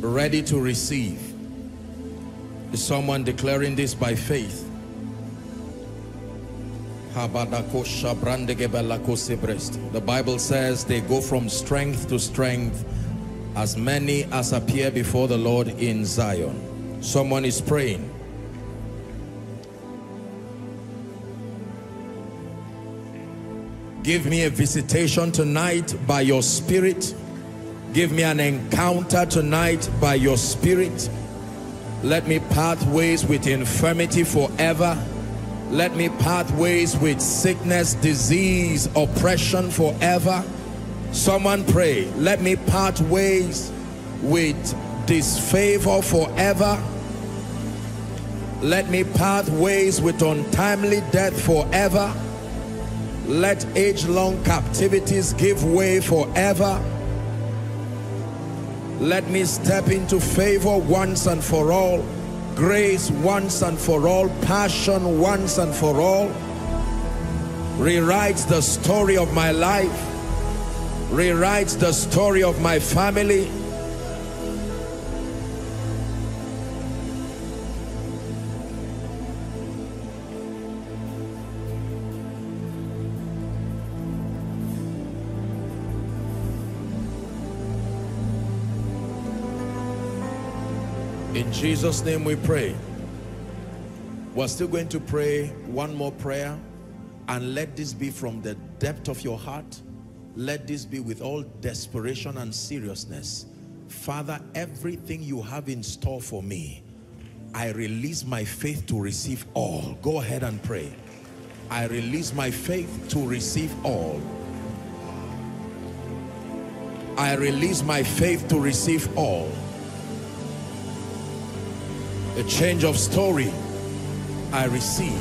ready to receive. Is someone declaring this by faith? The Bible says they go from strength to strength as many as appear before the Lord in Zion. Someone is praying. Give me a visitation tonight by your spirit give me an encounter tonight by your spirit. Let me part ways with infirmity forever. Let me part ways with sickness disease oppression forever. Someone pray let me part ways with disfavor forever. Let me part ways with untimely death forever. Let age-long captivities give way forever let me step into favor once and for all grace once and for all passion once and for all. Rewrites the story of my life rewrites the story of my family Jesus' name we pray. We're still going to pray one more prayer and let this be from the depth of your heart. Let this be with all desperation and seriousness. Father, everything you have in store for me, I release my faith to receive all. Go ahead and pray. I release my faith to receive all. I release my faith to receive all a change of story. I receive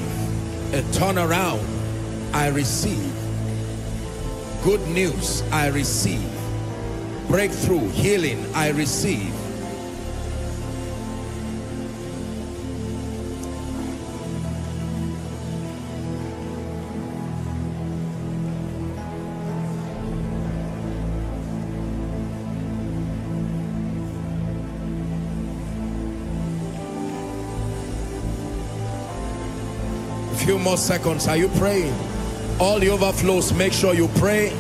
a turnaround. I receive good news. I receive breakthrough healing. I receive more seconds. Are you praying? All the overflows make sure you pray.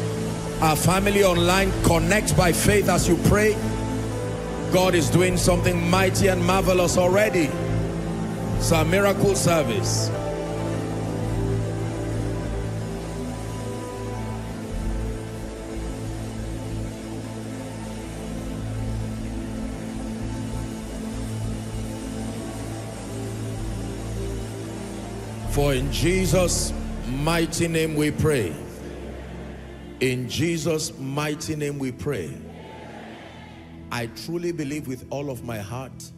Our family online connect by faith as you pray. God is doing something mighty and marvelous already. It's a miracle service For in Jesus' mighty name we pray. In Jesus' mighty name we pray. I truly believe with all of my heart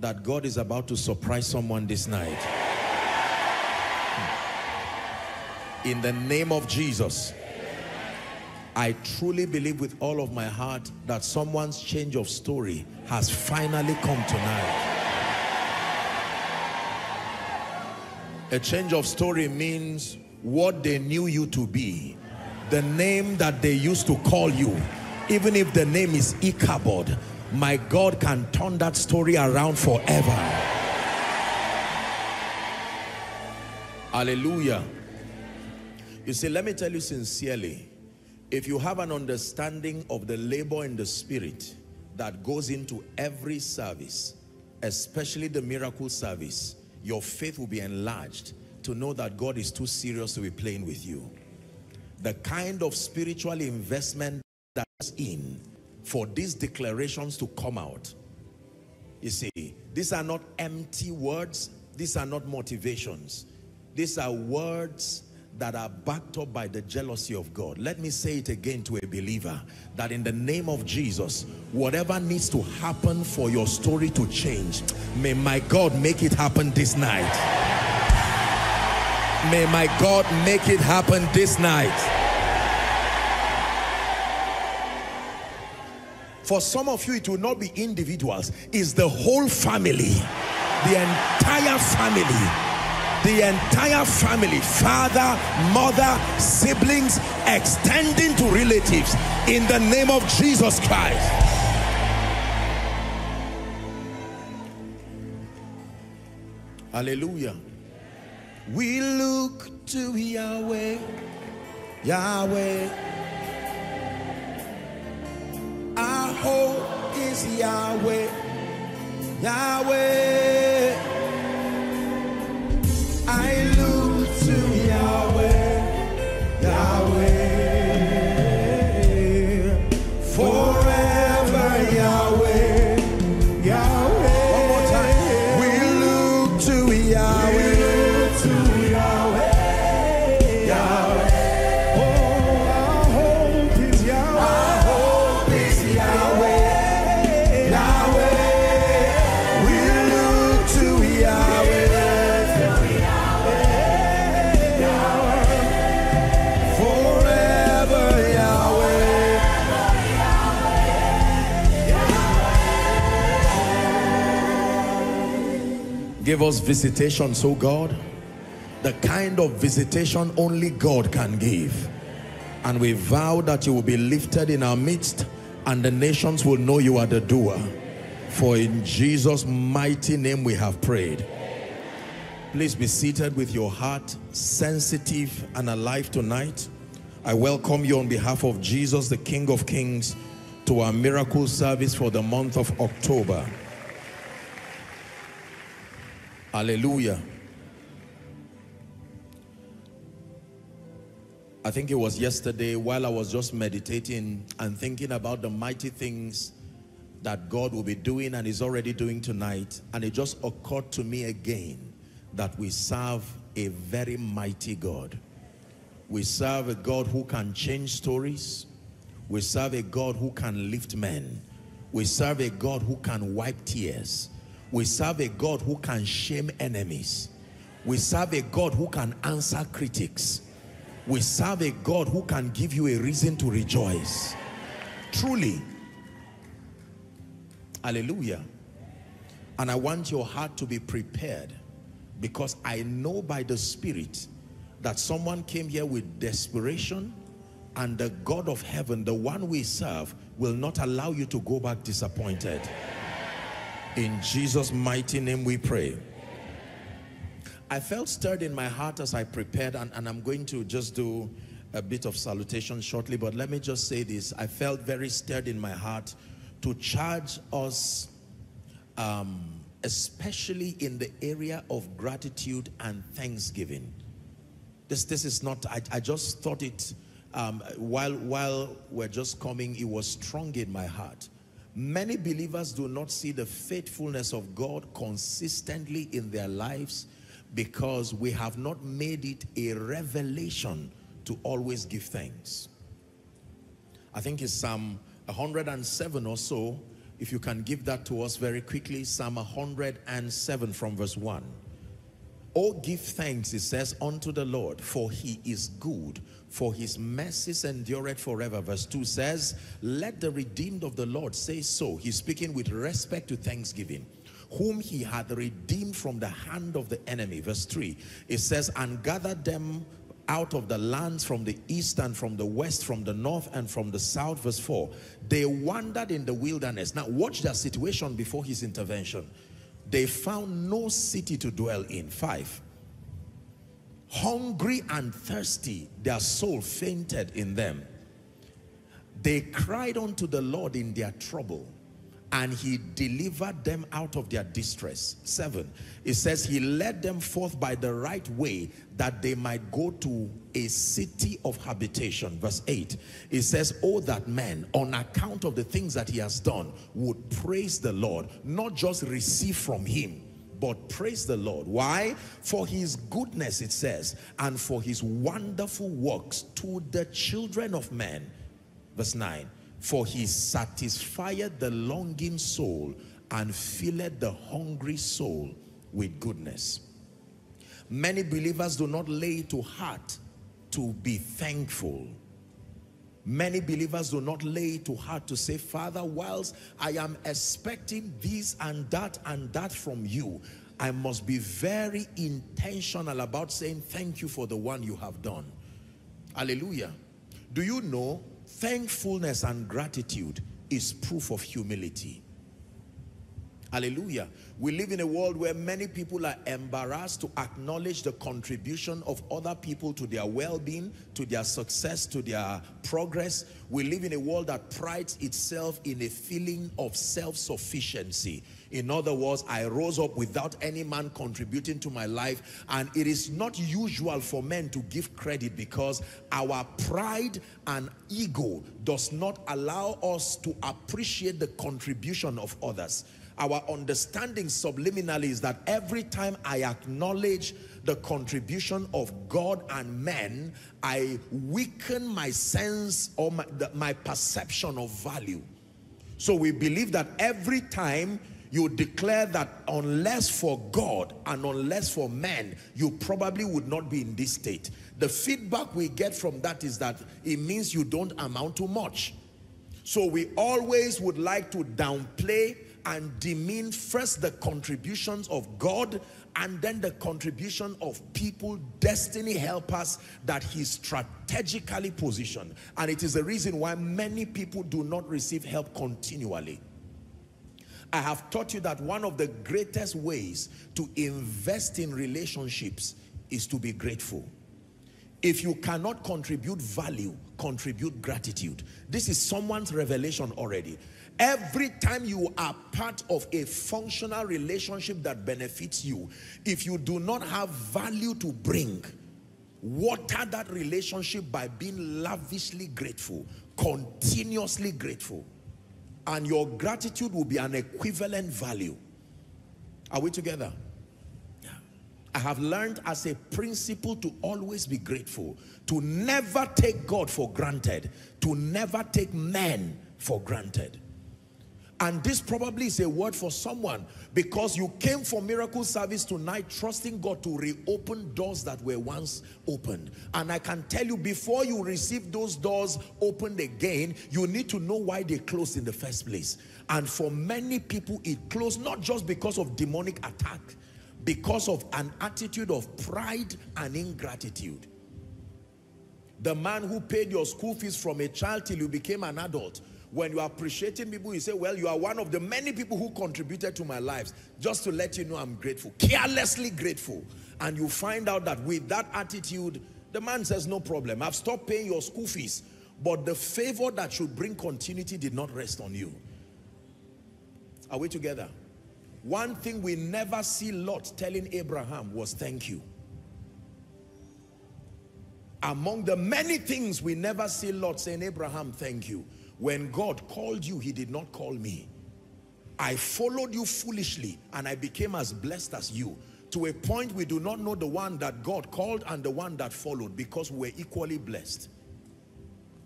that God is about to surprise someone this night. In the name of Jesus, I truly believe with all of my heart that someone's change of story has finally come tonight. A change of story means what they knew you to be. The name that they used to call you. Even if the name is Ichabod, my God can turn that story around forever. Hallelujah. You see, let me tell you sincerely, if you have an understanding of the labor in the spirit that goes into every service, especially the miracle service, your faith will be enlarged to know that God is too serious to be playing with you. The kind of spiritual investment that's in for these declarations to come out. You see, these are not empty words. These are not motivations. These are words that are backed up by the jealousy of God. Let me say it again to a believer that in the name of Jesus, whatever needs to happen for your story to change, may my God make it happen this night. May my God make it happen this night. For some of you, it will not be individuals. It's the whole family. The entire family the entire family, father, mother, siblings, extending to relatives in the name of Jesus Christ. Hallelujah. We look to Yahweh, Yahweh. Our hope is Yahweh, Yahweh. I look to Yahweh, Yahweh. Give us visitation, so God, the kind of visitation only God can give. And we vow that you will be lifted in our midst and the nations will know you are the doer. For in Jesus' mighty name we have prayed. Please be seated with your heart sensitive and alive tonight. I welcome you on behalf of Jesus, the King of Kings, to our miracle service for the month of October. Hallelujah. I think it was yesterday while I was just meditating and thinking about the mighty things that God will be doing and is already doing tonight. And it just occurred to me again that we serve a very mighty God. We serve a God who can change stories. We serve a God who can lift men. We serve a God who can wipe tears. We serve a God who can shame enemies. We serve a God who can answer critics. We serve a God who can give you a reason to rejoice. Truly. Hallelujah. And I want your heart to be prepared because I know by the Spirit that someone came here with desperation and the God of heaven, the one we serve, will not allow you to go back disappointed. In Jesus' mighty name we pray. I felt stirred in my heart as I prepared and, and I'm going to just do a bit of salutation shortly, but let me just say this. I felt very stirred in my heart to charge us, um, especially in the area of gratitude and thanksgiving. This, this is not, I, I just thought it, um, while, while we're just coming, it was strong in my heart. Many believers do not see the faithfulness of God consistently in their lives because we have not made it a revelation to always give thanks. I think it's Psalm 107 or so. If you can give that to us very quickly, Psalm 107 from verse 1. Oh, give thanks, it says, unto the Lord, for he is good, for his mercies endureth forever. Verse 2 says, let the redeemed of the Lord say so. He's speaking with respect to thanksgiving whom he had redeemed from the hand of the enemy. Verse 3, it says, and gathered them out of the lands from the east and from the west, from the north and from the south. Verse 4, they wandered in the wilderness. Now watch their situation before his intervention. They found no city to dwell in. Five, hungry and thirsty, their soul fainted in them. They cried unto the Lord in their trouble, and he delivered them out of their distress. Seven, it says he led them forth by the right way that they might go to a city of habitation. Verse eight, it says, oh, that man, on account of the things that he has done would praise the Lord, not just receive from him, but praise the Lord. Why? For his goodness, it says, and for his wonderful works to the children of men. Verse 9, for he satisfied the longing soul and filled the hungry soul with goodness. Many believers do not lay to heart to be thankful. Many believers do not lay to heart to say, Father, whilst I am expecting this and that and that from you, I must be very intentional about saying thank you for the one you have done. Hallelujah. Do you know Thankfulness and gratitude is proof of humility. Hallelujah. We live in a world where many people are embarrassed to acknowledge the contribution of other people to their well-being, to their success, to their progress. We live in a world that prides itself in a feeling of self-sufficiency. In other words, I rose up without any man contributing to my life and it is not usual for men to give credit because our pride and ego does not allow us to appreciate the contribution of others our understanding subliminally is that every time I acknowledge the contribution of God and men, I weaken my sense or my, the, my perception of value. So we believe that every time you declare that unless for God and unless for men, you probably would not be in this state. The feedback we get from that is that it means you don't amount to much. So we always would like to downplay and demean first the contributions of God and then the contribution of people, destiny helpers that he strategically positioned. And it is the reason why many people do not receive help continually. I have taught you that one of the greatest ways to invest in relationships is to be grateful. If you cannot contribute value, contribute gratitude. This is someone's revelation already. Every time you are part of a functional relationship that benefits you, if you do not have value to bring, water that relationship by being lavishly grateful, continuously grateful. And your gratitude will be an equivalent value. Are we together? Yeah. I have learned as a principle to always be grateful, to never take God for granted, to never take men for granted. And this probably is a word for someone because you came for miracle service tonight trusting God to reopen doors that were once opened. And I can tell you before you receive those doors opened again, you need to know why they closed in the first place. And for many people, it closed not just because of demonic attack, because of an attitude of pride and ingratitude. The man who paid your school fees from a child till you became an adult when you are appreciating people, you say, well, you are one of the many people who contributed to my lives. Just to let you know I'm grateful, carelessly grateful. And you find out that with that attitude, the man says, no problem. I've stopped paying your school fees. But the favor that should bring continuity did not rest on you. Are we together? One thing we never see Lot telling Abraham was thank you. Among the many things we never see Lot saying, Abraham, thank you. When God called you, he did not call me. I followed you foolishly and I became as blessed as you. To a point we do not know the one that God called and the one that followed because we're equally blessed.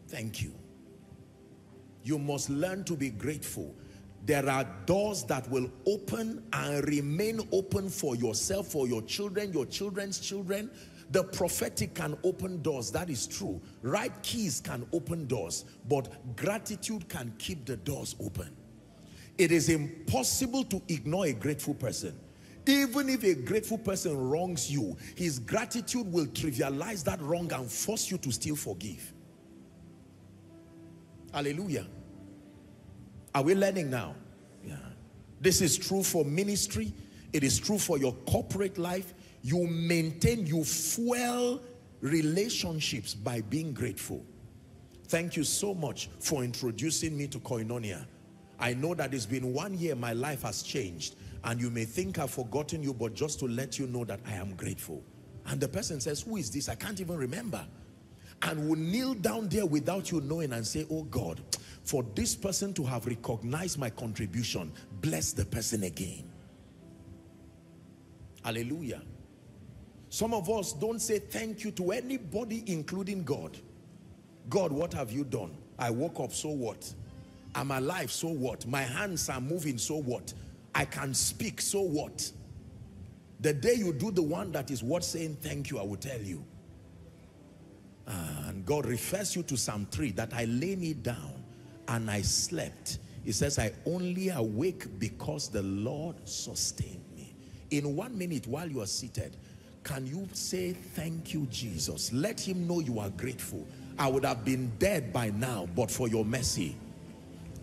Thank you. You must learn to be grateful. There are doors that will open and remain open for yourself, for your children, your children's children, the prophetic can open doors, that is true. Right keys can open doors, but gratitude can keep the doors open. It is impossible to ignore a grateful person. Even if a grateful person wrongs you, his gratitude will trivialize that wrong and force you to still forgive. Hallelujah. Are we learning now? Yeah. This is true for ministry. It is true for your corporate life you maintain, you fuel relationships by being grateful. Thank you so much for introducing me to Koinonia. I know that it's been one year, my life has changed. And you may think I've forgotten you, but just to let you know that I am grateful. And the person says, who is this? I can't even remember. And will kneel down there without you knowing and say, oh God, for this person to have recognized my contribution, bless the person again. Hallelujah. Some of us don't say thank you to anybody, including God. God, what have you done? I woke up, so what? I'm alive, so what? My hands are moving, so what? I can speak, so what? The day you do the one that is worth saying thank you, I will tell you. And God refers you to Psalm 3, that I lay me down and I slept. He says, I only awake because the Lord sustained me. In one minute while you are seated, can you say, thank you, Jesus? Let him know you are grateful. I would have been dead by now, but for your mercy.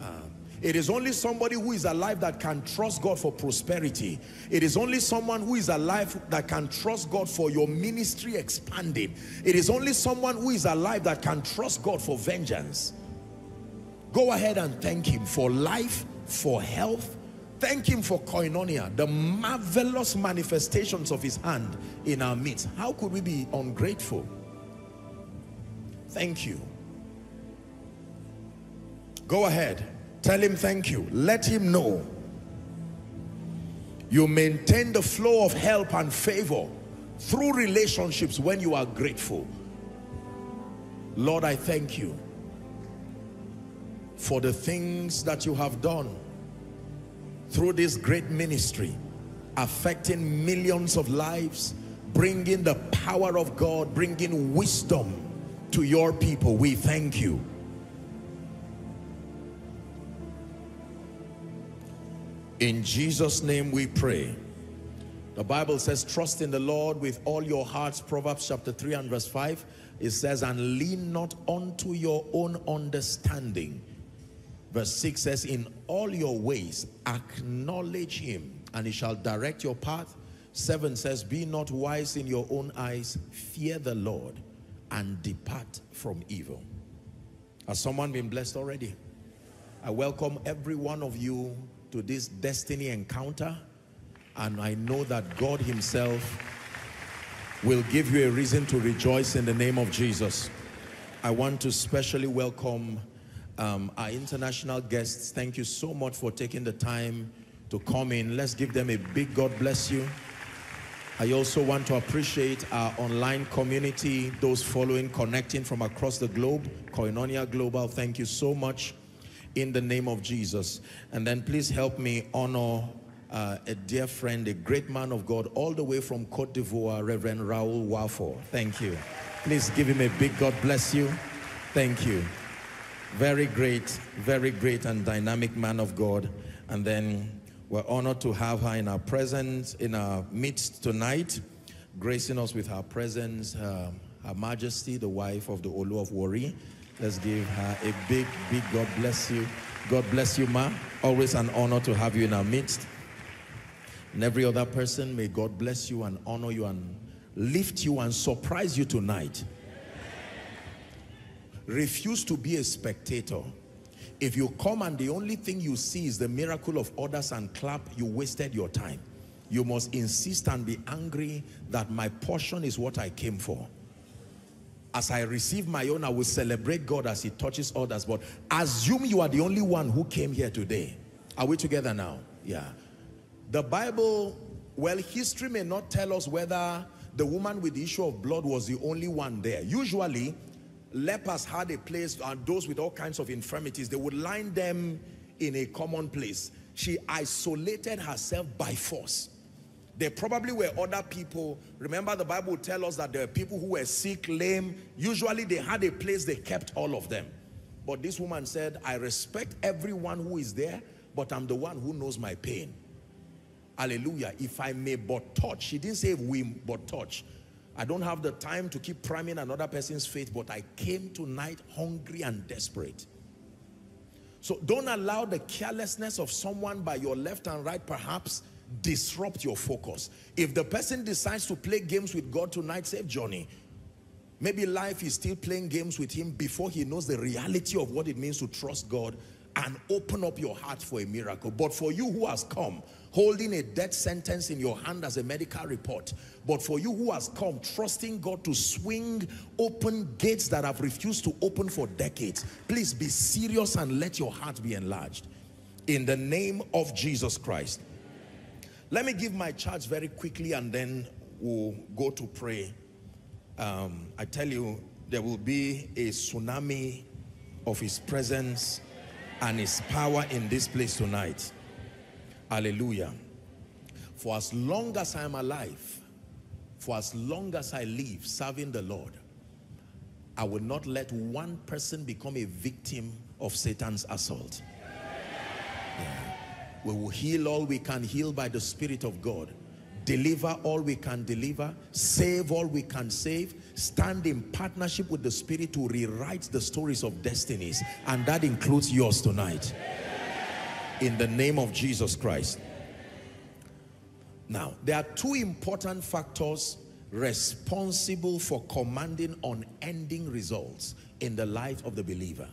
Uh, it is only somebody who is alive that can trust God for prosperity. It is only someone who is alive that can trust God for your ministry expanding. It is only someone who is alive that can trust God for vengeance. Go ahead and thank him for life, for health. Thank him for koinonia, the marvelous manifestations of his hand in our midst. How could we be ungrateful? Thank you. Go ahead. Tell him thank you. Let him know. You maintain the flow of help and favor through relationships when you are grateful. Lord, I thank you for the things that you have done through this great ministry, affecting millions of lives, bringing the power of God, bringing wisdom to your people. We thank you. In Jesus' name we pray. The Bible says, trust in the Lord with all your hearts. Proverbs chapter 3 and verse 5. It says, and lean not unto your own understanding. Verse 6 says, in all your ways acknowledge him and he shall direct your path. 7 says, be not wise in your own eyes. Fear the Lord and depart from evil. Has someone been blessed already? I welcome every one of you to this destiny encounter and I know that God himself will give you a reason to rejoice in the name of Jesus. I want to specially welcome um, our international guests. Thank you so much for taking the time to come in. Let's give them a big God bless you. I also want to appreciate our online community, those following, connecting from across the globe, Koinonia Global. Thank you so much in the name of Jesus. And then please help me honor uh, a dear friend, a great man of God, all the way from Cote d'Ivoire, Reverend Raoul Wafo. Thank you. Please give him a big God bless you. Thank you. Very great, very great and dynamic man of God. And then we're honored to have her in our presence, in our midst tonight, gracing us with her presence, her, her Majesty, the wife of the Olu of Warri. Let's give her a big, big God bless you. God bless you, ma. Always an honor to have you in our midst. And every other person, may God bless you and honor you and lift you and surprise you tonight. Refuse to be a spectator. If you come and the only thing you see is the miracle of others and clap, you wasted your time. You must insist and be angry that my portion is what I came for. As I receive my own, I will celebrate God as he touches others. But assume you are the only one who came here today. Are we together now? Yeah. The Bible, well, history may not tell us whether the woman with the issue of blood was the only one there. Usually, lepers had a place and those with all kinds of infirmities they would line them in a common place. She isolated herself by force. There probably were other people. Remember the bible tell us that there are people who were sick lame. Usually they had a place they kept all of them. But this woman said i respect everyone who is there but i'm the one who knows my pain. Hallelujah. If i may but touch she didn't say we but touch I don't have the time to keep priming another person's faith, but I came tonight hungry and desperate. So don't allow the carelessness of someone by your left and right perhaps disrupt your focus. If the person decides to play games with God tonight, say, Johnny, maybe life is still playing games with him before he knows the reality of what it means to trust God and open up your heart for a miracle. But for you who has come, holding a death sentence in your hand as a medical report, but for you who has come, trusting God to swing open gates that have refused to open for decades, please be serious and let your heart be enlarged. In the name of Jesus Christ. Let me give my charge very quickly and then we'll go to pray. Um, I tell you, there will be a tsunami of his presence and his power in this place tonight. Hallelujah. For as long as I am alive, for as long as I live serving the Lord, I will not let one person become a victim of Satan's assault. Yeah. We will heal all we can heal by the Spirit of God. Deliver all we can deliver. Save all we can save. Stand in partnership with the Spirit to rewrite the stories of destinies. And that includes yours tonight. In the name of Jesus Christ. Now, there are two important factors responsible for commanding unending results in the life of the believer.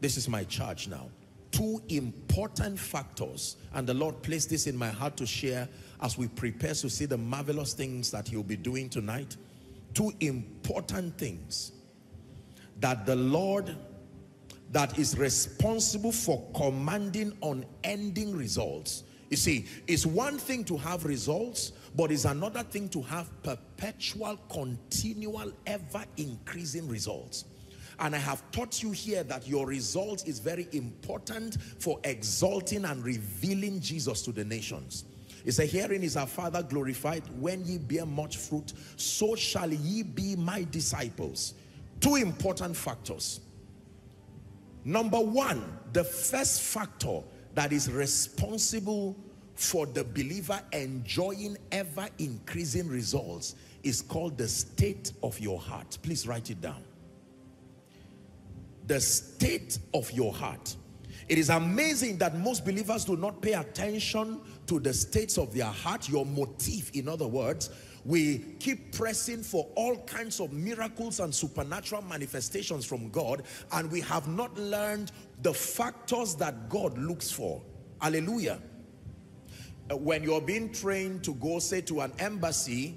This is my charge now two important factors and the Lord placed this in my heart to share as we prepare to see the marvelous things that he'll be doing tonight two important things that the Lord that is responsible for commanding unending results you see it's one thing to have results but it's another thing to have perpetual continual ever increasing results and I have taught you here that your result is very important for exalting and revealing Jesus to the nations. He said, herein is our Father glorified, when ye bear much fruit, so shall ye be my disciples. Two important factors. Number one, the first factor that is responsible for the believer enjoying ever increasing results is called the state of your heart. Please write it down the state of your heart. It is amazing that most believers do not pay attention to the states of their heart, your motive, in other words. We keep pressing for all kinds of miracles and supernatural manifestations from God, and we have not learned the factors that God looks for. Hallelujah. Uh, when you're being trained to go, say, to an embassy,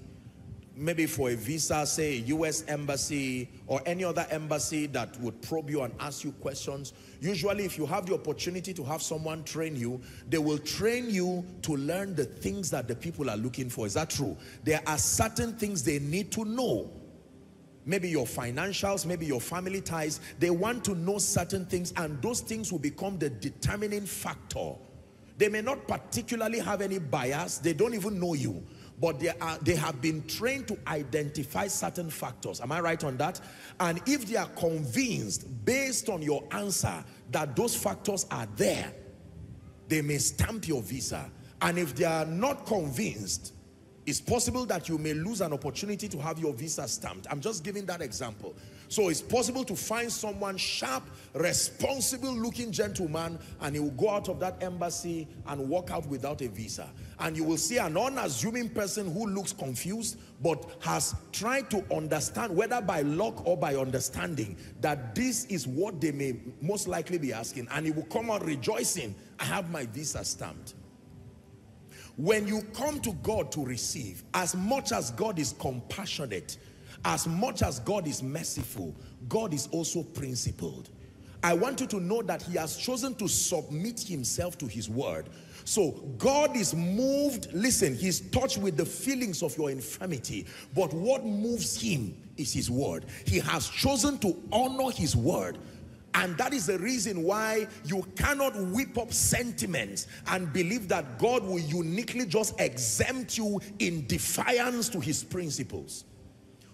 maybe for a visa, say U.S. embassy or any other embassy that would probe you and ask you questions. Usually if you have the opportunity to have someone train you, they will train you to learn the things that the people are looking for. Is that true? There are certain things they need to know. Maybe your financials, maybe your family ties. They want to know certain things and those things will become the determining factor. They may not particularly have any bias. They don't even know you but they, are, they have been trained to identify certain factors. Am I right on that? And if they are convinced, based on your answer, that those factors are there, they may stamp your visa. And if they are not convinced, it's possible that you may lose an opportunity to have your visa stamped. I'm just giving that example. So it's possible to find someone sharp, responsible looking gentleman and he will go out of that embassy and walk out without a visa. And you will see an unassuming person who looks confused but has tried to understand whether by luck or by understanding that this is what they may most likely be asking. And he will come out rejoicing, I have my visa stamped. When you come to God to receive, as much as God is compassionate, as much as God is merciful, God is also principled. I want you to know that he has chosen to submit himself to his word. So God is moved, listen, he's touched with the feelings of your infirmity, but what moves him is his word. He has chosen to honor his word. And that is the reason why you cannot whip up sentiments and believe that God will uniquely just exempt you in defiance to his principles.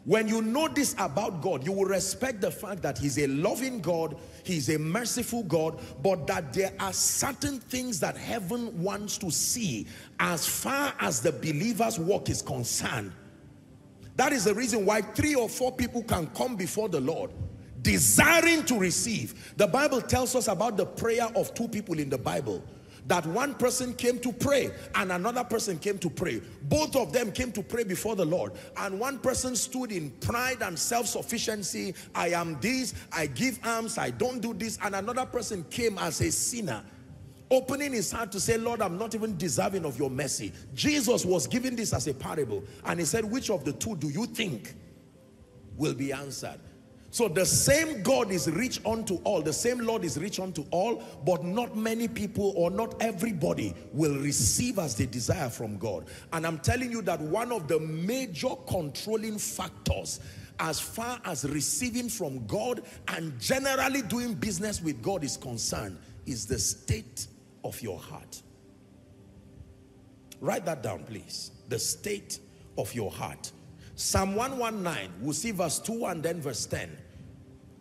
When you know this about God, you will respect the fact that he's a loving God, he's a merciful God, but that there are certain things that heaven wants to see as far as the believer's work is concerned. That is the reason why three or four people can come before the Lord desiring to receive. The Bible tells us about the prayer of two people in the Bible. That one person came to pray and another person came to pray. Both of them came to pray before the Lord. And one person stood in pride and self-sufficiency. I am this, I give alms, I don't do this. And another person came as a sinner opening his heart to say, Lord, I'm not even deserving of your mercy. Jesus was giving this as a parable. And he said, which of the two do you think will be answered? So the same God is rich unto all, the same Lord is rich unto all, but not many people or not everybody will receive as they desire from God. And I'm telling you that one of the major controlling factors as far as receiving from God and generally doing business with God is concerned is the state of your heart. Write that down, please. The state of your heart. Psalm 119, we'll see verse 2 and then verse 10.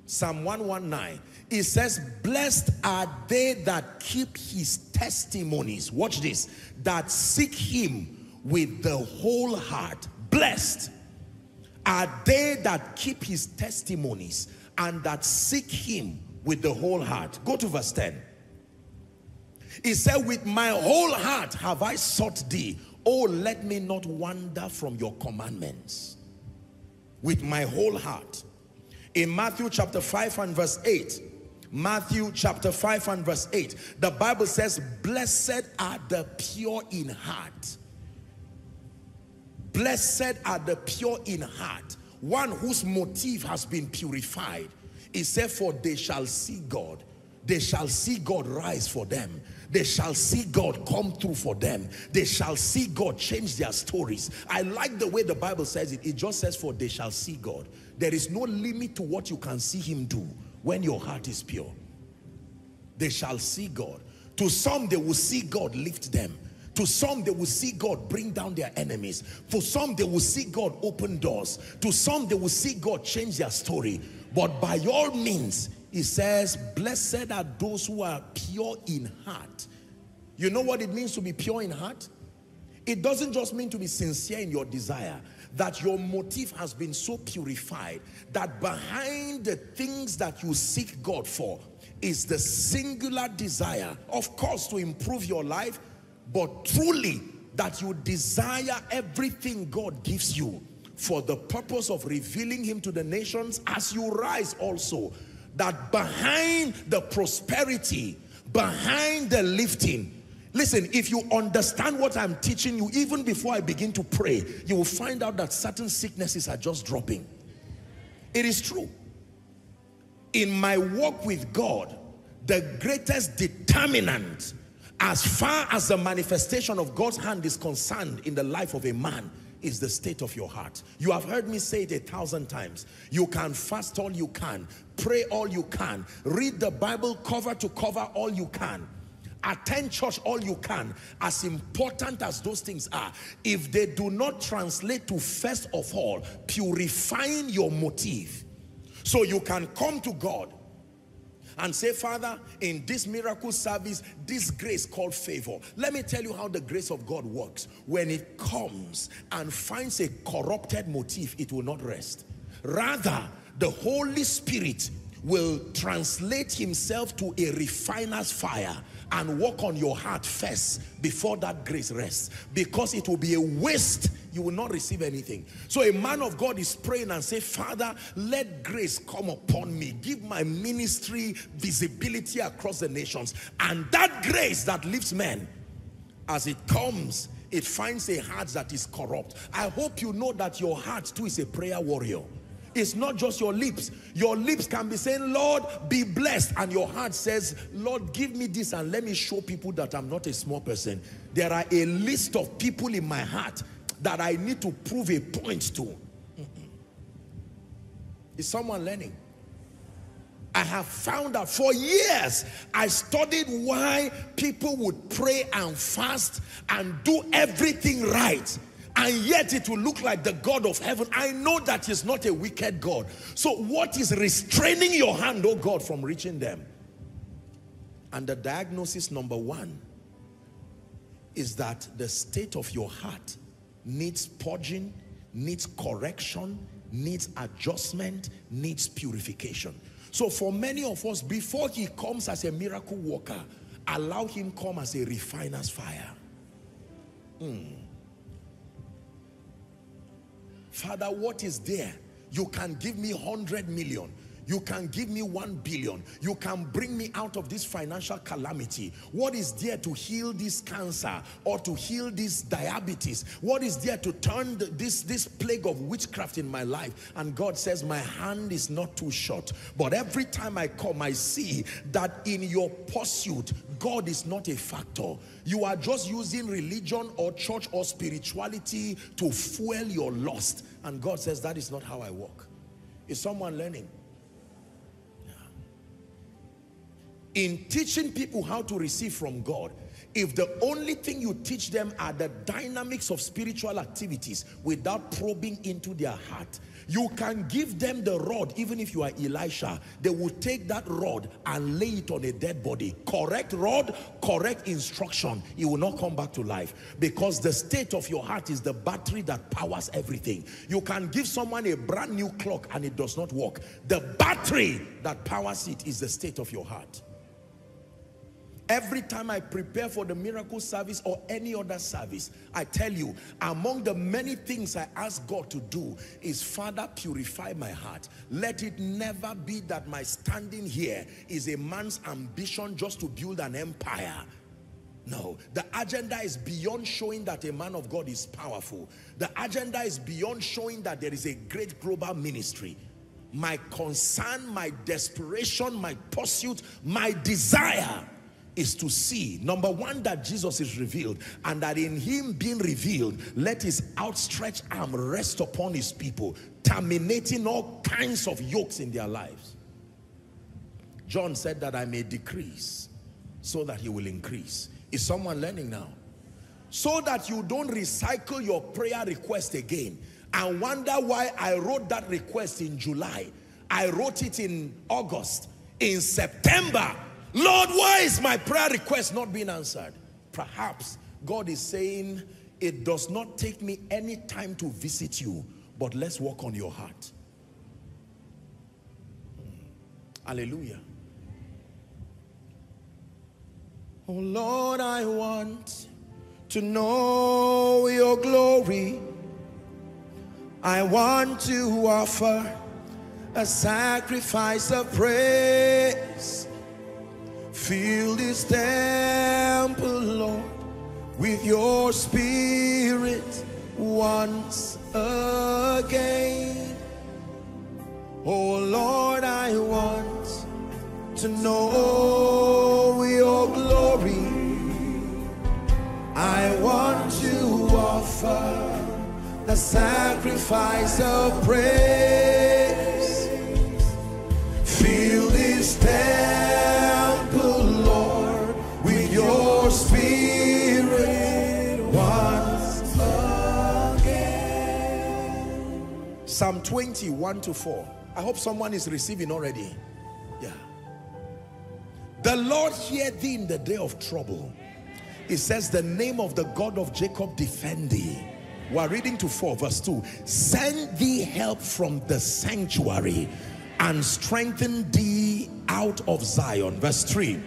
Psalm 119. It says, blessed are they that keep his testimonies. Watch this. That seek him with the whole heart. Blessed are they that keep his testimonies and that seek him with the whole heart. Go to verse 10. He said, with my whole heart have I sought thee. Oh, let me not wander from your commandments. With my whole heart in Matthew chapter 5 and verse 8 Matthew chapter 5 and verse 8 the Bible says blessed are the pure in heart blessed are the pure in heart one whose motive has been purified he said for they shall see God they shall see God rise for them they shall see God come through for them. They shall see God change their stories. I like the way the Bible says it. It just says, for they shall see God. There is no limit to what you can see him do when your heart is pure. They shall see God. To some, they will see God lift them. To some, they will see God bring down their enemies. For some, they will see God open doors. To some, they will see God change their story. But by all means, he says, blessed are those who are pure in heart. You know what it means to be pure in heart? It doesn't just mean to be sincere in your desire that your motive has been so purified that behind the things that you seek God for is the singular desire, of course, to improve your life, but truly that you desire everything God gives you for the purpose of revealing him to the nations as you rise also. That behind the prosperity, behind the lifting, Listen, if you understand what I'm teaching you, even before I begin to pray, you will find out that certain sicknesses are just dropping. It is true. In my walk with God, the greatest determinant as far as the manifestation of God's hand is concerned in the life of a man is the state of your heart. You have heard me say it a thousand times. You can fast all you can, pray all you can, read the Bible cover to cover all you can attend church all you can as important as those things are. If they do not translate to first of all purifying your motive. So you can come to God and say father in this miracle service this grace called favor. Let me tell you how the grace of God works. When it comes and finds a corrupted motive it will not rest. Rather the Holy Spirit will translate himself to a refiner's fire and work on your heart first before that grace rests. Because it will be a waste. You will not receive anything. So a man of God is praying and say father let grace come upon me. Give my ministry visibility across the nations. And that grace that lifts men as it comes it finds a heart that is corrupt. I hope you know that your heart too is a prayer warrior it's not just your lips. Your lips can be saying, Lord, be blessed. And your heart says, Lord, give me this and let me show people that I'm not a small person. There are a list of people in my heart that I need to prove a point to. Mm-hmm. Is someone learning? I have found out for years, I studied why people would pray and fast and do everything right and yet it will look like the God of heaven. I know that he's not a wicked God. So what is restraining your hand, oh God, from reaching them? And the diagnosis number one is that the state of your heart needs purging, needs correction, needs adjustment, needs purification. So for many of us, before he comes as a miracle worker, allow him come as a refiner's fire. Mm. Father, what is there? You can give me 100 million. You can give me 1 billion. You can bring me out of this financial calamity. What is there to heal this cancer or to heal this diabetes? What is there to turn the, this, this plague of witchcraft in my life? And God says, my hand is not too short. But every time I come, I see that in your pursuit, God is not a factor. You are just using religion or church or spirituality to fuel your lust. And God says, that is not how I work. Is someone learning? In teaching people how to receive from God, if the only thing you teach them are the dynamics of spiritual activities without probing into their heart, you can give them the rod even if you are Elisha. They will take that rod and lay it on a dead body. Correct rod, correct instruction. It will not come back to life because the state of your heart is the battery that powers everything. You can give someone a brand new clock and it does not work. The battery that powers it is the state of your heart. Every time I prepare for the miracle service or any other service, I tell you, among the many things I ask God to do is, Father, purify my heart. Let it never be that my standing here is a man's ambition just to build an empire. No, the agenda is beyond showing that a man of God is powerful. The agenda is beyond showing that there is a great global ministry. My concern, my desperation, my pursuit, my desire is to see, number one, that Jesus is revealed and that in him being revealed, let his outstretched arm rest upon his people, terminating all kinds of yokes in their lives. John said that I may decrease so that he will increase. Is someone learning now? So that you don't recycle your prayer request again and wonder why I wrote that request in July. I wrote it in August. In September, Lord, why is my prayer request not being answered? Perhaps God is saying, it does not take me any time to visit you, but let's work on your heart. Hmm. Hallelujah. Oh Lord, I want to know your glory. I want to offer a sacrifice of praise Fill this temple, Lord, with your spirit once again. Oh Lord, I want to know your glory. I want to offer the sacrifice of praise. Fill this temple Psalm 21 to 4. I hope someone is receiving already. Yeah. The Lord hear thee in the day of trouble. It says the name of the God of Jacob defend thee. We're reading to 4 verse 2. Send thee help from the sanctuary and strengthen thee out of Zion. Verse 3.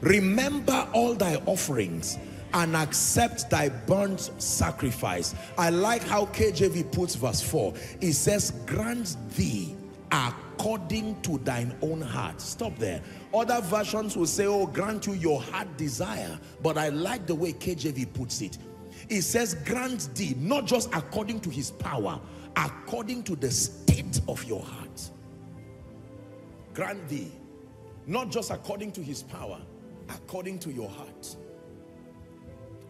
Remember all thy offerings and accept thy burnt sacrifice. I like how KJV puts verse 4. It says, grant thee according to thine own heart. Stop there. Other versions will say, oh, grant you your heart desire. But I like the way KJV puts it. It says, grant thee, not just according to his power, according to the state of your heart. Grant thee, not just according to his power, according to your heart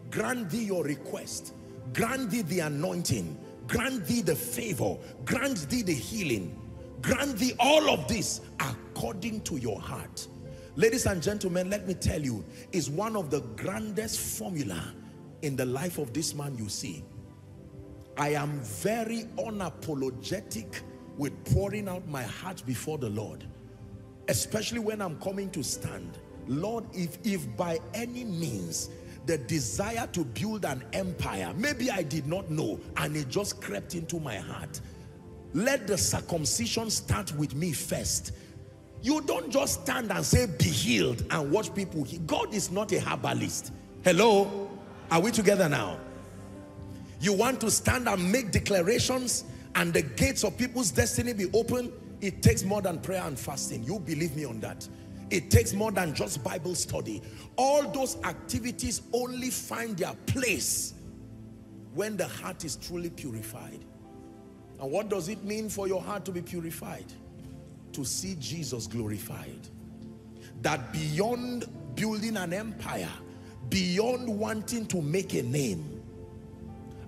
grant thee your request. Grant thee the anointing. Grant thee the favor. Grant thee the healing. Grant thee all of this according to your heart. Ladies and gentlemen let me tell you is one of the grandest formula in the life of this man you see. I am very unapologetic with pouring out my heart before the Lord especially when I'm coming to stand. Lord if if by any means the desire to build an empire maybe I did not know and it just crept into my heart let the circumcision start with me first You don't just stand and say, be healed and watch people. God is not a herbalist. Hello? Are we together now? You want to stand and make declarations and the gates of people's destiny be open? It takes more than prayer and fasting. You believe me on that. It takes more than just Bible study. All those activities only find their place when the heart is truly purified. And what does it mean for your heart to be purified? To see Jesus glorified. That beyond building an empire, beyond wanting to make a name,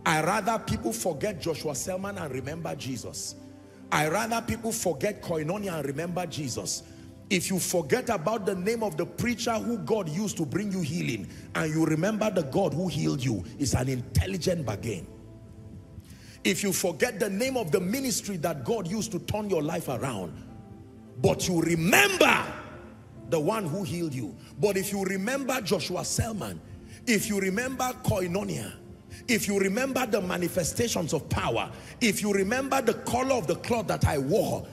I rather people forget Joshua Selman and remember Jesus. I rather people forget Koinonia and remember Jesus. If you forget about the name of the preacher who God used to bring you healing and you remember the God who healed you, it's an intelligent bargain. If you forget the name of the ministry that God used to turn your life around, but you remember the one who healed you. But if you remember Joshua Selman, if you remember Koinonia, if you remember the manifestations of power, if you remember the color of the cloth that I wore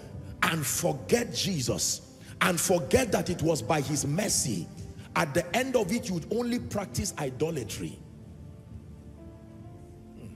and forget Jesus and forget that it was by his mercy, at the end of it, you'd only practice idolatry. Hmm.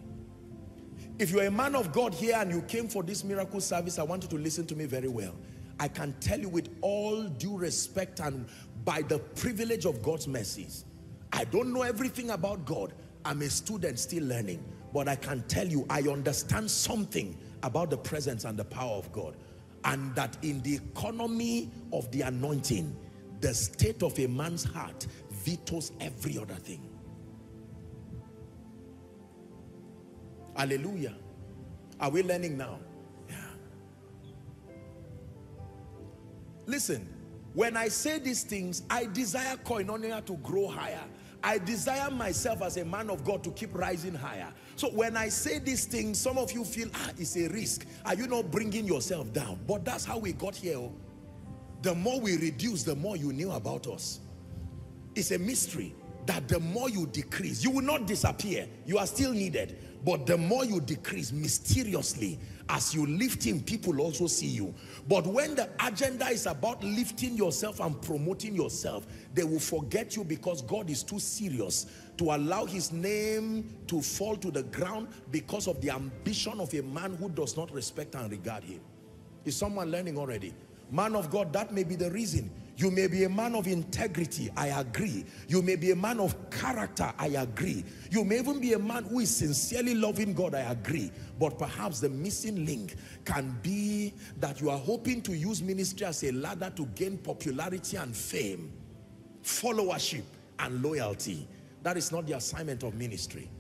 If you're a man of God here and you came for this miracle service, I want you to listen to me very well. I can tell you with all due respect and by the privilege of God's mercies, I don't know everything about God. I'm a student still learning, but I can tell you I understand something about the presence and the power of God. And that in the economy of the anointing, the state of a man's heart vetoes every other thing. Hallelujah. Are we learning now? Yeah. Listen, when I say these things, I desire koinonia to grow higher. I desire myself as a man of God to keep rising higher. So when I say these things, some of you feel, ah, it's a risk. Are you not bringing yourself down? But that's how we got here. Oh. The more we reduce, the more you knew about us. It's a mystery that the more you decrease, you will not disappear. You are still needed. But the more you decrease mysteriously, as you lift him, people also see you. But when the agenda is about lifting yourself and promoting yourself, they will forget you because God is too serious to allow his name to fall to the ground because of the ambition of a man who does not respect and regard him. Is someone learning already? Man of God, that may be the reason you may be a man of integrity, I agree. You may be a man of character, I agree. You may even be a man who is sincerely loving God, I agree. But perhaps the missing link can be that you are hoping to use ministry as a ladder to gain popularity and fame, followership and loyalty. That is not the assignment of ministry.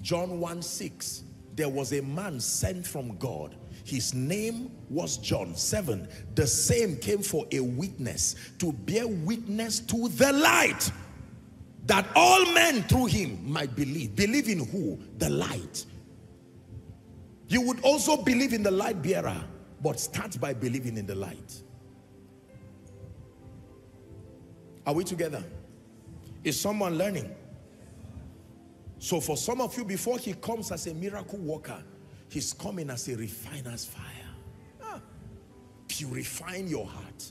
John 1 6, there was a man sent from God his name was John. Seven, the same came for a witness, to bear witness to the light, that all men through him might believe. Believe in who? The light. You would also believe in the light bearer, but start by believing in the light. Are we together? Is someone learning? So for some of you, before he comes as a miracle worker, He's coming as a refiner's fire. Ah, purifying your heart.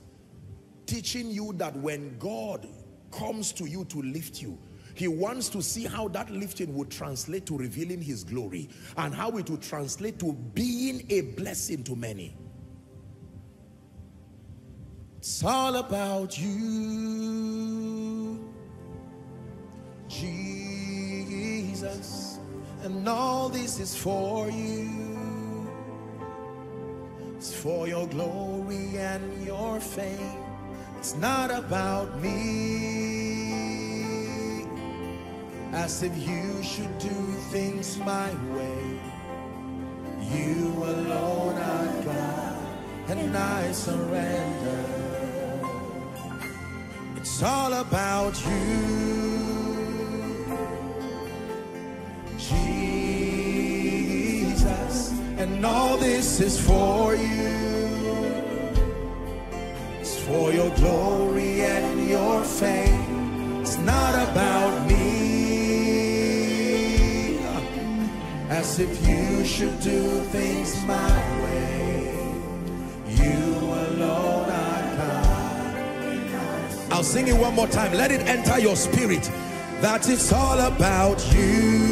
Teaching you that when God comes to you to lift you, he wants to see how that lifting would translate to revealing his glory and how it would translate to being a blessing to many. It's all about you, Jesus and all this is for you. It's for your glory and your fame. It's not about me. As if you should do things my way. You alone are God, and I surrender. It's all about you. And all this is for you. It's for your glory and your fame. It's not about me. As if you should do things my way. You alone are God. I'll sing it one more time. Let it enter your spirit. That it's all about you.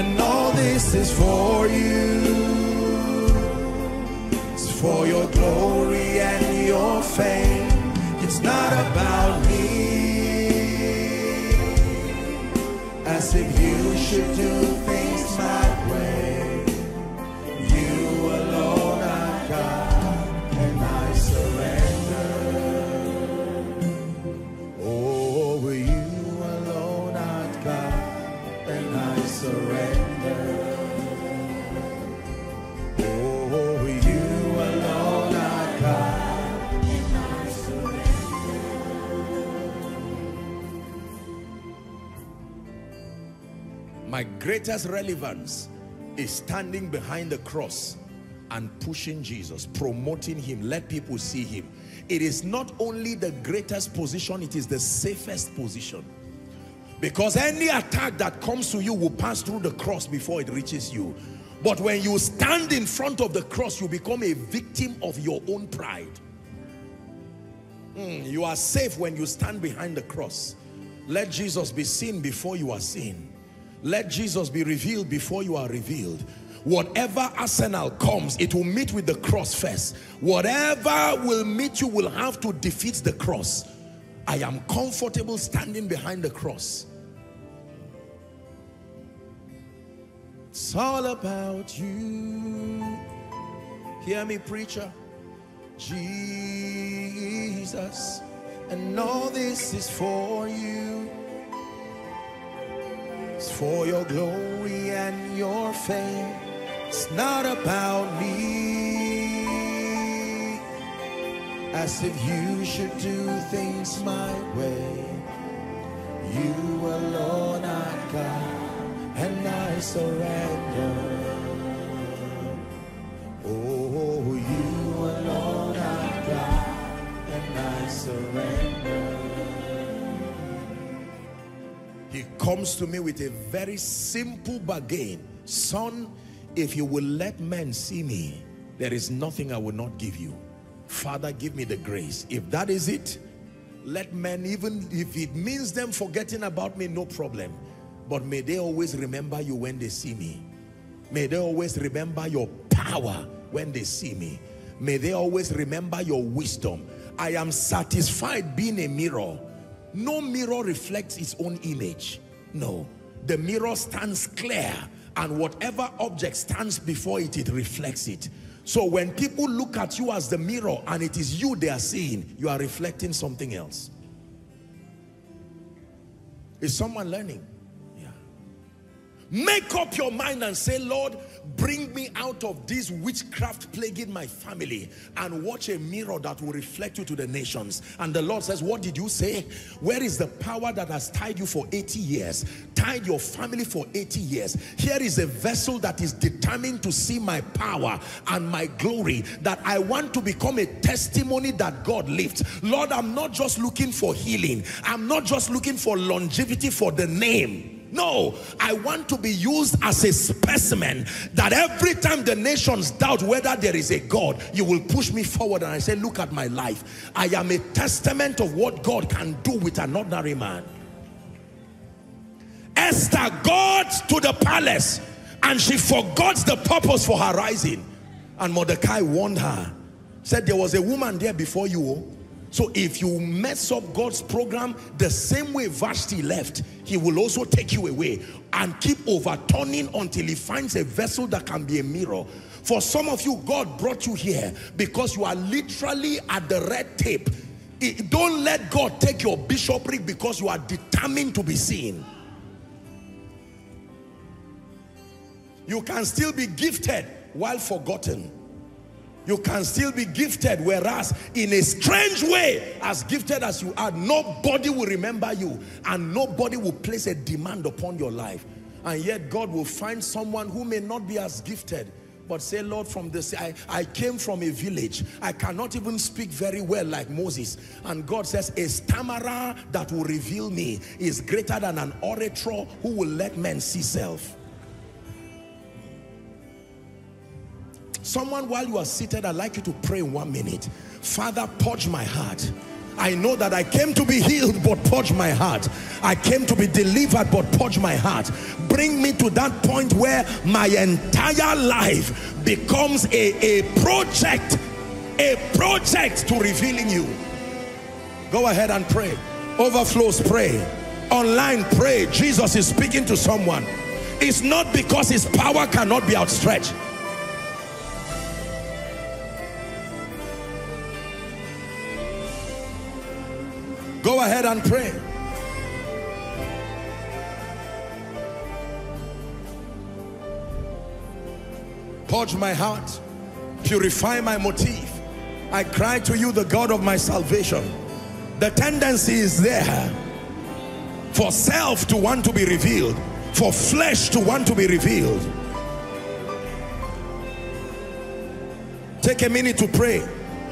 And all this is for you. It's for your glory and your fame. It's not about me. As if you should do My greatest relevance is standing behind the cross and pushing Jesus, promoting him, let people see him. It is not only the greatest position, it is the safest position. Because any attack that comes to you will pass through the cross before it reaches you. But when you stand in front of the cross, you become a victim of your own pride. Mm, you are safe when you stand behind the cross. Let Jesus be seen before you are seen. Let Jesus be revealed before you are revealed. Whatever arsenal comes, it will meet with the cross first. Whatever will meet you will have to defeat the cross. I am comfortable standing behind the cross. It's all about you. Hear me, preacher. Jesus. And all this is for you. It's for your glory and your fame. It's not about me. As if you should do things my way. You alone are God, and I surrender. Oh, you alone are God, and I surrender. He comes to me with a very simple bargain. Son, if you will let men see me, there is nothing I will not give you. Father, give me the grace. If that is it, let men, even if it means them forgetting about me, no problem. But may they always remember you when they see me. May they always remember your power when they see me. May they always remember your wisdom. I am satisfied being a mirror. No mirror reflects its own image. No. The mirror stands clear and whatever object stands before it, it reflects it. So when people look at you as the mirror and it is you they are seeing, you are reflecting something else. Is someone learning? Yeah. Make up your mind and say, Lord, bring me out of this witchcraft plaguing my family and watch a mirror that will reflect you to the nations. And the Lord says, what did you say? Where is the power that has tied you for 80 years? Tied your family for 80 years. Here is a vessel that is determined to see my power and my glory that I want to become a testimony that God lifts. Lord, I'm not just looking for healing. I'm not just looking for longevity for the name. No, I want to be used as a specimen that every time the nations doubt whether there is a God, you will push me forward and I say, look at my life. I am a testament of what God can do with an ordinary man. Esther got to the palace and she forgot the purpose for her rising. And Mordecai warned her, said there was a woman there before you. Oh. So if you mess up God's program the same way Vashti left, he will also take you away and keep overturning until he finds a vessel that can be a mirror. For some of you, God brought you here because you are literally at the red tape. Don't let God take your bishopric because you are determined to be seen. You can still be gifted while forgotten. You can still be gifted, whereas in a strange way, as gifted as you are, nobody will remember you and nobody will place a demand upon your life. And yet God will find someone who may not be as gifted, but say, Lord, from this, I, I came from a village. I cannot even speak very well like Moses. And God says, a stammerer that will reveal me is greater than an orator who will let men see self. Someone, while you are seated, I'd like you to pray in one minute. Father, purge my heart. I know that I came to be healed, but purge my heart. I came to be delivered, but purge my heart. Bring me to that point where my entire life becomes a, a project, a project to revealing you. Go ahead and pray. Overflows, pray. Online, pray. Jesus is speaking to someone. It's not because his power cannot be outstretched. Go ahead and pray. Purge my heart. Purify my motive. I cry to you, the God of my salvation. The tendency is there for self to want to be revealed, for flesh to want to be revealed. Take a minute to pray.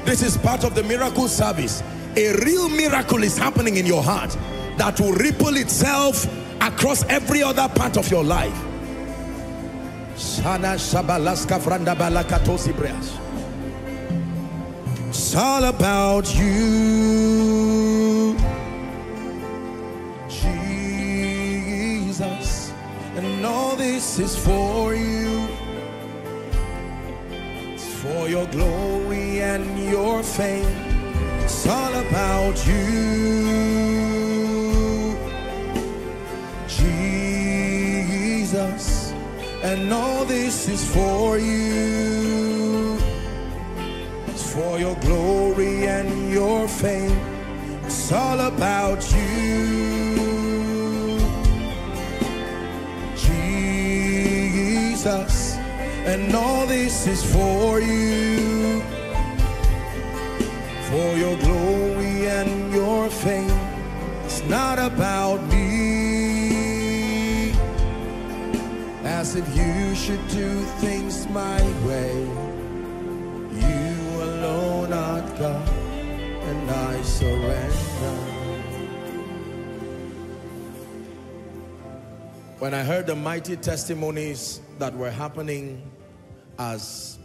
This is part of the miracle service. A real miracle is happening in your heart that will ripple itself across every other part of your life. It's all about you, Jesus, and all this is for you. It's for your glory and your fame. It's all about you, Jesus, and all this is for you. It's for your glory and your fame. It's all about you, Jesus, and all this is for you for your glory and your fame. It's not about me, as if you should do things my way. You alone are God, and I surrender. When I heard the mighty testimonies that were happening as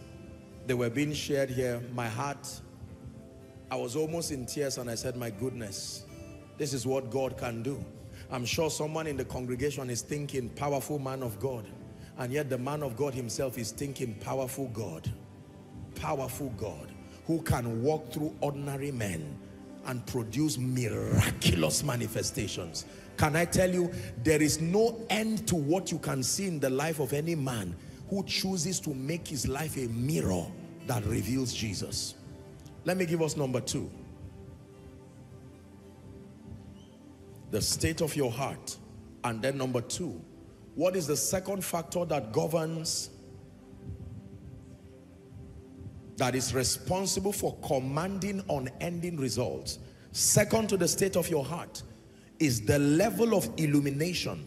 they were being shared here, my heart I was almost in tears and I said, my goodness, this is what God can do. I'm sure someone in the congregation is thinking, powerful man of God. And yet the man of God himself is thinking, powerful God. Powerful God who can walk through ordinary men and produce miraculous manifestations. Can I tell you, there is no end to what you can see in the life of any man who chooses to make his life a mirror that reveals Jesus. Let me give us number two. The state of your heart. And then number two, what is the second factor that governs, that is responsible for commanding unending results? Second to the state of your heart is the level of illumination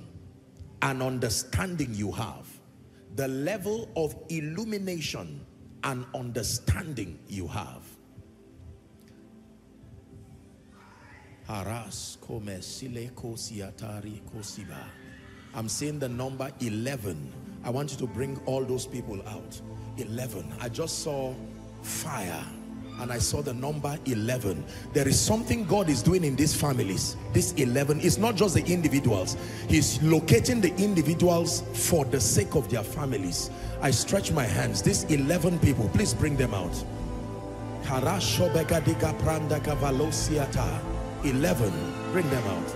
and understanding you have. The level of illumination and understanding you have. I'm saying the number 11. I want you to bring all those people out. 11. I just saw fire and I saw the number 11. There is something God is doing in these families. This 11 is not just the individuals. He's locating the individuals for the sake of their families. I stretch my hands. These 11 people, please bring them out. 11. Bring them out.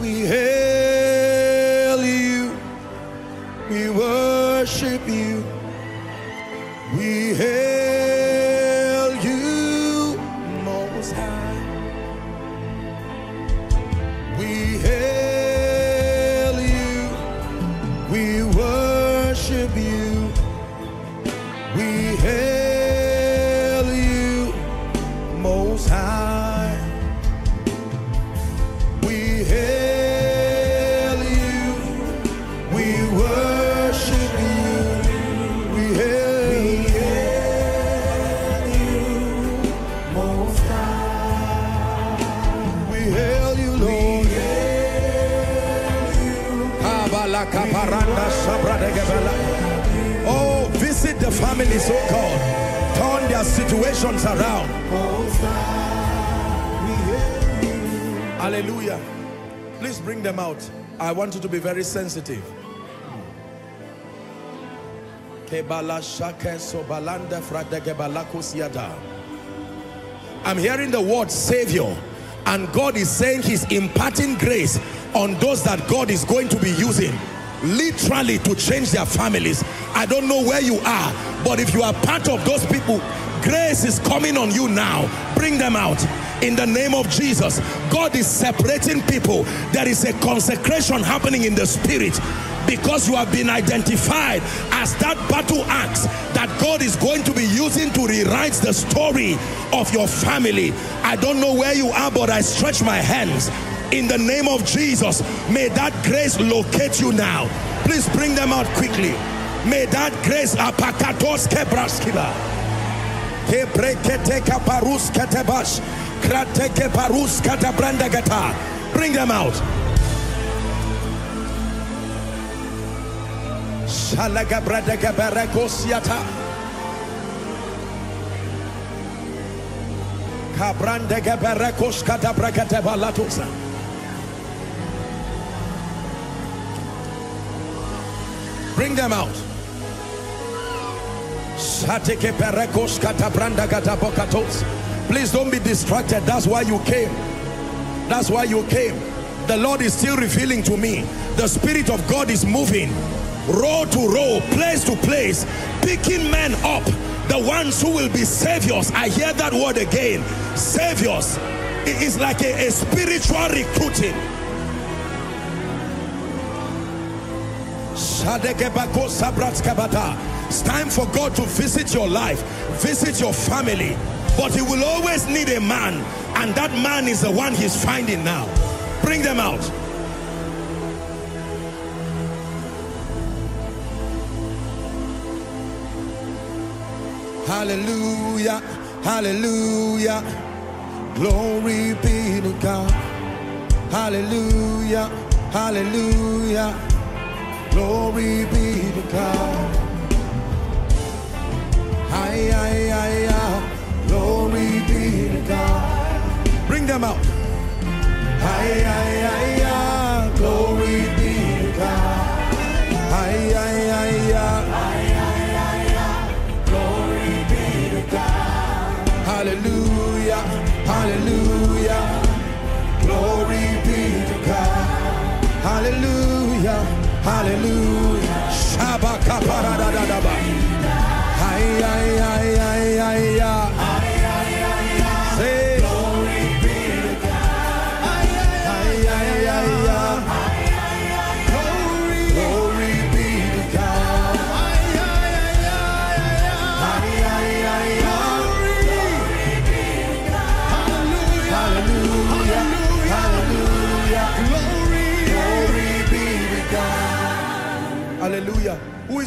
We hail you. We worship you. We hail you most high. We hail families, oh God. Turn their situations around. Hallelujah. Please bring them out. I want you to be very sensitive. I'm hearing the word Savior and God is saying he's imparting grace on those that God is going to be using literally to change their families. I don't know where you are, but if you are part of those people, grace is coming on you now. Bring them out in the name of Jesus. God is separating people. There is a consecration happening in the spirit because you have been identified as that battle axe that God is going to be using to rewrite the story of your family. I don't know where you are, but I stretch my hands in the name of Jesus. May that grace locate you now. Please bring them out quickly. May that grace apakatos kebraskiba. Kebrekete parus ketebash. Krateke parus. Bring them out. Shalagabradega berekosiata. Kabrandega berekos katabrakate balatusa. Bring them out. Please don't be distracted. That's why you came. That's why you came. The Lord is still revealing to me. The Spirit of God is moving row to row, place to place, picking men up. The ones who will be saviors. I hear that word again. Saviors. It is like a, a spiritual recruiting. It's time for God to visit your life, visit your family. But he will always need a man, and that man is the one he's finding now. Bring them out. Hallelujah, hallelujah. Glory be to God. Hallelujah, hallelujah. Glory be to God. Glory be to God. Bring them out. Ay, ay, ay, ay. Hallelujah,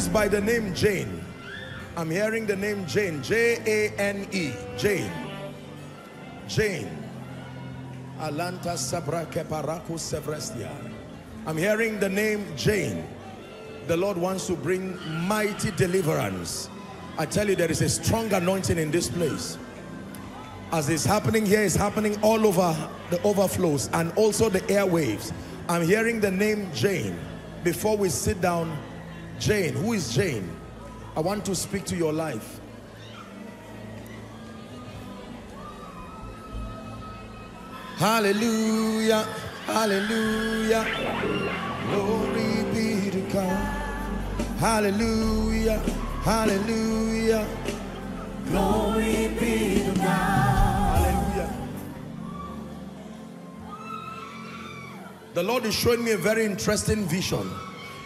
is by the name Jane? I'm hearing the name Jane. J-A-N-E. Jane. Jane. Alanta Sabra Keparaku Sevrestia. I'm hearing the name Jane. The Lord wants to bring mighty deliverance. I tell you, there is a strong anointing in this place. As is happening here, is happening all over the overflows and also the airwaves. I'm hearing the name Jane. Before we sit down, Jane, who is Jane? I want to speak to your life. Hallelujah, hallelujah. Glory be to God. Hallelujah, hallelujah. Glory be to God. Hallelujah. The Lord is showing me a very interesting vision.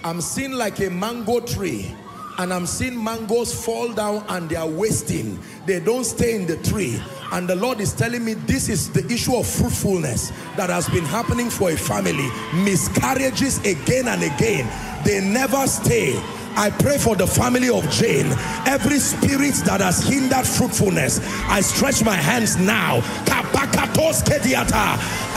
I'm seeing like a mango tree and I'm seeing mangoes fall down and they are wasting. They don't stay in the tree. And the Lord is telling me this is the issue of fruitfulness that has been happening for a family. Miscarriages again and again. They never stay. I pray for the family of Jane. Every spirit that has hindered fruitfulness, I stretch my hands now.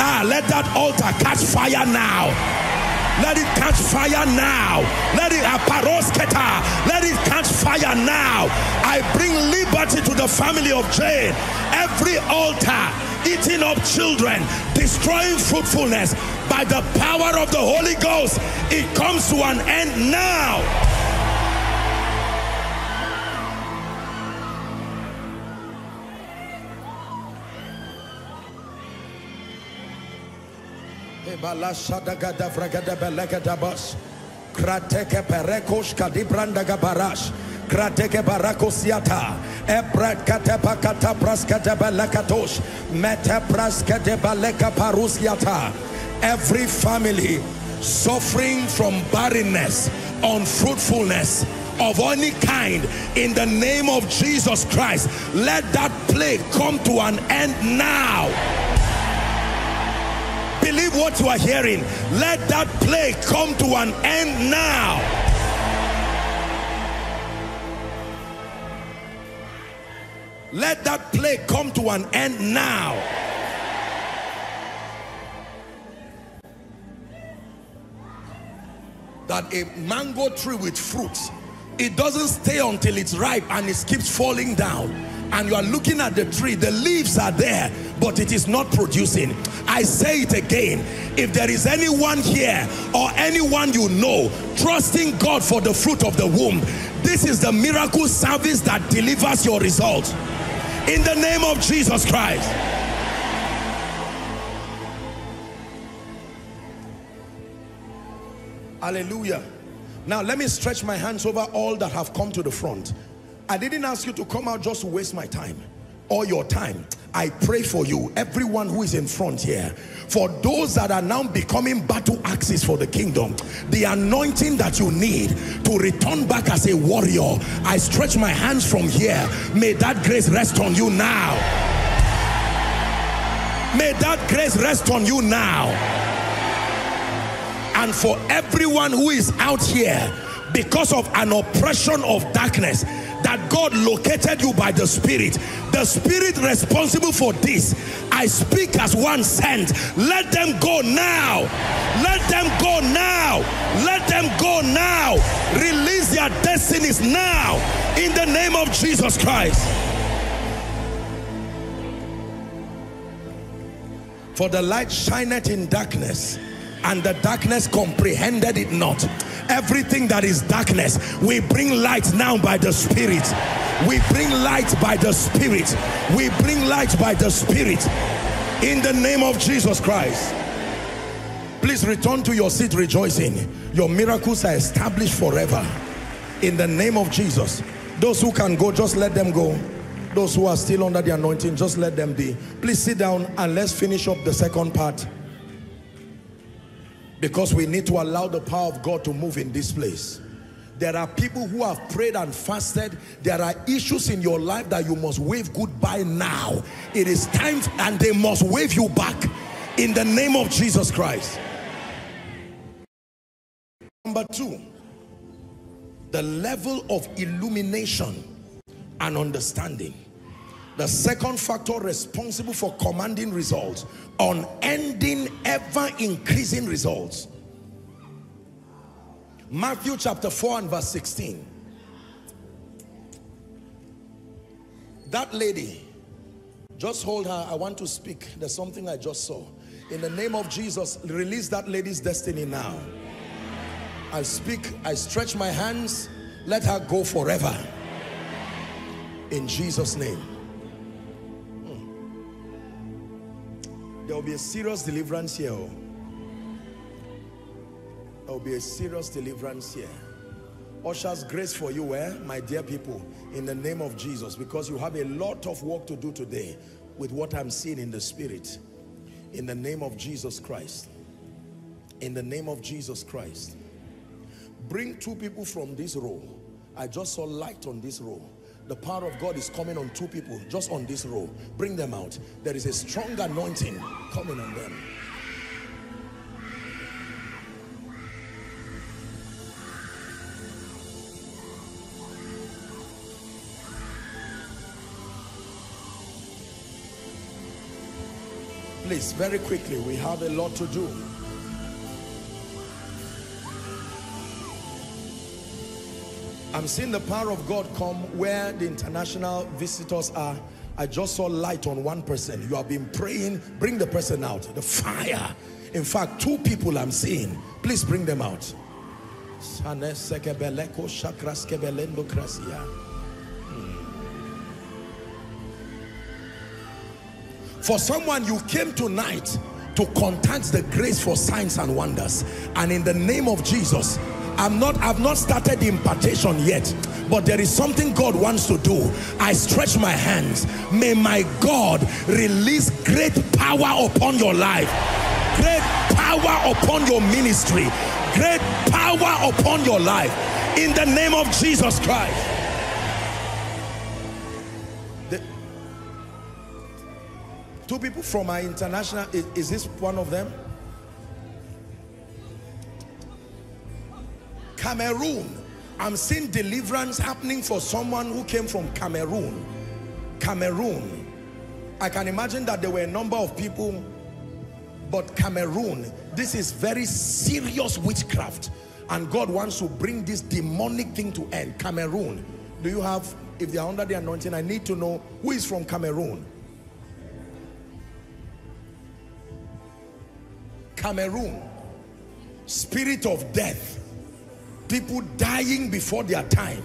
Ah, let that altar catch fire now. Let it catch fire now. Let it aparosketa. Let it catch fire now. I bring liberty to the family of Jane. Every altar eating up children, destroying fruitfulness by the power of the Holy Ghost. It comes to an end now. Balashadagada vragada belegada bas. Krateke perekosh kadibranda gabarash. Krateke barakosiata. Ebrat katepa kata praskate belekatosh. Mete praskate beleka parusiata. Every family suffering from barrenness, unfruitfulness, of any kind in the name of Jesus Christ let that plague come to an end now believe what you are hearing. Let that plague come to an end now. Let that plague come to an end now. That a mango tree with fruits, it doesn't stay until it's ripe and it keeps falling down and you are looking at the tree, the leaves are there, but it is not producing. I say it again, if there is anyone here or anyone you know trusting God for the fruit of the womb, this is the miracle service that delivers your result. In the name of Jesus Christ. Hallelujah. Now let me stretch my hands over all that have come to the front. I didn't ask you to come out just to waste my time or your time. I pray for you, everyone who is in front here, for those that are now becoming battle axes for the kingdom, the anointing that you need to return back as a warrior. I stretch my hands from here. May that grace rest on you now. May that grace rest on you now. And for everyone who is out here because of an oppression of darkness, that God located you by the Spirit. The Spirit responsible for this. I speak as one sent. Let them go now. Let them go now. Let them go now. Release their destinies now in the name of Jesus Christ. For the light shineth in darkness, and the darkness comprehended it not everything that is darkness we bring light now by the spirit. We bring light by the spirit. We bring light by the spirit. In the name of jesus christ. Please return to your seat rejoicing. Your miracles are established forever. In the name of jesus. Those who can go just let them go. Those who are still under the anointing just let them be. Please sit down and let's finish up the second part because we need to allow the power of God to move in this place. There are people who have prayed and fasted. There are issues in your life that you must wave goodbye now. It is time and they must wave you back in the name of Jesus Christ. Number two, the level of illumination and understanding. The second factor responsible for commanding results, unending, ever increasing results. Matthew chapter 4 and verse 16. That lady, just hold her. I want to speak. There's something I just saw. In the name of Jesus, release that lady's destiny now. I speak, I stretch my hands. Let her go forever. In Jesus' name. There will be a serious deliverance here. Oh. There will be a serious deliverance here. Ushers grace for you, eh, my dear people, in the name of Jesus, because you have a lot of work to do today with what I'm seeing in the spirit. In the name of Jesus Christ. In the name of Jesus Christ. Bring two people from this row. I just saw light on this row the power of God is coming on two people just on this row. Bring them out. There is a strong anointing coming on them. Please very quickly we have a lot to do I'm seeing the power of God come where the international visitors are. I just saw light on one person. You have been praying. Bring the person out. The fire. In fact, two people I'm seeing. Please bring them out. Hmm. For someone, you came tonight to contact the grace for signs and wonders. And in the name of Jesus, I'm not, I've not started the impartation yet, but there is something God wants to do. I stretch my hands. May my God release great power upon your life, great power upon your ministry, great power upon your life in the name of Jesus Christ. Two people from our international, is, is this one of them? Cameroon. I'm seeing deliverance happening for someone who came from Cameroon. Cameroon. I can imagine that there were a number of people, but Cameroon, this is very serious witchcraft. And God wants to bring this demonic thing to end. Cameroon. Do you have, if they are under the anointing, I need to know who is from Cameroon. Cameroon. Spirit of death people dying before their time.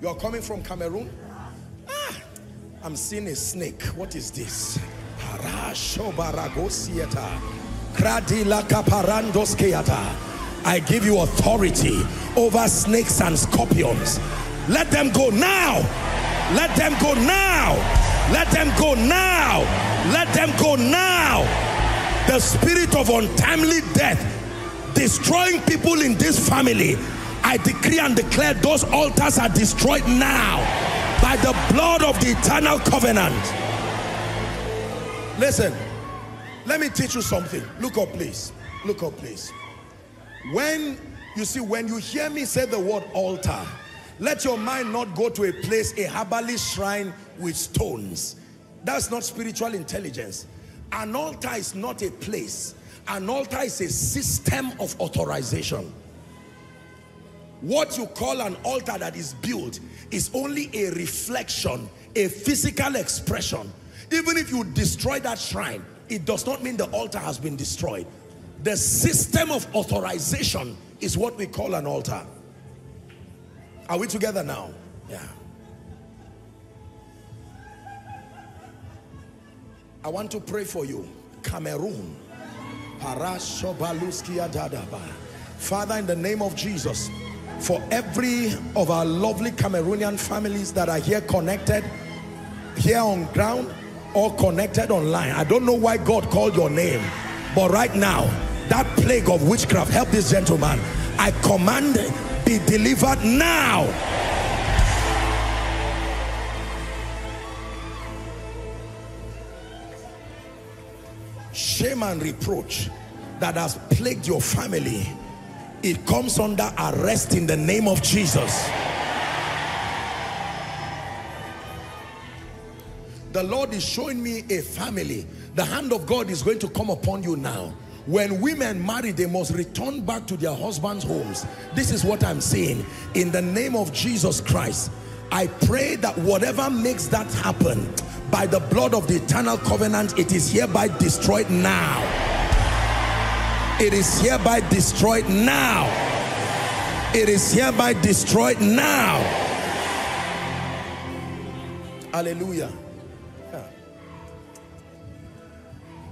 You are coming from Cameroon? Ah, I'm seeing a snake. What is this? I give you authority over snakes and scorpions. Let them go now. Let them go now let them go now. Let them go now. The spirit of untimely death destroying people in this family. I decree and declare those altars are destroyed now by the blood of the eternal covenant. Listen, let me teach you something. Look up, please. Look up, please. When you see, when you hear me say the word altar, let your mind not go to a place, a herbalist shrine with stones. That's not spiritual intelligence. An altar is not a place. An altar is a system of authorization. What you call an altar that is built is only a reflection, a physical expression. Even if you destroy that shrine, it does not mean the altar has been destroyed. The system of authorization is what we call an altar. Are we together now? Yeah. I want to pray for you. Cameroon. Father, in the name of Jesus, for every of our lovely Cameroonian families that are here connected, here on ground, or connected online. I don't know why God called your name, but right now, that plague of witchcraft, help this gentleman. I command be delivered now shame and reproach that has plagued your family, it comes under arrest in the name of Jesus. The Lord is showing me a family. The hand of God is going to come upon you now. When women marry, they must return back to their husbands' homes. This is what I'm saying. In the name of Jesus Christ, I pray that whatever makes that happen, by the blood of the eternal covenant, it is hereby destroyed now. It is hereby destroyed now. It is hereby destroyed now. Hallelujah.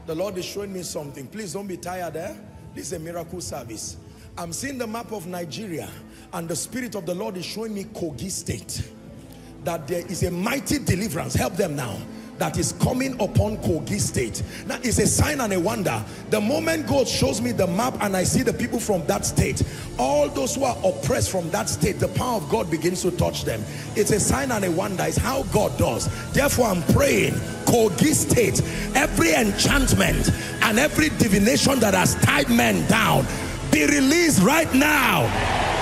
The Lord is showing me something. Please don't be tired there. Eh? This is a miracle service. I'm seeing the map of Nigeria and the Spirit of the Lord is showing me Kogi State that there is a mighty deliverance. Help them now that is coming upon Kogi state. Now it's a sign and a wonder. The moment God shows me the map and I see the people from that state, all those who are oppressed from that state, the power of God begins to touch them. It's a sign and a wonder. It's how God does. Therefore I'm praying, Kogi state, every enchantment and every divination that has tied men down, be released right now.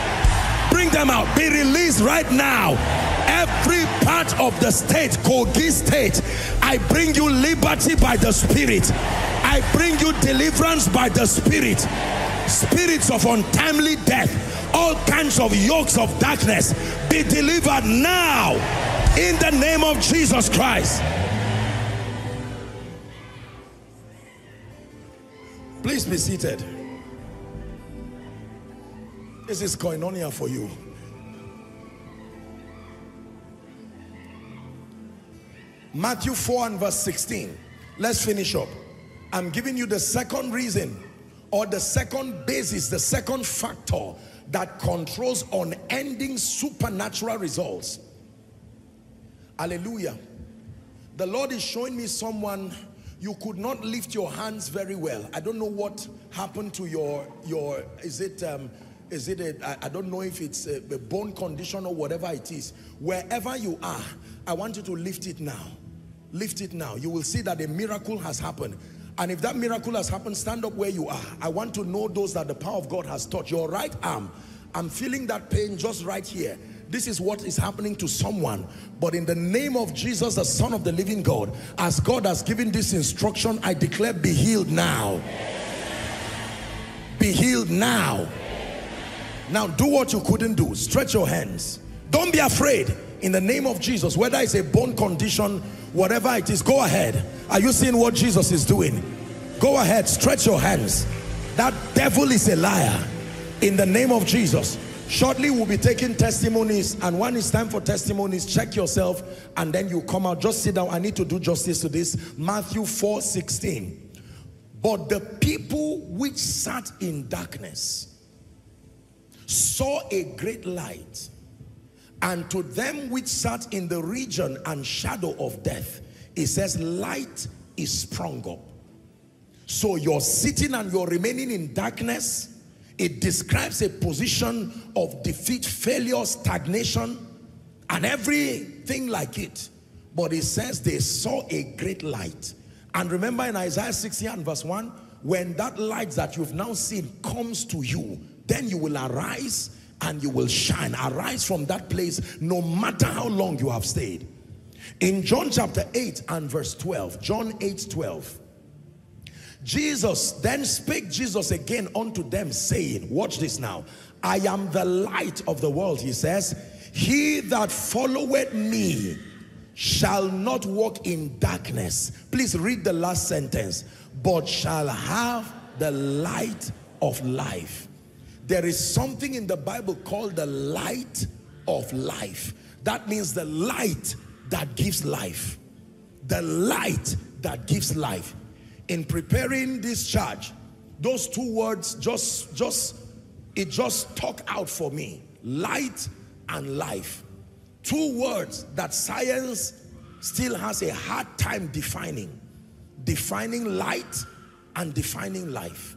Bring them out. Be released right now. Every part of the state, Kogi state, I bring you liberty by the Spirit. I bring you deliverance by the Spirit. Spirits of untimely death, all kinds of yokes of darkness, be delivered now in the name of Jesus Christ. Please be seated. This is koinonia for you. Matthew 4 and verse 16. Let's finish up. I'm giving you the second reason or the second basis, the second factor that controls unending supernatural results. Hallelujah. The Lord is showing me someone you could not lift your hands very well. I don't know what happened to your, your is it, um, is it a, I, don't know if it's a, a bone condition or whatever it is. Wherever you are, I want you to lift it now. Lift it now. You will see that a miracle has happened. And if that miracle has happened, stand up where you are. I want to know those that the power of God has touched. Your right arm, I'm feeling that pain just right here. This is what is happening to someone. But in the name of Jesus, the Son of the living God, as God has given this instruction, I declare be healed now. Be healed now. Now do what you couldn't do. Stretch your hands. Don't be afraid. In the name of Jesus, whether it's a bone condition, whatever it is, go ahead. Are you seeing what Jesus is doing? Go ahead, stretch your hands. That devil is a liar. In the name of Jesus. Shortly, we'll be taking testimonies. And when it's time for testimonies, check yourself and then you come out. Just sit down. I need to do justice to this. Matthew 4, 16. But the people which sat in darkness saw a great light. And to them which sat in the region and shadow of death, it says light is sprung up. So you're sitting and you're remaining in darkness it describes a position of defeat, failure, stagnation, and everything like it. But it says they saw a great light. And remember in Isaiah 60 and verse 1, when that light that you've now seen comes to you, then you will arise and you will shine. Arise from that place no matter how long you have stayed. In John chapter 8 and verse 12, John 8, 12, Jesus, then spake Jesus again unto them saying, watch this now, I am the light of the world, he says, he that followeth me shall not walk in darkness. Please read the last sentence, but shall have the light of life. There is something in the Bible called the light of life. That means the light that gives life. The light that gives life in preparing this charge, those two words just, just, it just talk out for me. Light and life. Two words that science still has a hard time defining. Defining light and defining life.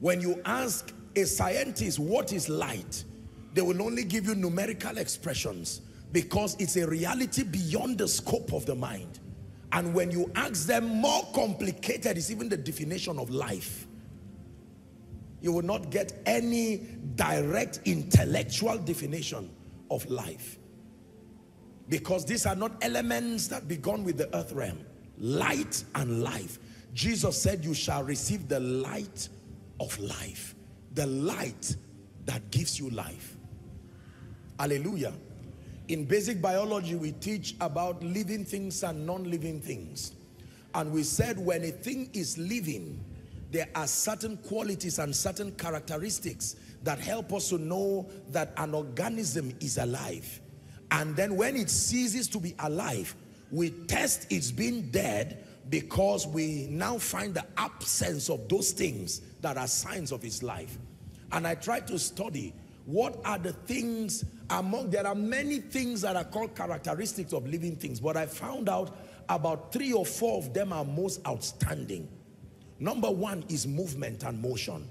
When you ask a scientist what is light, they will only give you numerical expressions because it's a reality beyond the scope of the mind. And when you ask them, more complicated is even the definition of life. You will not get any direct intellectual definition of life. Because these are not elements that begun with the earth realm. Light and life. Jesus said you shall receive the light of life. The light that gives you life. Hallelujah. In basic biology, we teach about living things and non-living things. And we said when a thing is living, there are certain qualities and certain characteristics that help us to know that an organism is alive. And then when it ceases to be alive, we test its being dead because we now find the absence of those things that are signs of his life. And I try to study what are the things among, there are many things that are called characteristics of living things, but I found out about three or four of them are most outstanding. Number one is movement and motion.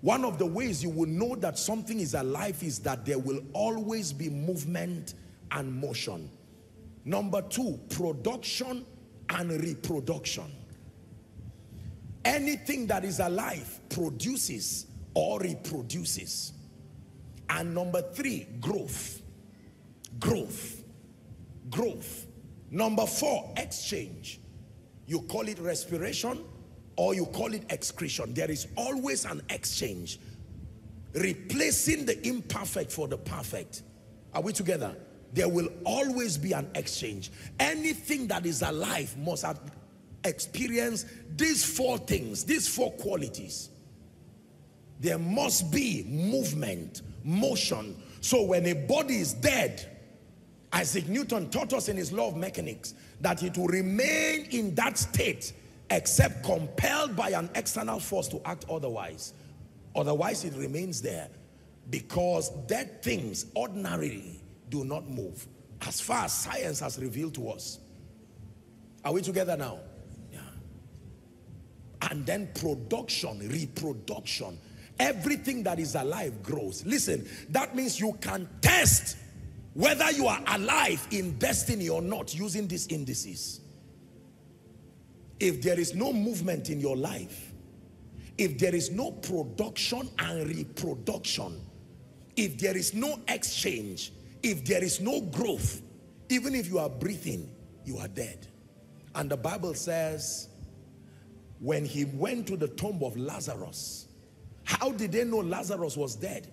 One of the ways you will know that something is alive is that there will always be movement and motion. Number two, production and reproduction. Anything that is alive produces or reproduces. And number three, growth. Growth. growth. Number four, exchange. You call it respiration or you call it excretion. There is always an exchange. Replacing the imperfect for the perfect. Are we together? There will always be an exchange. Anything that is alive must have experienced these four things, these four qualities. There must be movement, motion. So when a body is dead, Isaac Newton taught us in his law of mechanics that it will remain in that state except compelled by an external force to act otherwise. Otherwise it remains there because dead things ordinarily do not move as far as science has revealed to us. Are we together now? Yeah. And then production, reproduction. Everything that is alive grows. Listen, that means you can test whether you are alive in destiny or not using these indices. If there is no movement in your life, if there is no production and reproduction, if there is no exchange, if there is no growth, even if you are breathing, you are dead. And the Bible says, when he went to the tomb of Lazarus, how did they know Lazarus was dead?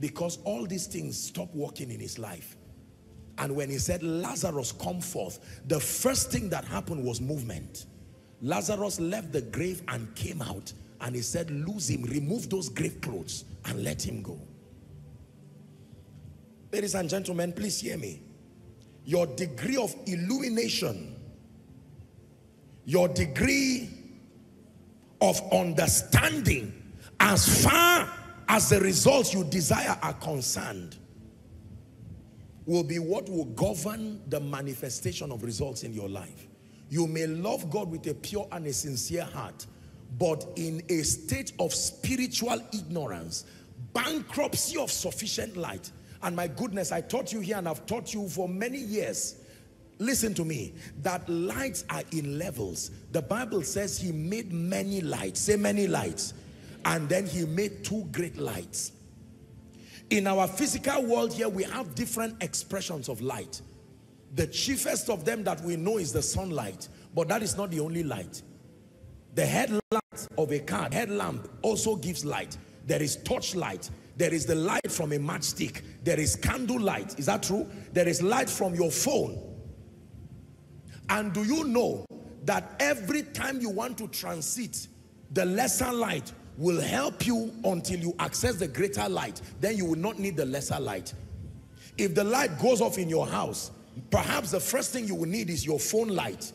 Because all these things stopped working in his life. And when he said, Lazarus, come forth, the first thing that happened was movement. Lazarus left the grave and came out. And he said, lose him, remove those grave clothes and let him go. Ladies and gentlemen, please hear me. Your degree of illumination, your degree of understanding as far as the results you desire are concerned will be what will govern the manifestation of results in your life. You may love God with a pure and a sincere heart, but in a state of spiritual ignorance, bankruptcy of sufficient light. And my goodness, I taught you here and I've taught you for many years. Listen to me, that lights are in levels. The Bible says he made many lights, say many lights. And then he made two great lights. In our physical world here, we have different expressions of light. The chiefest of them that we know is the sunlight, but that is not the only light. The headlight of a car, headlamp also gives light. There is torchlight. There is the light from a matchstick. There is candle light. Is that true? There is light from your phone. And do you know that every time you want to transit, the lesser light will help you until you access the greater light. Then you will not need the lesser light. If the light goes off in your house, perhaps the first thing you will need is your phone light.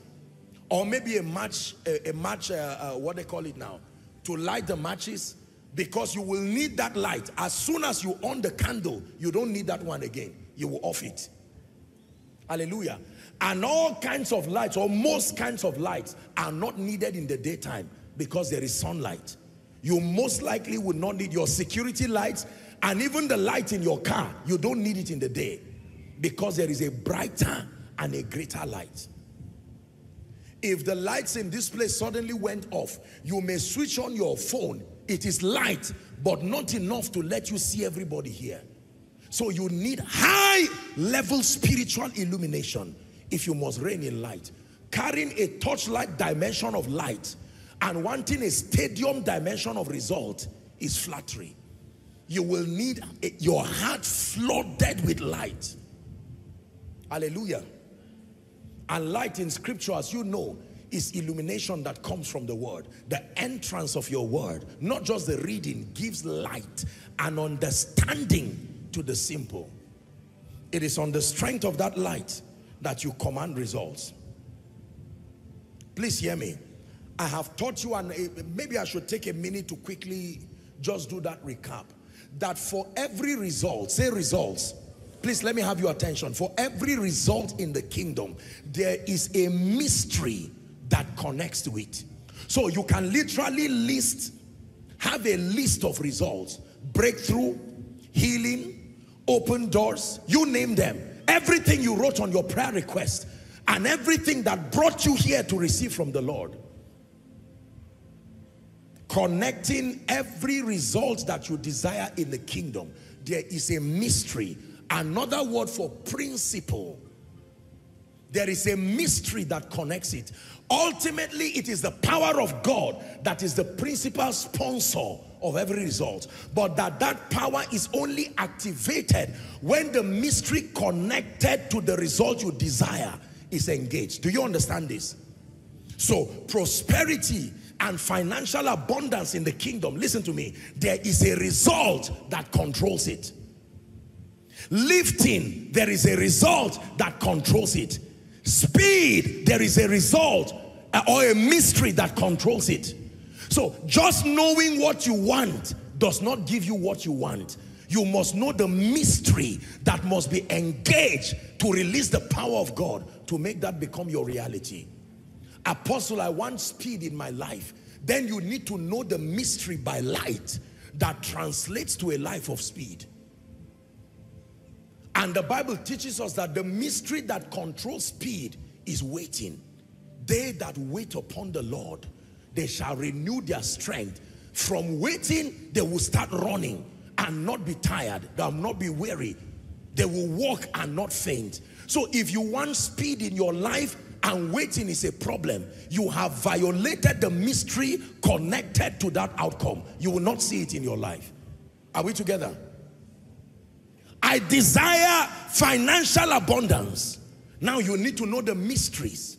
Or maybe a match, a, a match, uh, uh, what they call it now, to light the matches because you will need that light. As soon as you on the candle, you don't need that one again. You will off it. Hallelujah. And all kinds of lights or most kinds of lights are not needed in the daytime because there is sunlight you most likely would not need your security lights and even the light in your car. You don't need it in the day because there is a brighter and a greater light. If the lights in this place suddenly went off, you may switch on your phone. It is light, but not enough to let you see everybody here. So you need high level spiritual illumination if you must reign in light. Carrying a torchlight dimension of light and wanting a stadium dimension of result is flattery. You will need a, your heart flooded with light. Hallelujah. And light in scripture, as you know, is illumination that comes from the word. The entrance of your word, not just the reading, gives light and understanding to the simple. It is on the strength of that light that you command results. Please hear me. I have taught you, and eh, maybe I should take a minute to quickly just do that recap. That for every result, say results, please let me have your attention. For every result in the kingdom, there is a mystery that connects to it. So you can literally list, have a list of results, breakthrough, healing, open doors, you name them. Everything you wrote on your prayer request and everything that brought you here to receive from the Lord connecting every result that you desire in the kingdom. There is a mystery. Another word for principle. there is a mystery that connects it. Ultimately, it is the power of God that is the principal sponsor of every result. But that that power is only activated when the mystery connected to the result you desire is engaged. Do you understand this? So prosperity and financial abundance in the kingdom, listen to me, there is a result that controls it. Lifting, there is a result that controls it. Speed, there is a result uh, or a mystery that controls it. So just knowing what you want does not give you what you want. You must know the mystery that must be engaged to release the power of God to make that become your reality. Apostle, I want speed in my life. Then you need to know the mystery by light that translates to a life of speed. And the Bible teaches us that the mystery that controls speed is waiting. They that wait upon the Lord, they shall renew their strength. From waiting, they will start running and not be tired. They will not be weary. They will walk and not faint. So if you want speed in your life and waiting is a problem, you have violated the mystery connected to that outcome. You will not see it in your life. Are we together? I desire financial abundance. Now you need to know the mysteries,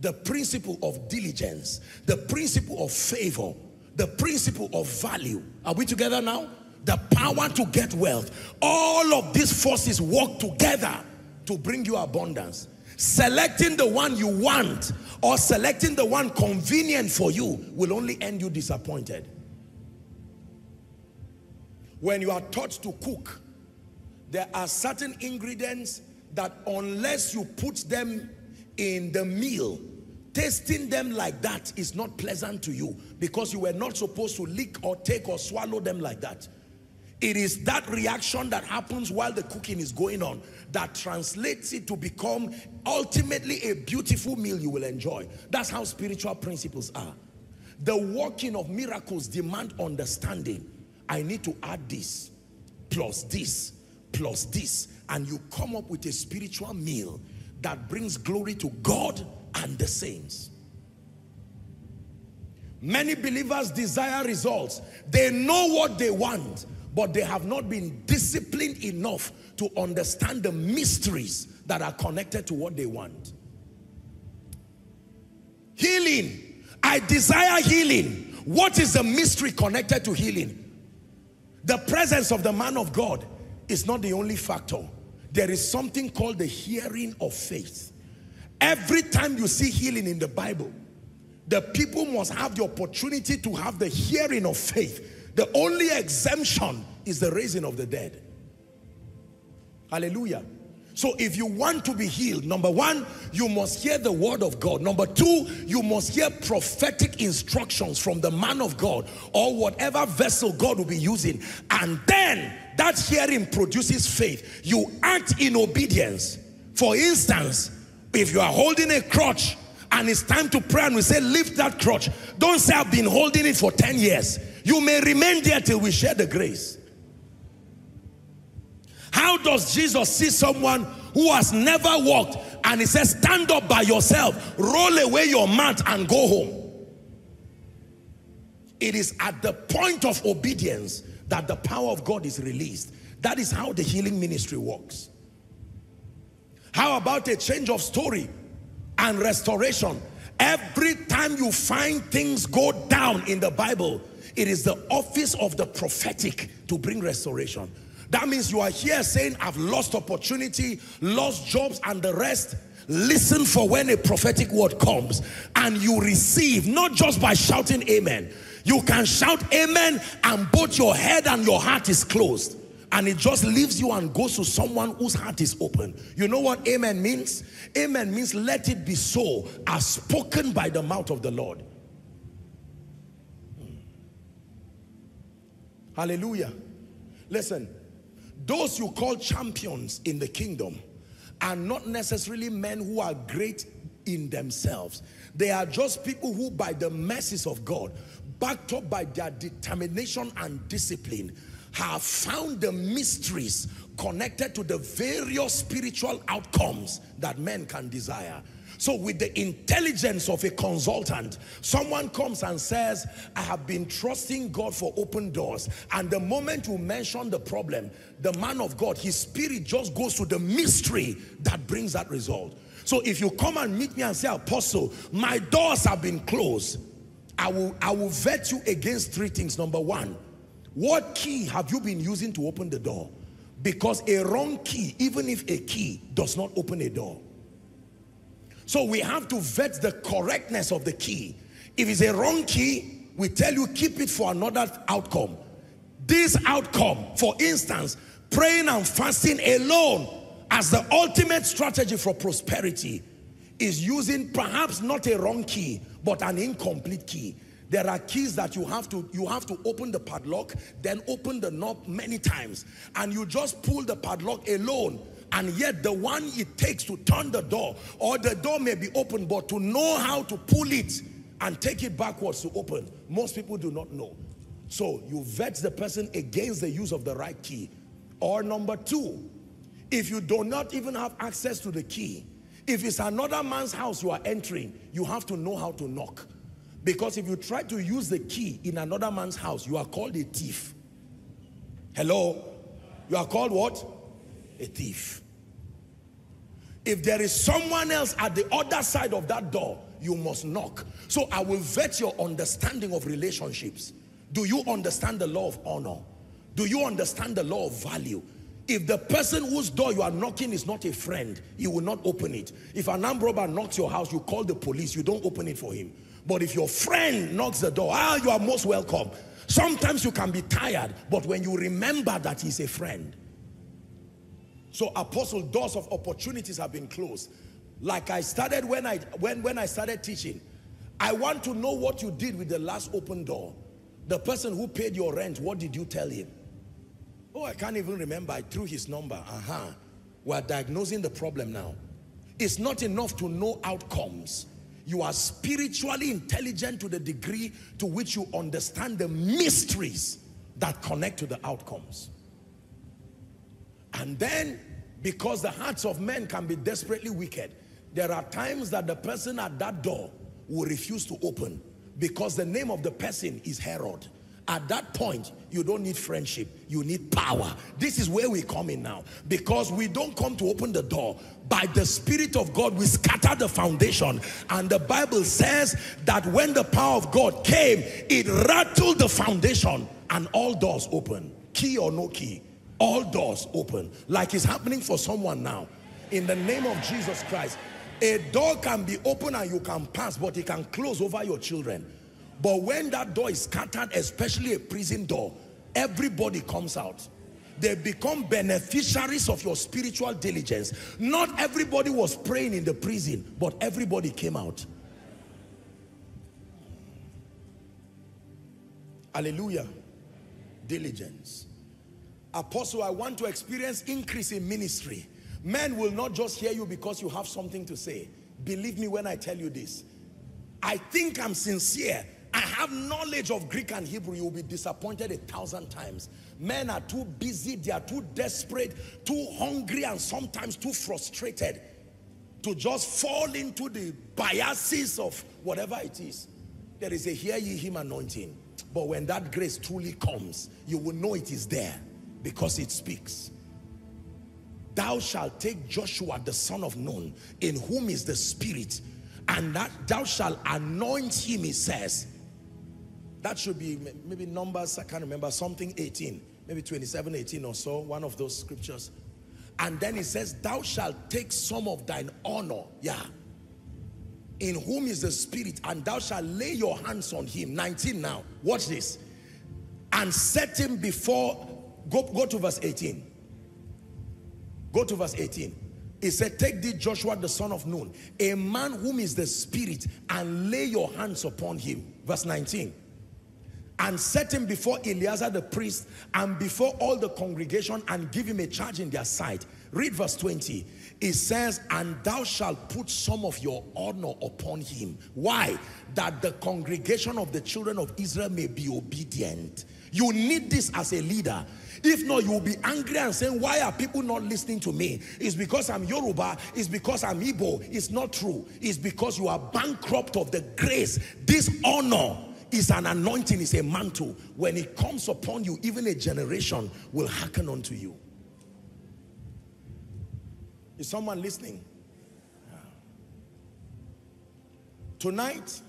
the principle of diligence, the principle of favor, the principle of value. Are we together now? The power to get wealth. All of these forces work together to bring you abundance. Selecting the one you want or selecting the one convenient for you will only end you disappointed. When you are taught to cook, there are certain ingredients that unless you put them in the meal, tasting them like that is not pleasant to you because you were not supposed to lick or take or swallow them like that. It is that reaction that happens while the cooking is going on that translates it to become ultimately a beautiful meal you will enjoy. That's how spiritual principles are. The working of miracles demand understanding. I need to add this, plus this, plus this and you come up with a spiritual meal that brings glory to God and the saints. Many believers desire results. They know what they want, but they have not been disciplined enough to understand the mysteries that are connected to what they want. Healing. I desire healing. What is the mystery connected to healing? The presence of the man of God is not the only factor. There is something called the hearing of faith. Every time you see healing in the Bible, the people must have the opportunity to have the hearing of faith. The only exemption is the raising of the dead. Hallelujah. So if you want to be healed, number one, you must hear the word of God. Number two, you must hear prophetic instructions from the man of God or whatever vessel God will be using. And then that hearing produces faith. You act in obedience. For instance, if you are holding a crutch and it's time to pray and we say, lift that crutch. Don't say, I've been holding it for 10 years. You may remain there till we share the grace. How does Jesus see someone who has never walked and he says, stand up by yourself, roll away your mat and go home. It is at the point of obedience that the power of God is released. That is how the healing ministry works. How about a change of story and restoration? Every time you find things go down in the Bible, it is the office of the prophetic to bring restoration. That means you are here saying, I've lost opportunity, lost jobs and the rest. Listen for when a prophetic word comes and you receive, not just by shouting amen. You can shout amen and both your head and your heart is closed. And it just leaves you and goes to someone whose heart is open. You know what amen means? Amen means let it be so as spoken by the mouth of the Lord. Hmm. Hallelujah. Listen, those you call champions in the kingdom are not necessarily men who are great in themselves. They are just people who by the mercies of God, backed up by their determination and discipline, have found the mysteries connected to the various spiritual outcomes that men can desire. So with the intelligence of a consultant, someone comes and says, I have been trusting God for open doors. And the moment you mention the problem, the man of God, his spirit just goes to the mystery that brings that result. So if you come and meet me and say, Apostle, my doors have been closed, I will, I will vet you against three things. Number one, what key have you been using to open the door? Because a wrong key, even if a key does not open a door, so we have to vet the correctness of the key. If it's a wrong key, we tell you keep it for another outcome. This outcome, for instance, praying and fasting alone as the ultimate strategy for prosperity is using perhaps not a wrong key, but an incomplete key. There are keys that you have to you have to open the padlock, then open the knob many times, and you just pull the padlock alone and yet the one it takes to turn the door or the door may be open but to know how to pull it and take it backwards to open most people do not know. So you vet the person against the use of the right key. Or number two if you do not even have access to the key if it's another man's house you are entering you have to know how to knock. Because if you try to use the key in another man's house you are called a thief. Hello? You are called what a thief. If there is someone else at the other side of that door, you must knock. So I will vet your understanding of relationships. Do you understand the law of honor? Do you understand the law of value? If the person whose door you are knocking is not a friend, you will not open it. If an armed robber knocks your house, you call the police, you don't open it for him. But if your friend knocks the door, ah, you are most welcome. Sometimes you can be tired, but when you remember that he's a friend, so apostle, doors of opportunities have been closed. Like I started when I, when, when I started teaching, I want to know what you did with the last open door. The person who paid your rent, what did you tell him? Oh, I can't even remember. I threw his number. Uh-huh. We're diagnosing the problem now. It's not enough to know outcomes. You are spiritually intelligent to the degree to which you understand the mysteries that connect to the outcomes. And then, because the hearts of men can be desperately wicked, there are times that the person at that door will refuse to open because the name of the person is Herod. At that point, you don't need friendship, you need power. This is where we come in now because we don't come to open the door. By the Spirit of God, we scatter the foundation. And the Bible says that when the power of God came, it rattled the foundation and all doors open. Key or no key, all doors open. Like it's happening for someone now. In the name of Jesus Christ a door can be open and you can pass but it can close over your children. But when that door is scattered especially a prison door everybody comes out. They become beneficiaries of your spiritual diligence. Not everybody was praying in the prison but everybody came out. Hallelujah. Diligence Apostle, I want to experience increase in ministry. Men will not just hear you because you have something to say. Believe me when I tell you this. I think I'm sincere. I have knowledge of Greek and Hebrew. You will be disappointed a thousand times. Men are too busy. They are too desperate, too hungry, and sometimes too frustrated to just fall into the biases of whatever it is. There is a hear ye him anointing. But when that grace truly comes, you will know it is there because it speaks. Thou shalt take Joshua the son of Nun, in whom is the spirit, and that thou shalt anoint him, he says. That should be maybe Numbers, I can't remember, something 18, maybe 27, 18 or so, one of those scriptures. And then he says, thou shalt take some of thine honor, yeah, in whom is the spirit, and thou shalt lay your hands on him. 19 now, watch this. And set him before Go, go to verse 18. Go to verse 18. He said, take thee Joshua the son of Nun, a man whom is the spirit, and lay your hands upon him. Verse 19. And set him before Eleazar the priest and before all the congregation and give him a charge in their sight. Read verse 20. It says, and thou shalt put some of your honor upon him. Why? That the congregation of the children of Israel may be obedient You need this as a leader. If not, you will be angry and saying, why are people not listening to me? It's because I'm Yoruba. It's because I'm Igbo. It's not true. It's because you are bankrupt of the grace. This honor is an anointing, is a mantle. When it comes upon you, even a generation will hearken unto you. Is someone listening? Tonight,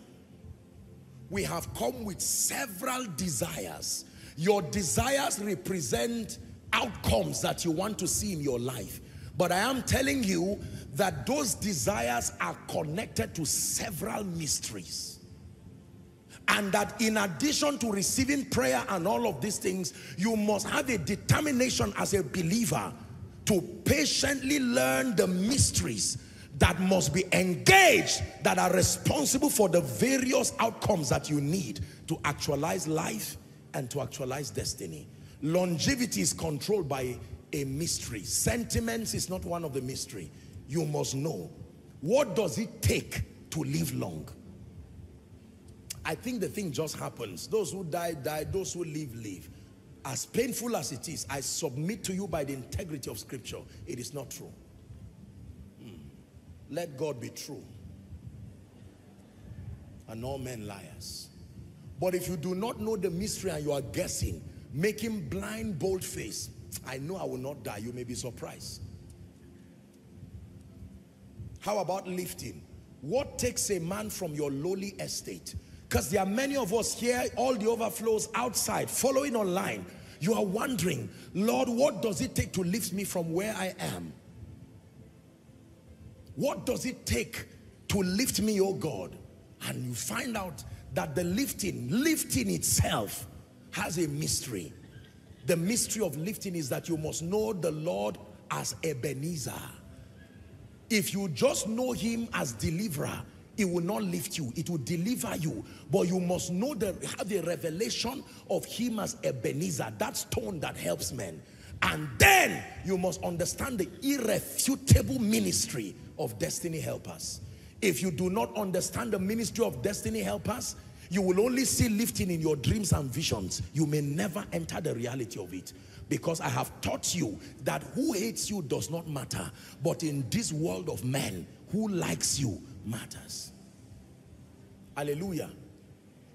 we have come with several desires. Your desires represent outcomes that you want to see in your life. But I am telling you that those desires are connected to several mysteries. And that in addition to receiving prayer and all of these things, you must have a determination as a believer to patiently learn the mysteries that must be engaged that are responsible for the various outcomes that you need to actualize life and to actualize destiny. Longevity is controlled by a mystery. Sentiments is not one of the mystery. You must know what does it take to live long. I think the thing just happens. Those who die, die. Those who live, live. As painful as it is, I submit to you by the integrity of scripture, it is not true. Hmm. Let God be true. And all men liars. But if you do not know the mystery and you are guessing, making blind, bold face, I know I will not die. You may be surprised. How about lifting? What takes a man from your lowly estate? Because there are many of us here, all the overflows outside, following online. You are wondering, Lord, what does it take to lift me from where I am? What does it take to lift me, oh God? And you find out that the lifting, lifting itself has a mystery. The mystery of lifting is that you must know the Lord as Ebenezer. If you just know him as deliverer, it will not lift you, it will deliver you. But you must know the have the revelation of him as Ebenezer, that stone that helps men. And then you must understand the irrefutable ministry of destiny helpers. If you do not understand the ministry of destiny helpers, you will only see lifting in your dreams and visions. You may never enter the reality of it. Because I have taught you that who hates you does not matter. But in this world of men, who likes you matters. Hallelujah.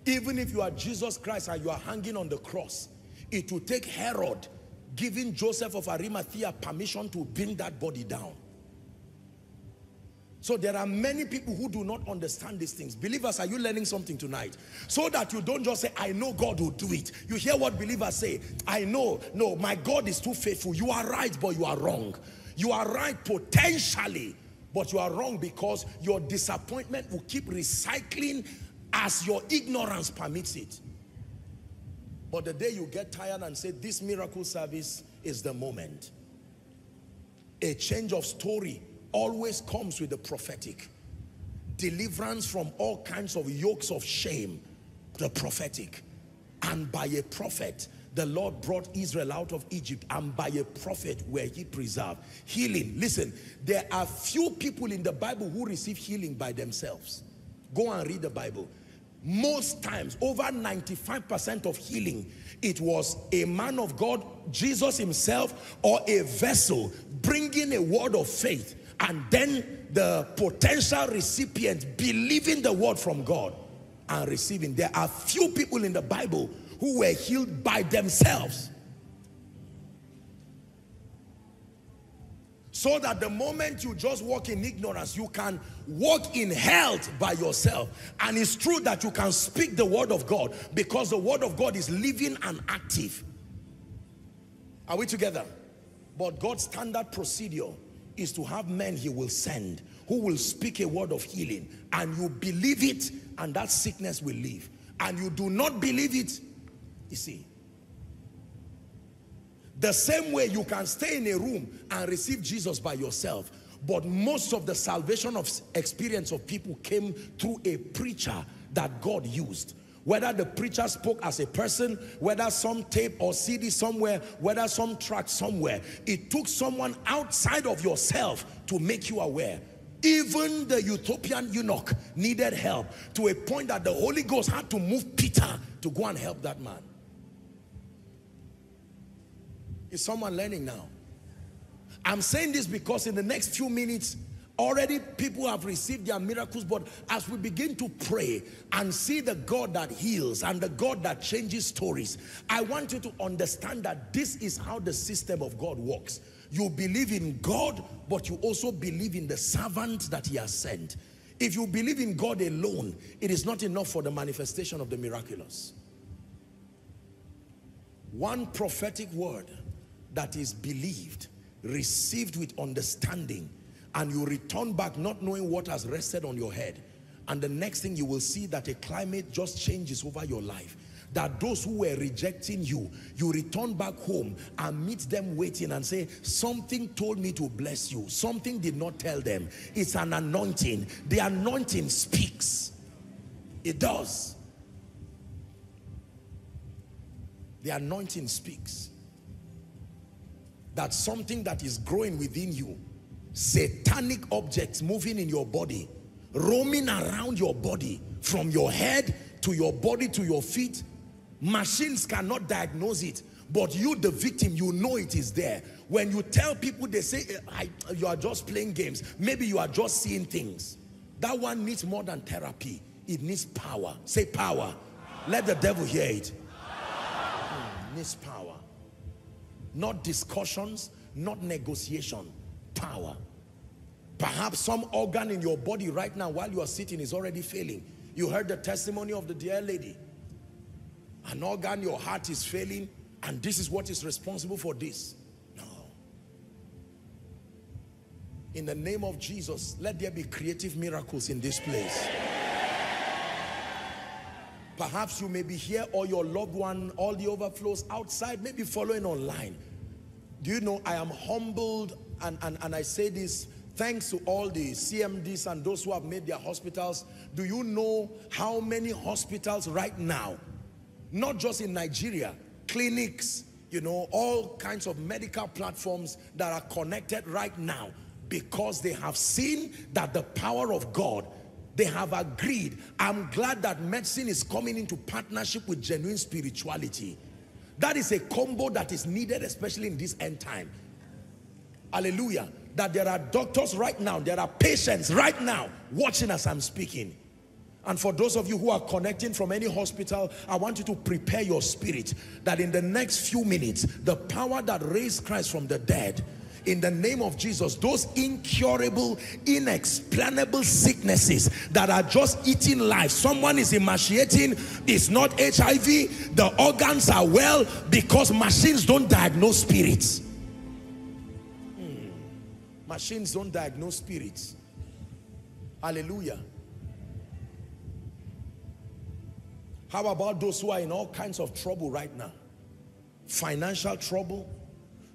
Even if you are Jesus Christ and you are hanging on the cross, it will take Herod giving Joseph of Arimathea permission to bring that body down. So there are many people who do not understand these things. Believers, are you learning something tonight? So that you don't just say, I know God will do it. You hear what believers say, I know, no, my God is too faithful. You are right, but you are wrong. You are right potentially, but you are wrong because your disappointment will keep recycling as your ignorance permits it. But the day you get tired and say, this miracle service is the moment. A change of story always comes with the prophetic. Deliverance from all kinds of yokes of shame, the prophetic. And by a prophet, the Lord brought Israel out of Egypt and by a prophet were he preserved. Healing. Listen, there are few people in the Bible who receive healing by themselves. Go and read the Bible. Most times, over 95% of healing, it was a man of God, Jesus himself, or a vessel bringing a word of faith and then the potential recipient believing the word from God and receiving. There are few people in the Bible who were healed by themselves. So that the moment you just walk in ignorance, you can walk in health by yourself. And it's true that you can speak the word of God because the word of God is living and active. Are we together? But God's standard procedure is to have men he will send who will speak a word of healing and you believe it and that sickness will leave. And you do not believe it you see. The same way you can stay in a room and receive Jesus by yourself but most of the salvation of experience of people came through a preacher that God used whether the preacher spoke as a person, whether some tape or CD somewhere, whether some track somewhere. It took someone outside of yourself to make you aware. Even the Ethiopian eunuch needed help to a point that the Holy Ghost had to move Peter to go and help that man. Is someone learning now? I'm saying this because in the next few minutes, already people have received their miracles, but as we begin to pray and see the God that heals and the God that changes stories, I want you to understand that this is how the system of God works. You believe in God, but you also believe in the servant that he has sent. If you believe in God alone, it is not enough for the manifestation of the miraculous. One prophetic word that is believed, received with understanding, and you return back not knowing what has rested on your head. And the next thing you will see that a climate just changes over your life. That those who were rejecting you, you return back home and meet them waiting and say, something told me to bless you. Something did not tell them. It's an anointing. The anointing speaks. It does. The anointing speaks. That something that is growing within you, satanic objects moving in your body, roaming around your body, from your head to your body to your feet, machines cannot diagnose it, but you, the victim, you know it is there. When you tell people, they say, you are just playing games. Maybe you are just seeing things. That one needs more than therapy. It needs power. Say power. Let the devil hear it hmm, needs power. Not discussions, not negotiation, power. Perhaps some organ in your body right now while you are sitting is already failing. You heard the testimony of the dear lady. An organ, your heart is failing and this is what is responsible for this. No. In the name of Jesus, let there be creative miracles in this place. Perhaps you may be here or your loved one, all the overflows outside, maybe following online. Do you know I am humbled and, and, and I say this thanks to all the CMDs and those who have made their hospitals. Do you know how many hospitals right now, not just in Nigeria, clinics, you know, all kinds of medical platforms that are connected right now because they have seen that the power of God they have agreed. I'm glad that medicine is coming into partnership with genuine spirituality. That is a combo that is needed, especially in this end time. Hallelujah. That there are doctors right now, there are patients right now watching as I'm speaking. And for those of you who are connecting from any hospital, I want you to prepare your spirit that in the next few minutes, the power that raised Christ from the dead in the name of Jesus, those incurable, inexplainable sicknesses that are just eating life. Someone is emaciating, it's not HIV, the organs are well because machines don't diagnose spirits. Machines don't diagnose spirits. Hallelujah. How about those who are in all kinds of trouble right now? Financial trouble,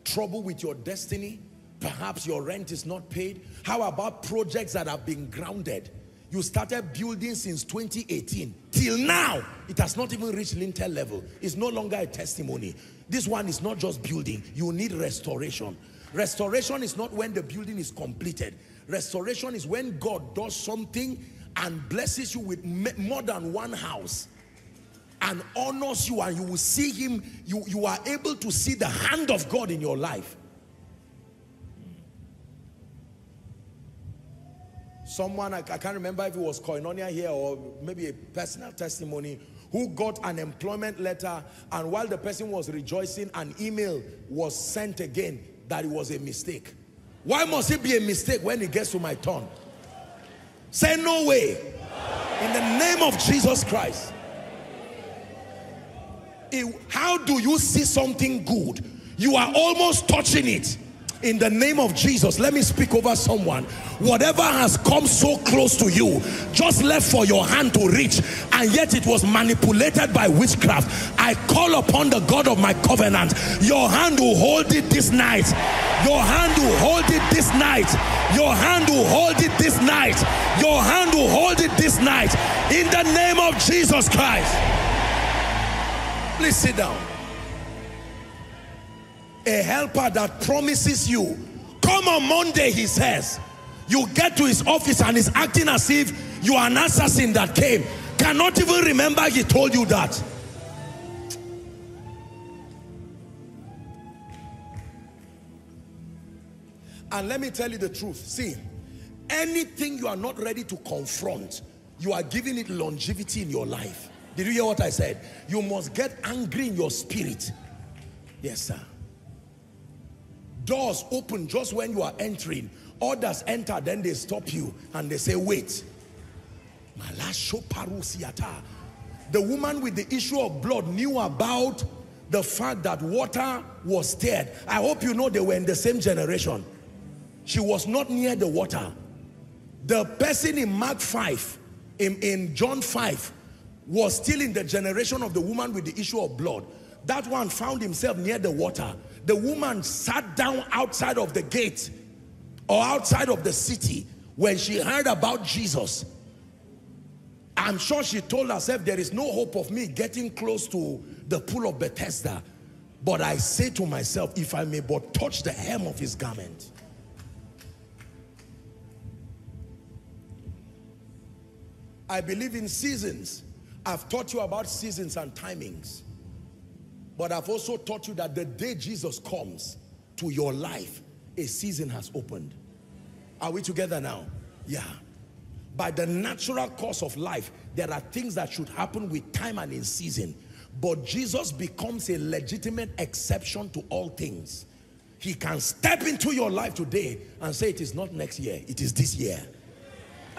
trouble with your destiny. Perhaps your rent is not paid. How about projects that have been grounded? You started building since 2018. Till now, it has not even reached lintel level. It's no longer a testimony. This one is not just building. You need restoration. Restoration is not when the building is completed. Restoration is when God does something and blesses you with more than one house and honors you and you will see him, you, you are able to see the hand of God in your life. Someone, I, I can't remember if it was Koinonia here or maybe a personal testimony, who got an employment letter and while the person was rejoicing, an email was sent again that it was a mistake. Why must it be a mistake when it gets to my turn? Say no way. In the name of Jesus Christ how do you see something good? You are almost touching it. In the name of Jesus, let me speak over someone. Whatever has come so close to you, just left for your hand to reach, and yet it was manipulated by witchcraft. I call upon the God of my covenant. Your hand will hold it this night. Your hand will hold it this night. Your hand will hold it this night. Your hand will hold it this night. In the name of Jesus Christ. Please sit down. A helper that promises you, come on Monday, he says. You get to his office and he's acting as if you are an assassin that came. Cannot even remember he told you that. And let me tell you the truth. See, anything you are not ready to confront, you are giving it longevity in your life. Did you hear what I said? You must get angry in your spirit. Yes, sir. Doors open just when you are entering. Others enter, then they stop you and they say, wait. The woman with the issue of blood knew about the fact that water was stirred. I hope you know they were in the same generation. She was not near the water. The person in Mark 5, in, in John 5, was still in the generation of the woman with the issue of blood. That one found himself near the water. The woman sat down outside of the gate or outside of the city when she heard about Jesus. I'm sure she told herself, there is no hope of me getting close to the pool of Bethesda. But I say to myself, if I may but touch the hem of his garment. I believe in seasons. I've taught you about seasons and timings. But I've also taught you that the day Jesus comes to your life, a season has opened. Are we together now? Yeah. By the natural course of life, there are things that should happen with time and in season. But Jesus becomes a legitimate exception to all things. He can step into your life today and say it is not next year, it is this year.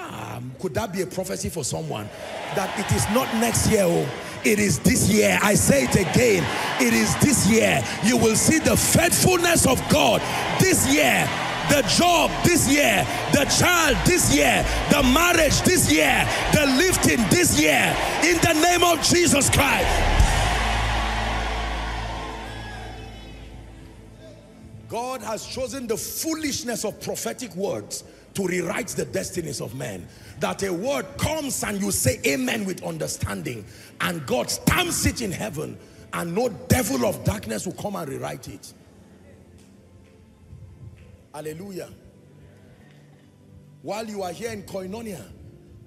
Um, could that be a prophecy for someone? That it is not next year, oh, it is this year. I say it again, it is this year. You will see the faithfulness of God this year. The job this year, the child this year, the marriage this year, the lifting this year, in the name of Jesus Christ. God has chosen the foolishness of prophetic words to rewrite the destinies of men. That a word comes and you say amen with understanding and God stamps it in heaven and no devil of darkness will come and rewrite it. Hallelujah. While you are here in Koinonia,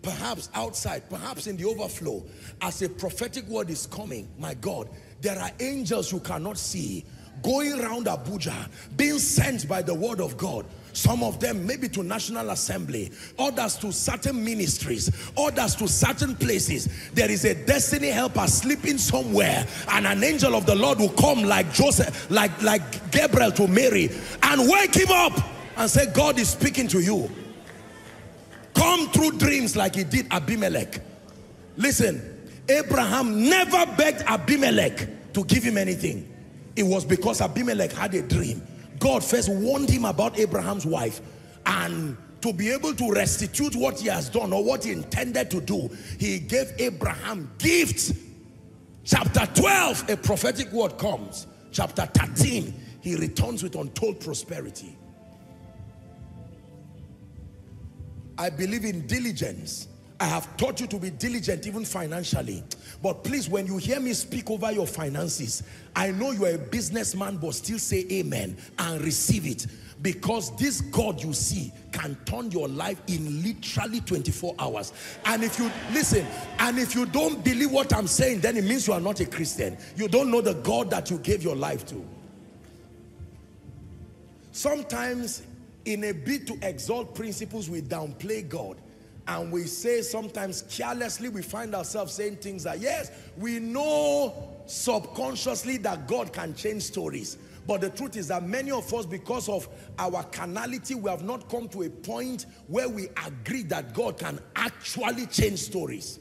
perhaps outside, perhaps in the overflow, as a prophetic word is coming, my God, there are angels you cannot see going around Abuja, being sent by the word of God some of them maybe to National Assembly, others to certain ministries, others to certain places. There is a destiny helper sleeping somewhere and an angel of the Lord will come like Joseph, like, like Gabriel to Mary and wake him up and say, God is speaking to you. Come through dreams like he did Abimelech. Listen, Abraham never begged Abimelech to give him anything. It was because Abimelech had a dream God first warned him about Abraham's wife and to be able to restitute what he has done or what he intended to do, he gave Abraham gifts. Chapter 12, a prophetic word comes. Chapter 13, he returns with untold prosperity. I believe in diligence. I have taught you to be diligent even financially. But please, when you hear me speak over your finances, I know you are a businessman, but still say amen and receive it. Because this God you see can turn your life in literally 24 hours. And if you, listen, and if you don't believe what I'm saying, then it means you are not a Christian. You don't know the God that you gave your life to. Sometimes in a bid to exalt principles, we downplay God and we say sometimes carelessly we find ourselves saying things that yes we know subconsciously that God can change stories. But the truth is that many of us because of our carnality we have not come to a point where we agree that God can actually change stories.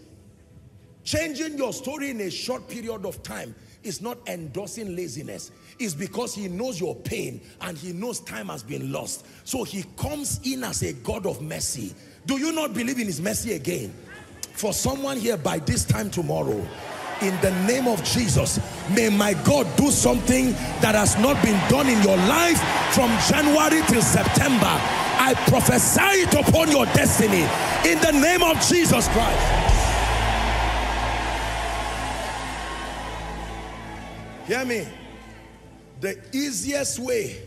Changing your story in a short period of time is not endorsing laziness. It's because he knows your pain and he knows time has been lost. So he comes in as a God of mercy do you not believe in his mercy again? For someone here by this time tomorrow, in the name of Jesus, may my God do something that has not been done in your life from January till September. I prophesy it upon your destiny in the name of Jesus Christ. Hear me. The easiest way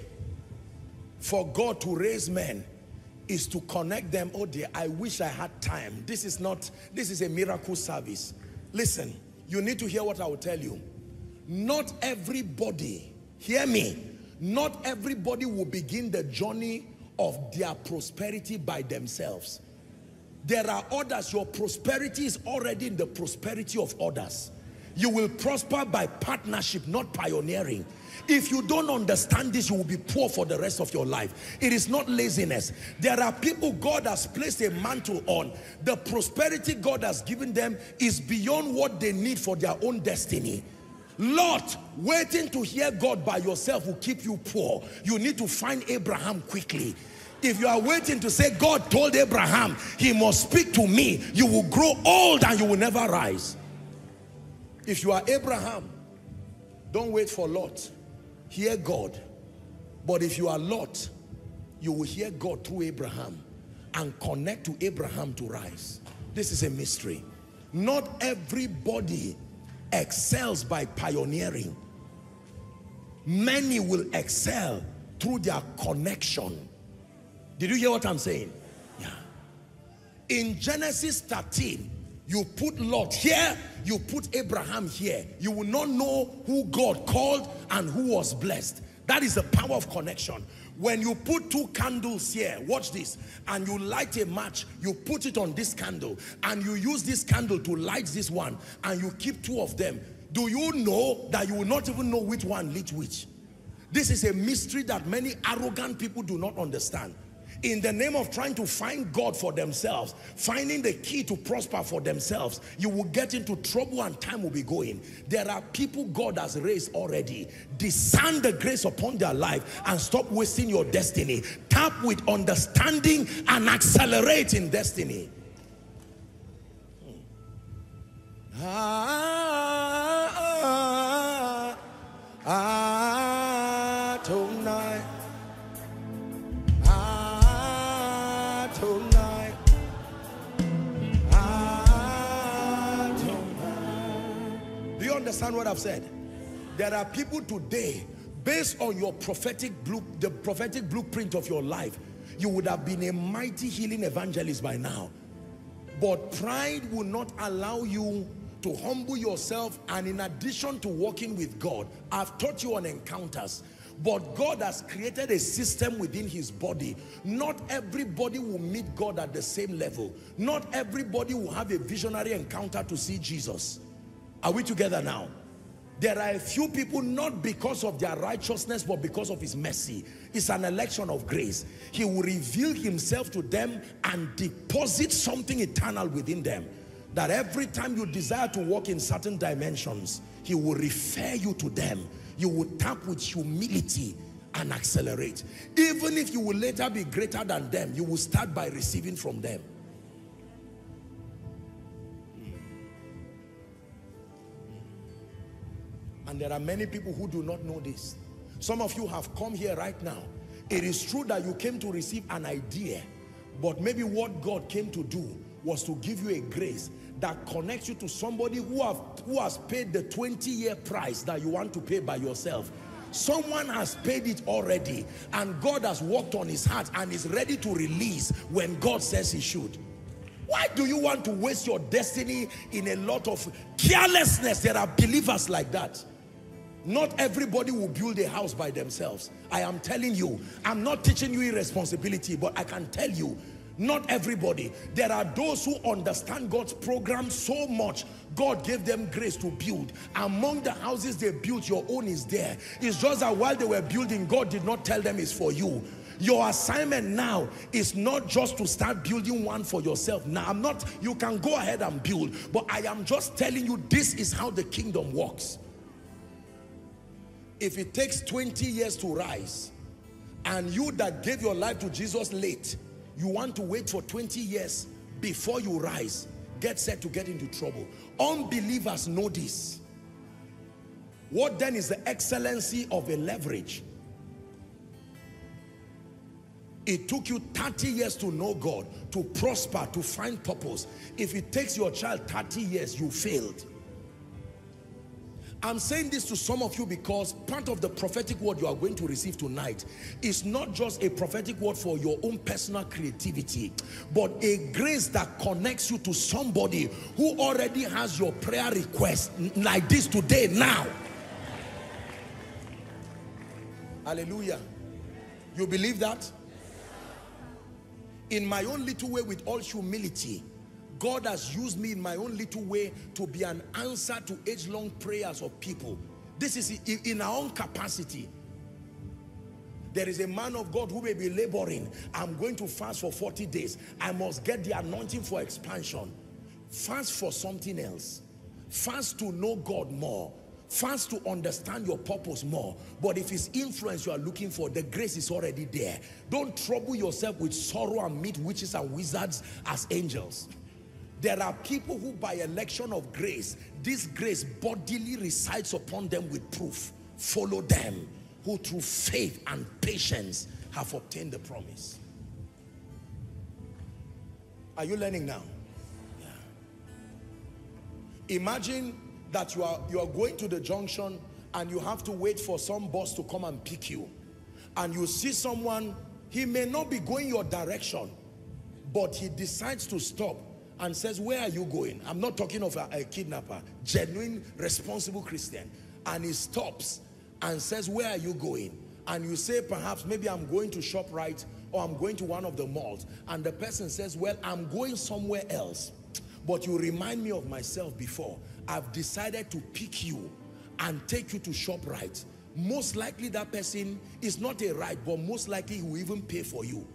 for God to raise men is to connect them. Oh dear, I wish I had time. This is not, this is a miracle service. Listen, you need to hear what I will tell you. Not everybody, hear me, not everybody will begin the journey of their prosperity by themselves. There are others, your prosperity is already in the prosperity of others. You will prosper by partnership, not pioneering. If you don't understand this, you will be poor for the rest of your life. It is not laziness. There are people God has placed a mantle on. The prosperity God has given them is beyond what they need for their own destiny. Lot, waiting to hear God by yourself will keep you poor. You need to find Abraham quickly. If you are waiting to say, God told Abraham, he must speak to me, you will grow old and you will never rise. If you are Abraham, don't wait for Lot. Hear God. But if you are Lot, you will hear God through Abraham and connect to Abraham to rise. This is a mystery. Not everybody excels by pioneering. Many will excel through their connection. Did you hear what I'm saying? Yeah. In Genesis 13, you put Lot here, you put Abraham here. You will not know who God called and who was blessed. That is the power of connection. When you put two candles here, watch this, and you light a match, you put it on this candle, and you use this candle to light this one, and you keep two of them. Do you know that you will not even know which one lit which? This is a mystery that many arrogant people do not understand in the name of trying to find God for themselves, finding the key to prosper for themselves, you will get into trouble and time will be going. There are people God has raised already. Discern the grace upon their life and stop wasting your destiny. Tap with understanding and accelerate in destiny. Hmm. Ah, ah, ah, ah, understand what I've said? There are people today, based on your prophetic blue, the prophetic blueprint of your life, you would have been a mighty healing evangelist by now. But pride will not allow you to humble yourself and in addition to working with God, I've taught you on encounters. But God has created a system within his body. Not everybody will meet God at the same level. Not everybody will have a visionary encounter to see Jesus. Are we together now? There are a few people not because of their righteousness but because of his mercy. It's an election of grace. He will reveal himself to them and deposit something eternal within them. That every time you desire to walk in certain dimensions, he will refer you to them you will tap with humility and accelerate. Even if you will later be greater than them, you will start by receiving from them. And there are many people who do not know this. Some of you have come here right now. It is true that you came to receive an idea, but maybe what God came to do was to give you a grace that connects you to somebody who, have, who has paid the 20-year price that you want to pay by yourself. Someone has paid it already and God has worked on his heart and is ready to release when God says he should. Why do you want to waste your destiny in a lot of carelessness? There are believers like that. Not everybody will build a house by themselves. I am telling you, I'm not teaching you irresponsibility, but I can tell you not everybody. There are those who understand God's program so much. God gave them grace to build. Among the houses they built, your own is there. It's just that while they were building, God did not tell them it's for you. Your assignment now is not just to start building one for yourself. Now, I'm not, you can go ahead and build, but I am just telling you this is how the kingdom works. If it takes 20 years to rise, and you that gave your life to Jesus late, you want to wait for 20 years before you rise, get set to get into trouble. Unbelievers know this. What then is the excellency of a leverage? It took you 30 years to know God, to prosper, to find purpose. If it takes your child 30 years, you failed. I'm saying this to some of you because part of the prophetic word you are going to receive tonight is not just a prophetic word for your own personal creativity, but a grace that connects you to somebody who already has your prayer request like this today, now. Hallelujah. You believe that? in my own little way with all humility, God has used me in my own little way to be an answer to age-long prayers of people. This is in our own capacity. There is a man of God who may be laboring. I'm going to fast for 40 days. I must get the anointing for expansion. Fast for something else. Fast to know God more. Fast to understand your purpose more. But if it's influence you are looking for, the grace is already there. Don't trouble yourself with sorrow and meet witches and wizards as angels. There are people who by election of grace, this grace bodily resides upon them with proof. Follow them who through faith and patience have obtained the promise. Are you learning now? Yeah. Imagine that you are, you are going to the junction and you have to wait for some bus to come and pick you. And you see someone, he may not be going your direction, but he decides to stop and says, where are you going? I'm not talking of a, a kidnapper, genuine, responsible Christian. And he stops and says, where are you going? And you say, perhaps, maybe I'm going to ShopRite or I'm going to one of the malls. And the person says, well, I'm going somewhere else. But you remind me of myself before. I've decided to pick you and take you to ShopRite. Most likely that person is not a right, but most likely he will even pay for you.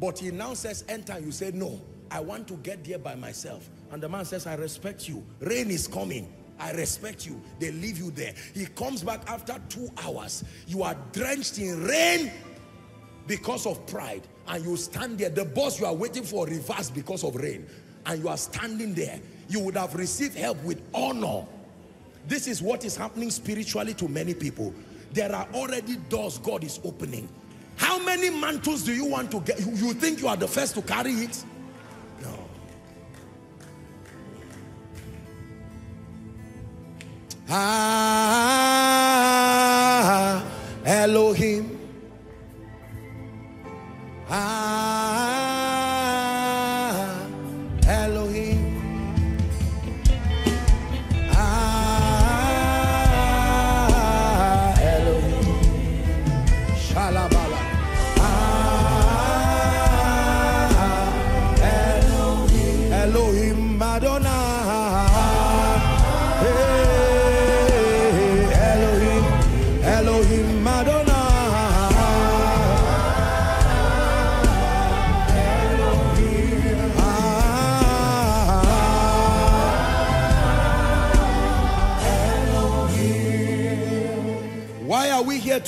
But he now says, enter. You say, no, I want to get there by myself. And the man says, I respect you. Rain is coming. I respect you. They leave you there. He comes back after two hours. You are drenched in rain because of pride. And you stand there. The boss you are waiting for reverse because of rain. And you are standing there. You would have received help with honor. This is what is happening spiritually to many people. There are already doors God is opening. How many mantles do you want to get? You think you are the first to carry it? Ah, Elohim.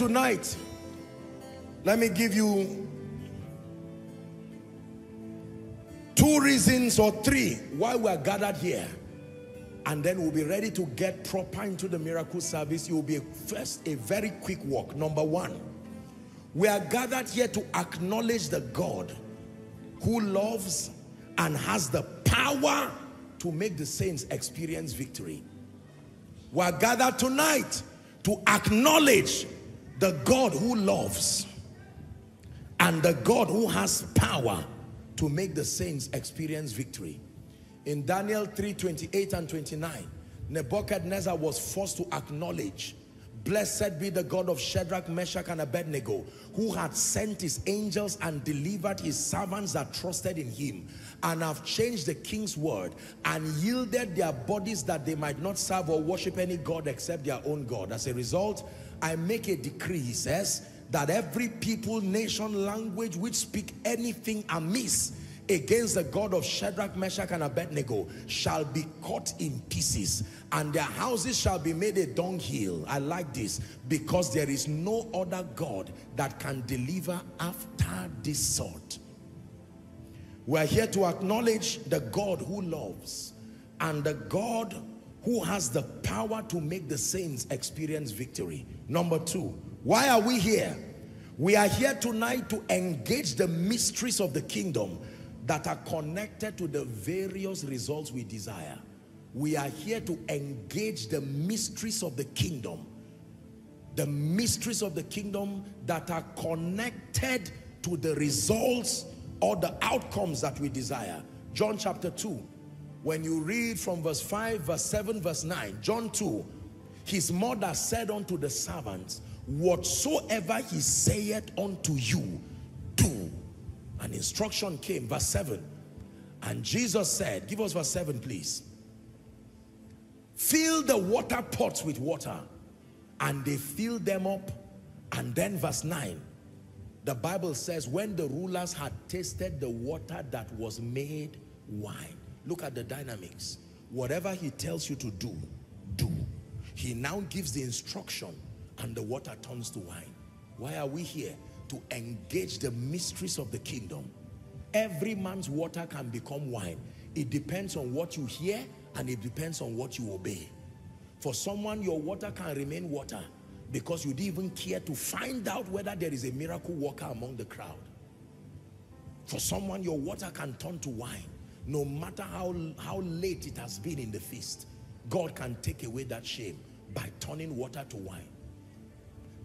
Tonight? Let me give you two reasons or three why we are gathered here. And then we'll be ready to get proper into the miracle service. Will be first a very quick walk. Number one we are gathered here to acknowledge the God who loves and has the power to make the saints experience victory. We are gathered tonight to acknowledge the God who loves and the God who has power to make the saints experience victory. In Daniel 3, 28 and 29, Nebuchadnezzar was forced to acknowledge, blessed be the God of Shadrach, Meshach and Abednego, who had sent his angels and delivered his servants that trusted in him, and have changed the king's word, and yielded their bodies that they might not serve or worship any God except their own God. As a result, I make a decree, he says, that every people, nation, language which speak anything amiss against the God of Shadrach, Meshach, and Abednego shall be cut in pieces, and their houses shall be made a dunghill. I like this because there is no other God that can deliver after this sort. We are here to acknowledge the God who loves and the God who has the power to make the saints experience victory. Number two, why are we here? We are here tonight to engage the mysteries of the kingdom that are connected to the various results we desire. We are here to engage the mysteries of the kingdom. The mysteries of the kingdom that are connected to the results or the outcomes that we desire. John chapter 2, when you read from verse 5, verse 7, verse 9, John 2, his mother said unto the servants, whatsoever he saith unto you, do. An instruction came, verse 7. And Jesus said, give us verse 7 please. Fill the water pots with water. And they filled them up. And then verse 9. The Bible says when the rulers had tasted the water that was made wine. Look at the dynamics. Whatever he tells you to do, do. He now gives the instruction and the water turns to wine. Why are we here? To engage the mysteries of the kingdom. Every man's water can become wine. It depends on what you hear and it depends on what you obey. For someone, your water can remain water because you didn't even care to find out whether there is a miracle worker among the crowd. For someone, your water can turn to wine no matter how, how late it has been in the feast. God can take away that shame by turning water to wine.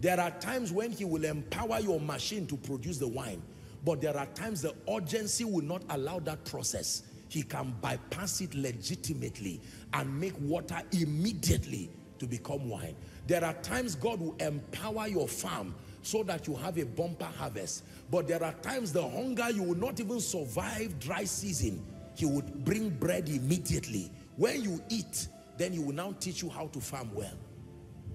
There are times when he will empower your machine to produce the wine, but there are times the urgency will not allow that process. He can bypass it legitimately and make water immediately to become wine. There are times God will empower your farm so that you have a bumper harvest. But there are times the hunger, you will not even survive dry season. He would bring bread immediately. When you eat, then he will now teach you how to farm well.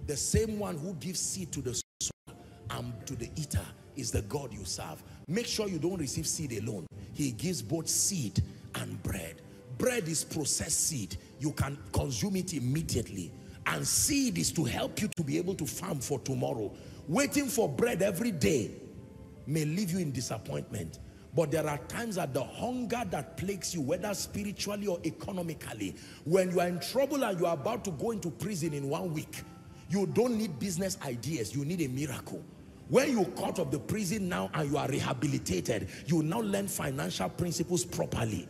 The same one who gives seed to the sower and to the eater is the God you serve. Make sure you don't receive seed alone. He gives both seed and bread. Bread is processed seed. You can consume it immediately. And seed is to help you to be able to farm for tomorrow. Waiting for bread every day may leave you in disappointment. But there are times that the hunger that plagues you, whether spiritually or economically, when you are in trouble and you are about to go into prison in one week, you don't need business ideas, you need a miracle. When you cut off the prison now and you are rehabilitated, you now learn financial principles properly.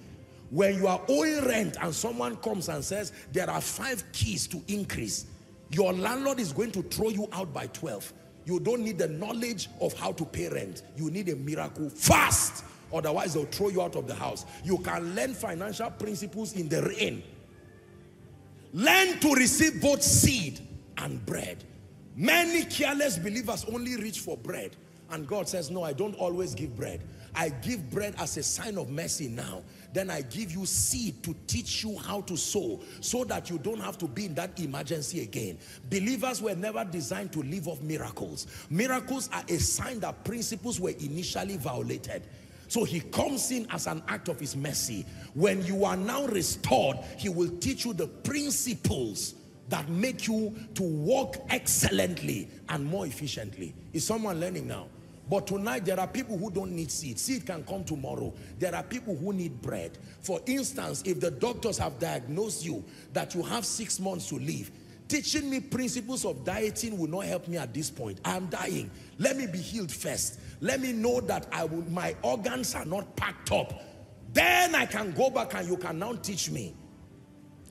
When you are owing rent and someone comes and says, there are five keys to increase, your landlord is going to throw you out by 12. You don't need the knowledge of how to pay rent. You need a miracle fast Otherwise, they'll throw you out of the house. You can learn financial principles in the rain. Learn to receive both seed and bread. Many careless believers only reach for bread. And God says, no, I don't always give bread. I give bread as a sign of mercy now. Then I give you seed to teach you how to sow so that you don't have to be in that emergency again. Believers were never designed to live off miracles. Miracles are a sign that principles were initially violated. So he comes in as an act of his mercy. When you are now restored, he will teach you the principles that make you to walk excellently and more efficiently. Is someone learning now? But tonight there are people who don't need seed. Seed can come tomorrow. There are people who need bread. For instance, if the doctors have diagnosed you that you have six months to live, teaching me principles of dieting will not help me at this point. I am dying. Let me be healed first. Let me know that I will, my organs are not packed up. Then I can go back and you can now teach me.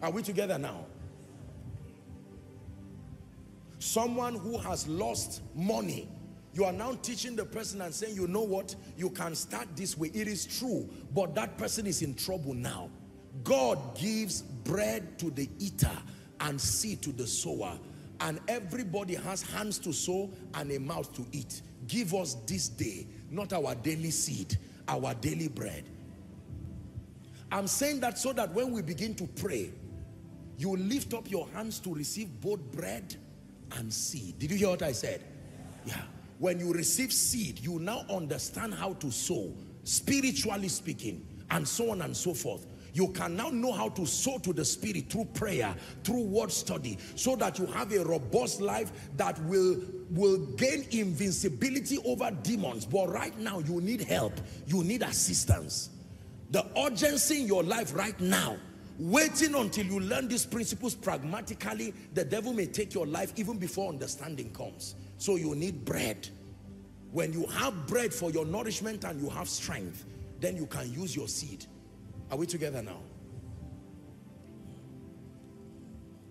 Are we together now? Someone who has lost money, you are now teaching the person and saying, you know what, you can start this way. It is true, but that person is in trouble now. God gives bread to the eater and seed to the sower. And everybody has hands to sow and a mouth to eat. Give us this day, not our daily seed, our daily bread. I'm saying that so that when we begin to pray, you lift up your hands to receive both bread and seed. Did you hear what I said? Yeah. When you receive seed, you now understand how to sow, spiritually speaking, and so on and so forth you can now know how to sow to the spirit through prayer, through word study, so that you have a robust life that will, will gain invincibility over demons. But right now, you need help. You need assistance. The urgency in your life right now, waiting until you learn these principles pragmatically, the devil may take your life even before understanding comes. So you need bread. When you have bread for your nourishment and you have strength, then you can use your seed are we together now?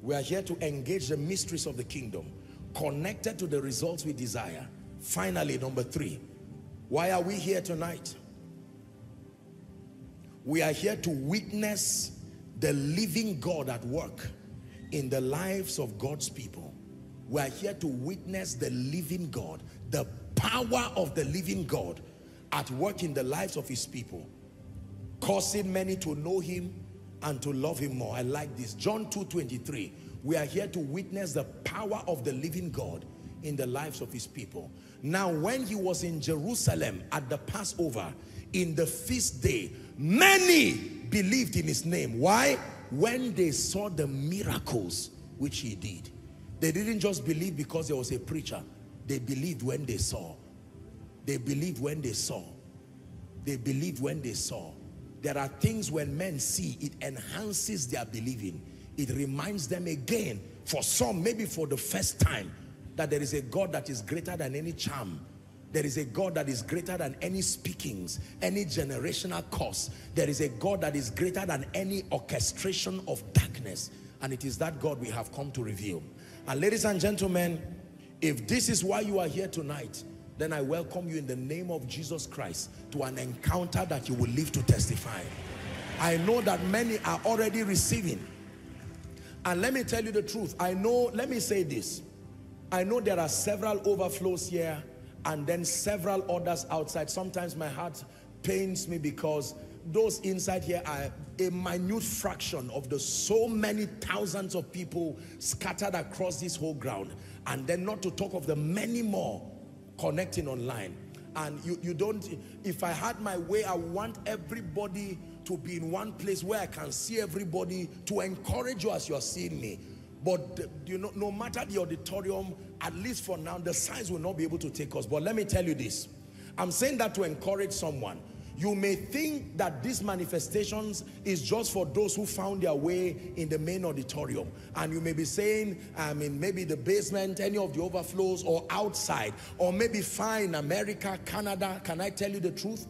We are here to engage the mysteries of the kingdom, connected to the results we desire. Finally, number three, why are we here tonight? We are here to witness the living God at work in the lives of God's people. We are here to witness the living God, the power of the living God at work in the lives of his people, causing many to know him and to love him more. I like this. John 2 23. We are here to witness the power of the living God in the lives of his people. Now, when he was in Jerusalem at the Passover, in the feast day, many believed in his name. Why? When they saw the miracles which he did. They didn't just believe because there was a preacher. They believed when they saw. They believed when they saw. They believed when they saw. There are things when men see, it enhances their believing. It reminds them again, for some, maybe for the first time, that there is a God that is greater than any charm. There is a God that is greater than any speakings, any generational curse. There is a God that is greater than any orchestration of darkness. And it is that God we have come to reveal. And ladies and gentlemen, if this is why you are here tonight, then I welcome you in the name of Jesus Christ to an encounter that you will live to testify. I know that many are already receiving. And let me tell you the truth. I know, let me say this. I know there are several overflows here and then several others outside. Sometimes my heart pains me because those inside here are a minute fraction of the so many thousands of people scattered across this whole ground. And then not to talk of the many more connecting online. And you, you don't, if I had my way, I want everybody to be in one place where I can see everybody to encourage you as you are seeing me. But you know, no matter the auditorium, at least for now, the size will not be able to take us. But let me tell you this. I'm saying that to encourage someone. You may think that these manifestations is just for those who found their way in the main auditorium. And you may be saying, I mean, maybe the basement, any of the overflows or outside, or maybe fine, America, Canada. Can I tell you the truth?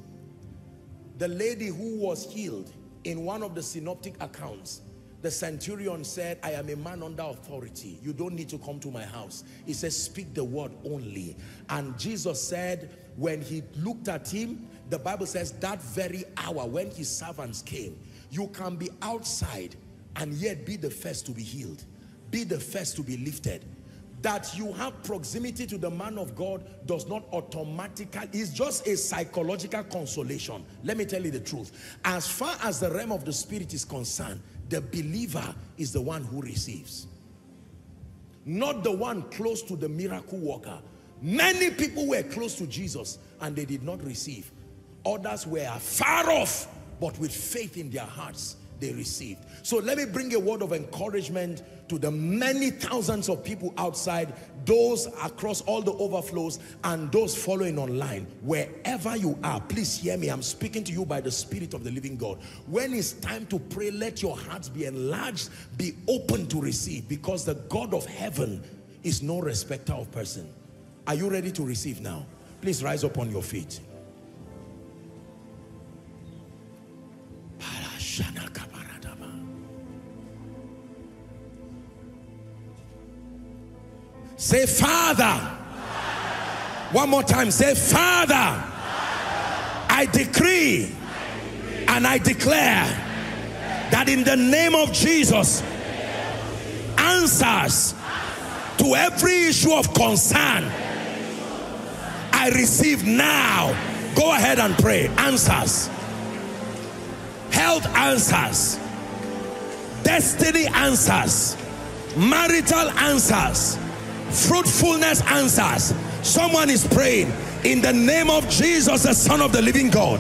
The lady who was healed in one of the synoptic accounts, the centurion said, I am a man under authority. You don't need to come to my house. He says, speak the word only. And Jesus said, when he looked at him, the Bible says that very hour when his servants came, you can be outside and yet be the first to be healed. Be the first to be lifted. That you have proximity to the man of God does not automatically, it's just a psychological consolation. Let me tell you the truth. As far as the realm of the spirit is concerned, the believer is the one who receives. Not the one close to the miracle worker. Many people were close to Jesus and they did not receive. Others were far off, but with faith in their hearts, they received. So let me bring a word of encouragement to the many thousands of people outside, those across all the overflows, and those following online. Wherever you are, please hear me. I'm speaking to you by the Spirit of the living God. When it's time to pray, let your hearts be enlarged, be open to receive, because the God of heaven is no respecter of person. Are you ready to receive now? Please rise up on your feet. Say, Father. One more time. Say, Father. I decree and I declare that in the name of Jesus, answers to every issue of concern I receive now. Go ahead and pray. Answers. Health answers. Destiny answers. Marital answers fruitfulness answers. Someone is praying in the name of Jesus, the Son of the living God.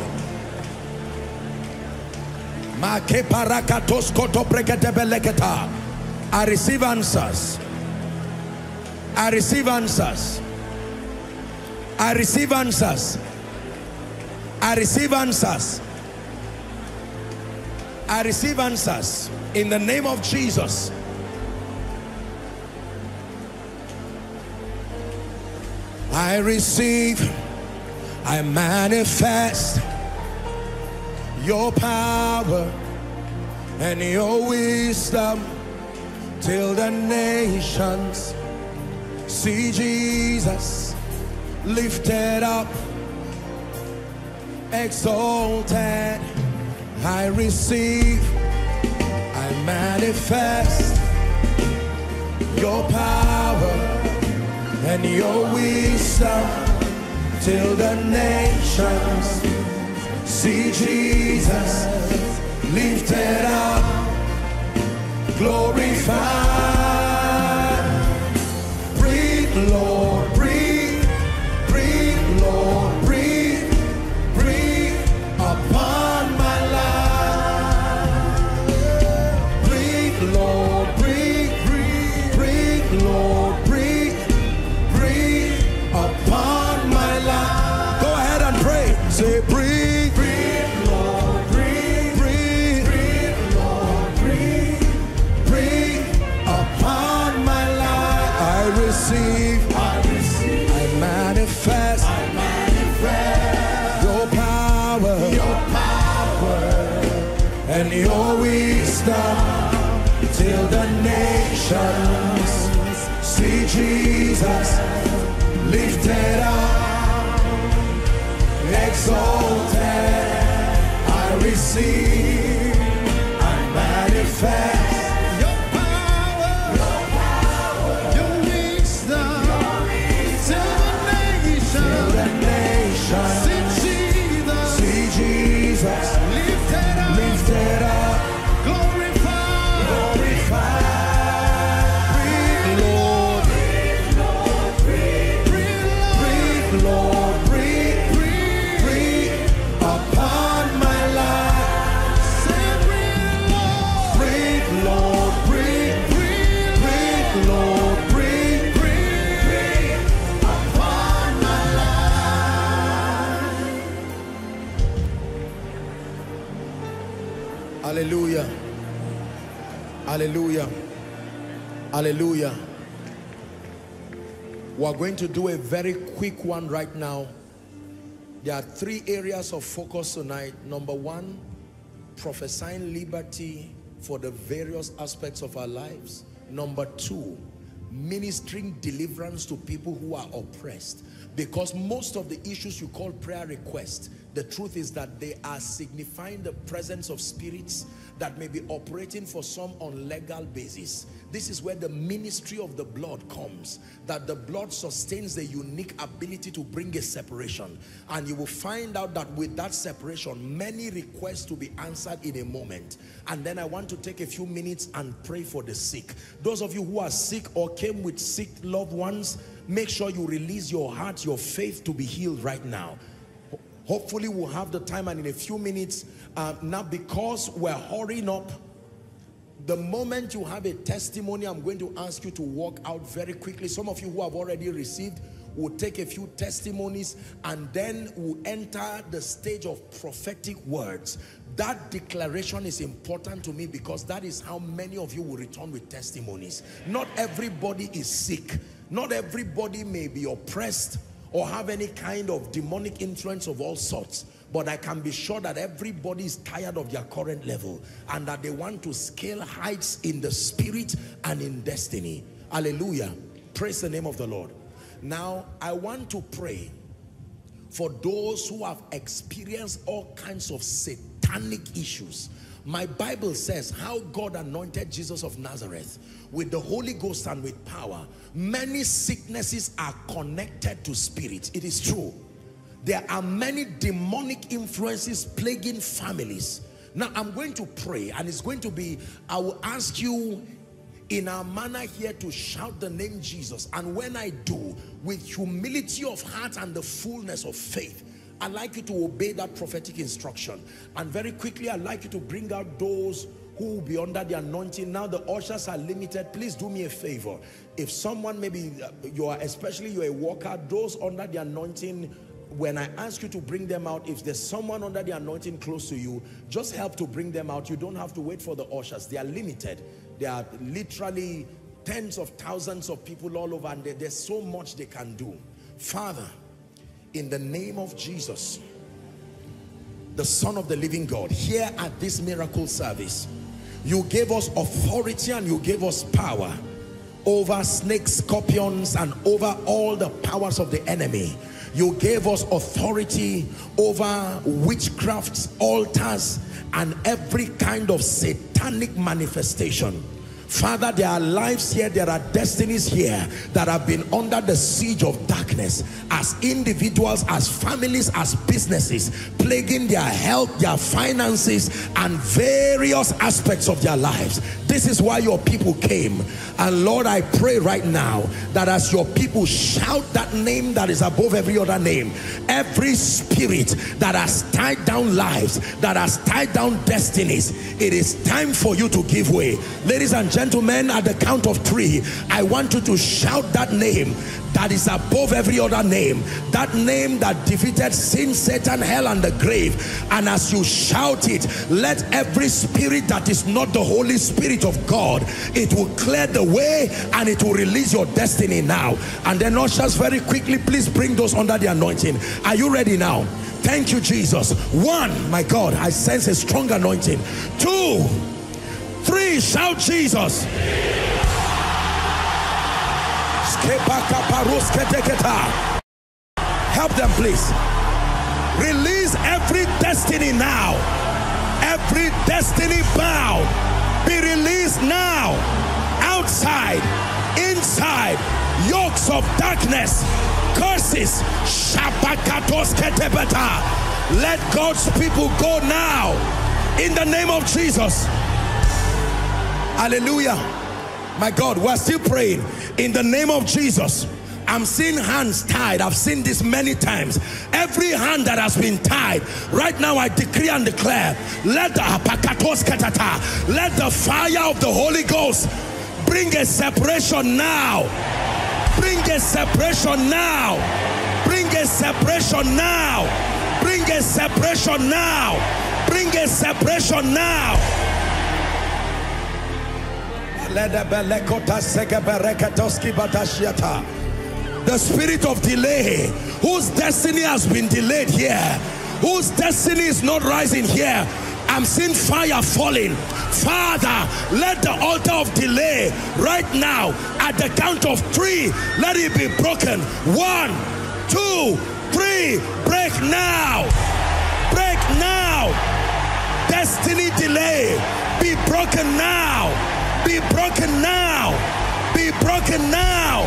I receive answers. I receive answers. I receive answers. I receive answers. I receive answers in the name of Jesus. I receive, I manifest your power and your wisdom till the nations see Jesus lifted up, exalted. I receive, I manifest your power and your wisdom till the nations see Jesus lifted up, glorified. Jesus. Lifted Hallelujah. We're going to do a very quick one right now. There are three areas of focus tonight. Number one, prophesying liberty for the various aspects of our lives. Number two, ministering deliverance to people who are oppressed. Because most of the issues you call prayer requests, the truth is that they are signifying the presence of spirits that may be operating for some on legal basis. This is where the ministry of the blood comes, that the blood sustains the unique ability to bring a separation. And you will find out that with that separation, many requests to be answered in a moment. And then I want to take a few minutes and pray for the sick. Those of you who are sick or came with sick loved ones, make sure you release your heart, your faith to be healed right now. Hopefully we'll have the time and in a few minutes, uh, now because we're hurrying up, the moment you have a testimony, I'm going to ask you to walk out very quickly. Some of you who have already received will take a few testimonies and then we'll enter the stage of prophetic words. That declaration is important to me because that is how many of you will return with testimonies. Not everybody is sick. Not everybody may be oppressed or have any kind of demonic influence of all sorts. But I can be sure that everybody is tired of their current level and that they want to scale heights in the spirit and in destiny. Hallelujah. Praise the name of the Lord. Now, I want to pray for those who have experienced all kinds of satanic issues. My Bible says how God anointed Jesus of Nazareth with the Holy Ghost and with power. Many sicknesses are connected to spirits. It is true. There are many demonic influences plaguing families. Now I'm going to pray and it's going to be, I will ask you in our manner here to shout the name Jesus. And when I do, with humility of heart and the fullness of faith, I'd like you to obey that prophetic instruction. And very quickly, I'd like you to bring out those who will be under the anointing. Now the ushers are limited. Please do me a favor. If someone maybe uh, you are, especially you're a worker, those under the anointing, when I ask you to bring them out, if there's someone under the anointing close to you, just help to bring them out. You don't have to wait for the ushers. They are limited. There are literally tens of thousands of people all over and there's so much they can do. Father, in the name of Jesus, the Son of the living God, here at this miracle service, you gave us authority and you gave us power over snakes, scorpions, and over all the powers of the enemy. You gave us authority over witchcrafts, altars, and every kind of satanic manifestation. Father, there are lives here, there are destinies here that have been under the siege of darkness as individuals, as families, as businesses, plaguing their health, their finances, and various aspects of their lives. This is why your people came. And Lord, I pray right now that as your people shout that name that is above every other name, every spirit that has tied down lives, that has tied down destinies, it is time for you to give way. Ladies and gentlemen, at the count of three, I want you to shout that name that is above every other name. That name that defeated sin, Satan, hell, and the grave. And as you shout it, let every spirit that is not the Holy Spirit of God, it will clear the way and it will release your destiny now. And then ushers very quickly, please bring those under the anointing. Are you ready now? Thank you, Jesus. One, my God, I sense a strong anointing. Two, three, shout Jesus. Help them, please. Release every destiny now. Every destiny bound. Be released now. Outside, inside, yokes of darkness, curses. Let God's people go now. In the name of Jesus. Hallelujah. My God, we're still praying in the name of Jesus. I'm seeing hands tied. I've seen this many times. Every hand that has been tied, right now I decree and declare, let the let the fire of the Holy Ghost bring a separation now. Bring a separation now. Bring a separation now. Bring a separation now. Bring a separation now. The spirit of delay, whose destiny has been delayed here, whose destiny is not rising here. I'm seeing fire falling. Father, let the altar of delay right now, at the count of three, let it be broken. One, two, three. Break now. Break now. Destiny delay, be broken now be broken now. Be broken now.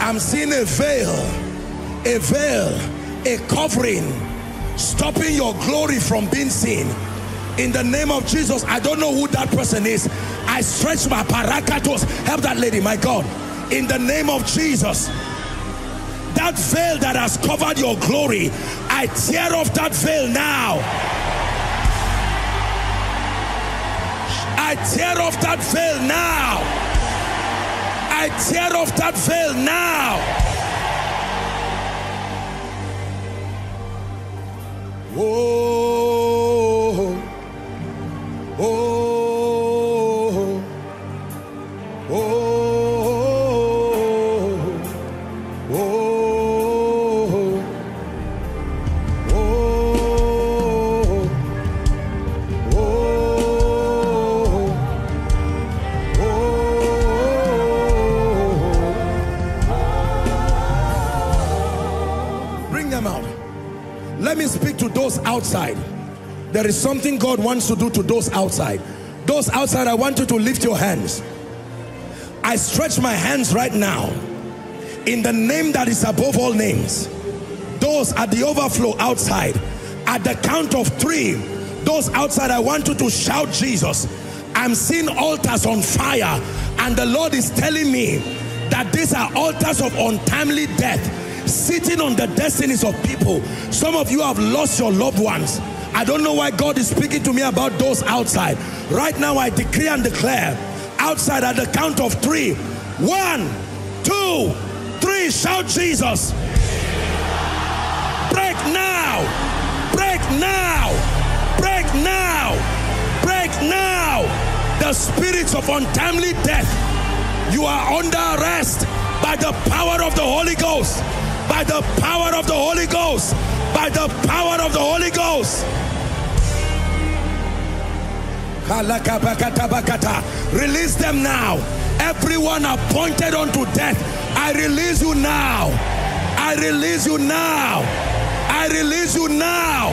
I'm seeing a veil, a veil, a covering, stopping your glory from being seen. In the name of Jesus, I don't know who that person is. I stretch my parakatos. Help that lady, my God. In the name of Jesus, that veil that has covered your glory, I tear off that veil now. I tear off that veil now. I tear off that veil now. Oh, oh. Those outside. There is something God wants to do to those outside. Those outside, I want you to lift your hands. I stretch my hands right now in the name that is above all names. Those at the overflow outside, at the count of three, those outside, I want you to shout Jesus. I'm seeing altars on fire, and the Lord is telling me that these are altars of untimely death sitting on the destinies of people. Some of you have lost your loved ones. I don't know why God is speaking to me about those outside. Right now, I decree and declare outside at the count of three. One, two, three. Shout Jesus. Break now. Break now. Break now. Break now. The spirits of untimely death. You are under arrest by the power of the Holy Ghost by the power of the Holy Ghost. By the power of the Holy Ghost. Release them now. Everyone appointed unto death, I release you now. I release you now. I release you now.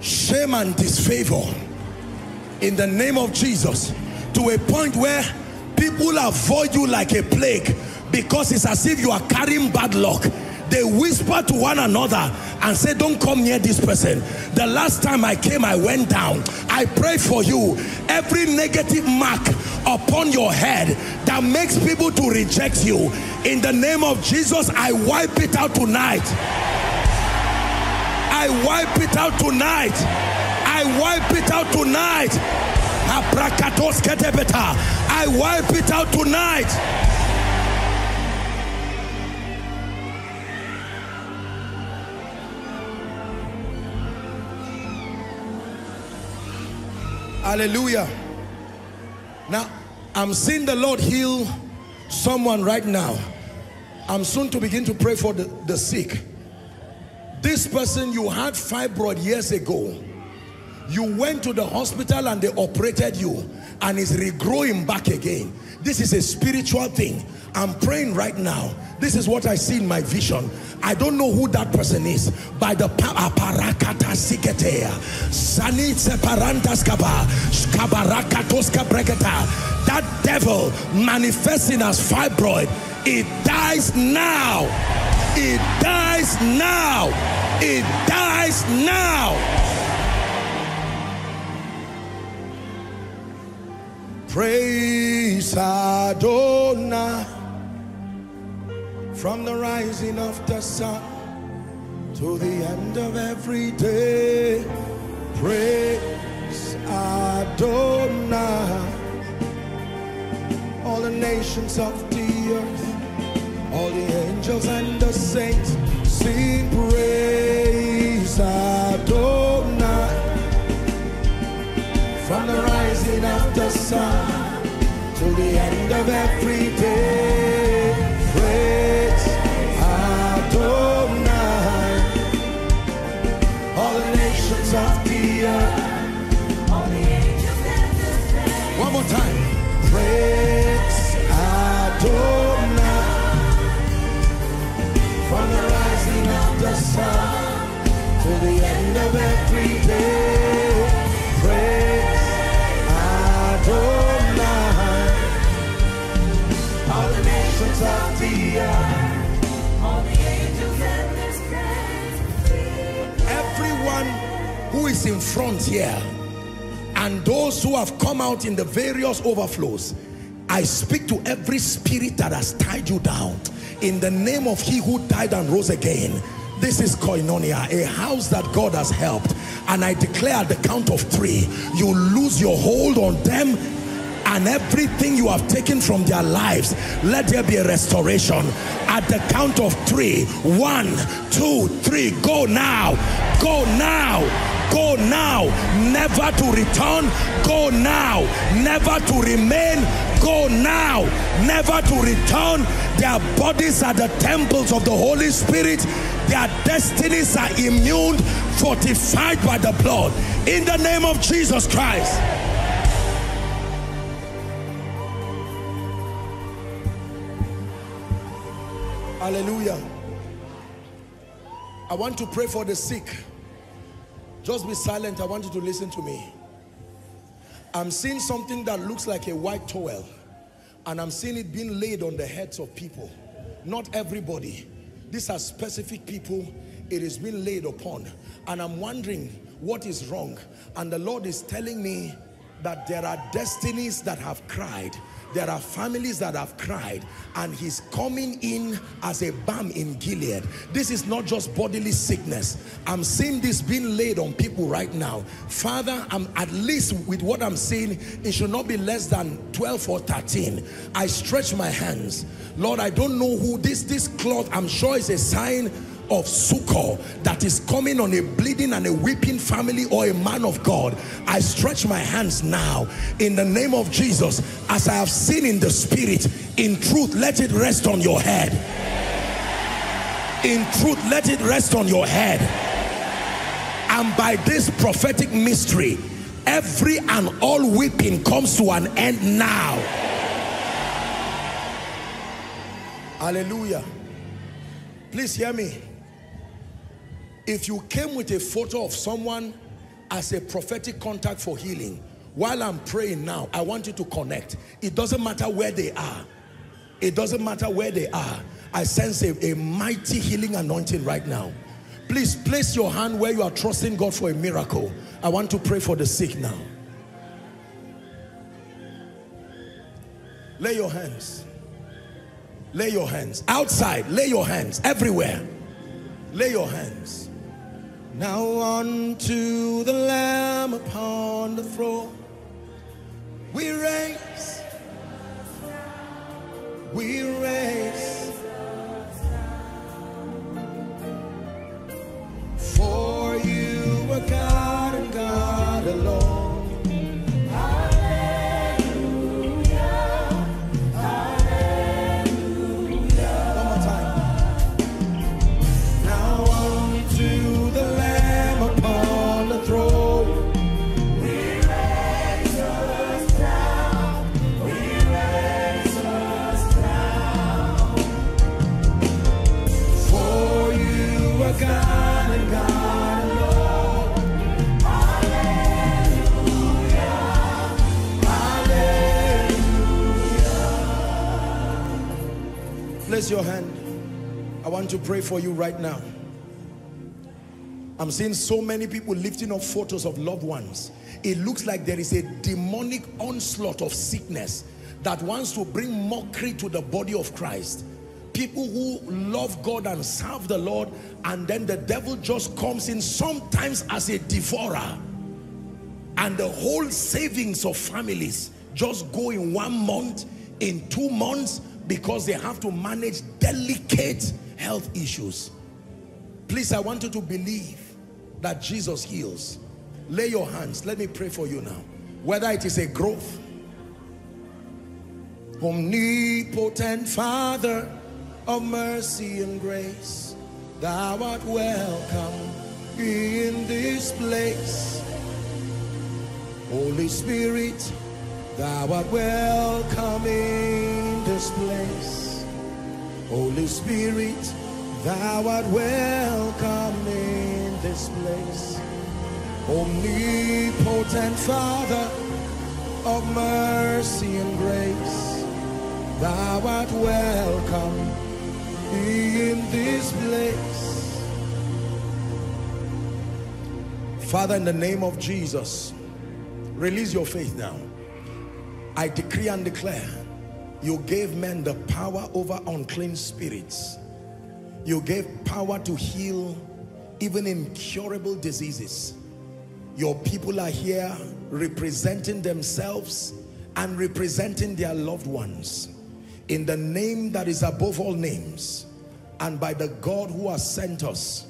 Shame and disfavor in the name of Jesus to a point where people avoid you like a plague because it's as if you are carrying bad luck. They whisper to one another and say don't come near this person. The last time i came i went down. I pray for you. Every negative mark upon your head that makes people to reject you in the name of jesus i wipe it out tonight. I wipe it out tonight i wipe it out tonight i wipe it out tonight Hallelujah. Now, I'm seeing the Lord heal someone right now. I'm soon to begin to pray for the, the sick. This person, you had fibroid years ago. You went to the hospital and they operated you and it's regrowing back again. This is a spiritual thing. I'm praying right now. This is what I see in my vision. I don't know who that person is. By the aparakata siketea, sani separantas kaba, skabarakatoska breketa. That devil manifesting as fibroid, it dies now. It dies now. It dies now. Praise Adonai from the rising of the sun to the end of every day. Praise Adonai. All the nations of the earth, all the angels and the saints sing praise Adonai. From the rising of the sun to the end of every day. Praise Adonai. All the nations of the earth. All the angels and the saints. One more time. Praise Adonai. From the rising of the sun to the end of every day. Of the earth. All the angels and the saints. Everyone who is in front here and those who have come out in the various overflows, I speak to every spirit that has tied you down in the name of he who died and rose again. This is Koinonia, a house that God has helped. And I declare at the count of three, you lose your hold on them and everything you have taken from their lives let there be a restoration. At the count of three one two three go now go now go now never to return go now never to remain go now never to return. Their bodies are the temples of the Holy Spirit. Their destinies are immune fortified by the blood. In the name of Jesus Christ Hallelujah. I want to pray for the sick. Just be silent. I want you to listen to me. I'm seeing something that looks like a white towel and I'm seeing it being laid on the heads of people. Not everybody. These are specific people it is being laid upon. And I'm wondering what is wrong. And the Lord is telling me that there are destinies that have cried there are families that have cried and he's coming in as a balm in Gilead. This is not just bodily sickness. I'm seeing this being laid on people right now. Father I'm at least with what I'm seeing it should not be less than 12 or 13 I stretch my hands. Lord I don't know who this this cloth I'm sure is a sign of succor that is coming on a bleeding and a weeping family or a man of God I stretch my hands now in the name of Jesus as I have seen in the spirit in truth let it rest on your head in truth let it rest on your head and by this prophetic mystery every and all weeping comes to an end now Hallelujah. Please hear me. If you came with a photo of someone as a prophetic contact for healing, while I'm praying now, I want you to connect. It doesn't matter where they are. It doesn't matter where they are. I sense a, a mighty healing anointing right now. Please place your hand where you are trusting God for a miracle. I want to pray for the sick now. Lay your hands. Lay your hands. Outside, lay your hands. Everywhere. Lay your hands. Now unto the Lamb upon the throne we raise, we raise. For Place your hand. I want to pray for you right now. I'm seeing so many people lifting up photos of loved ones. It looks like there is a demonic onslaught of sickness that wants to bring mockery to the body of Christ. People who love God and serve the Lord and then the devil just comes in sometimes as a devourer and the whole savings of families just go in one month, in two months because they have to manage delicate health issues. Please, I want you to believe that Jesus heals. Lay your hands. Let me pray for you now. Whether it is a growth. Omnipotent Father of mercy and grace, thou art welcome in this place. Holy Spirit, thou art welcome in this place. Holy Spirit, thou art welcome in this place. Omnipotent Father of mercy and grace, thou art welcome in this place. Father, in the name of Jesus, release your faith now. I decree and declare you gave men the power over unclean spirits. You gave power to heal even incurable diseases. Your people are here representing themselves and representing their loved ones in the name that is above all names and by the God who has sent us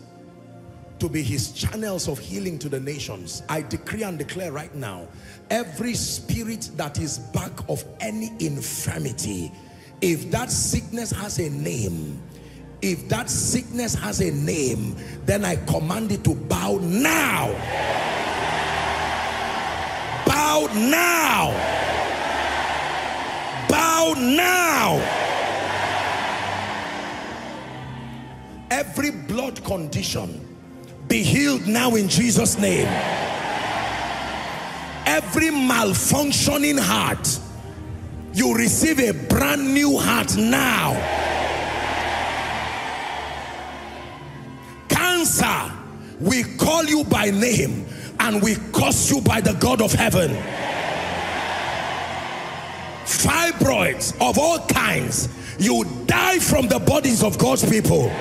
to be his channels of healing to the nations. I decree and declare right now, every spirit that is back of any infirmity, if that sickness has a name, if that sickness has a name, then I command it to bow now. Bow now. Bow now. Every blood condition be healed now in Jesus name. Every malfunctioning heart you receive a brand new heart now. Cancer we call you by name and we curse you by the God of heaven. Fibroids of all kinds you die from the bodies of God's people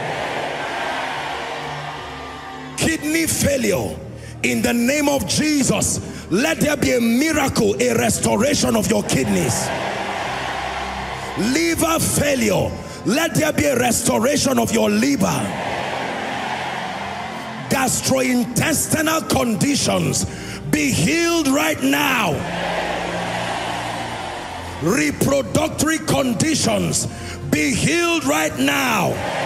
kidney failure. In the name of Jesus let there be a miracle a restoration of your kidneys. Liver failure let there be a restoration of your liver. Gastrointestinal conditions be healed right now. Reproductory conditions be healed right now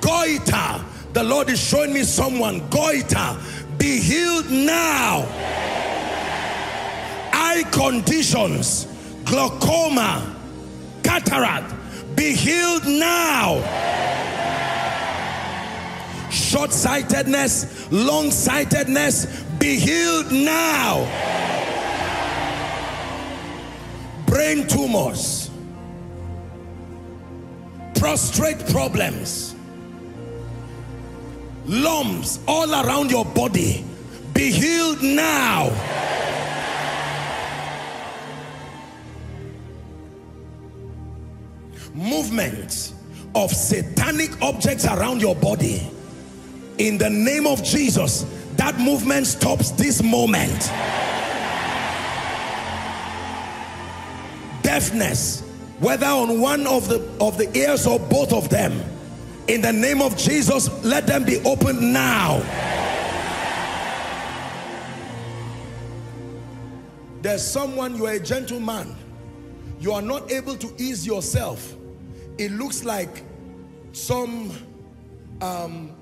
goiter. The lord is showing me someone. Goiter. Be healed now. Eye conditions. Glaucoma. Cataract. Be healed now. Short-sightedness. Long-sightedness. Be healed now. Brain tumors. Prostrate problems lumps all around your body. Be healed now. Movement of satanic objects around your body. In the name of Jesus that movement stops this moment. Deafness whether on one of the of the ears or both of them in the name of Jesus let them be opened now. There's someone you are a gentleman. You are not able to ease yourself. It looks like some um,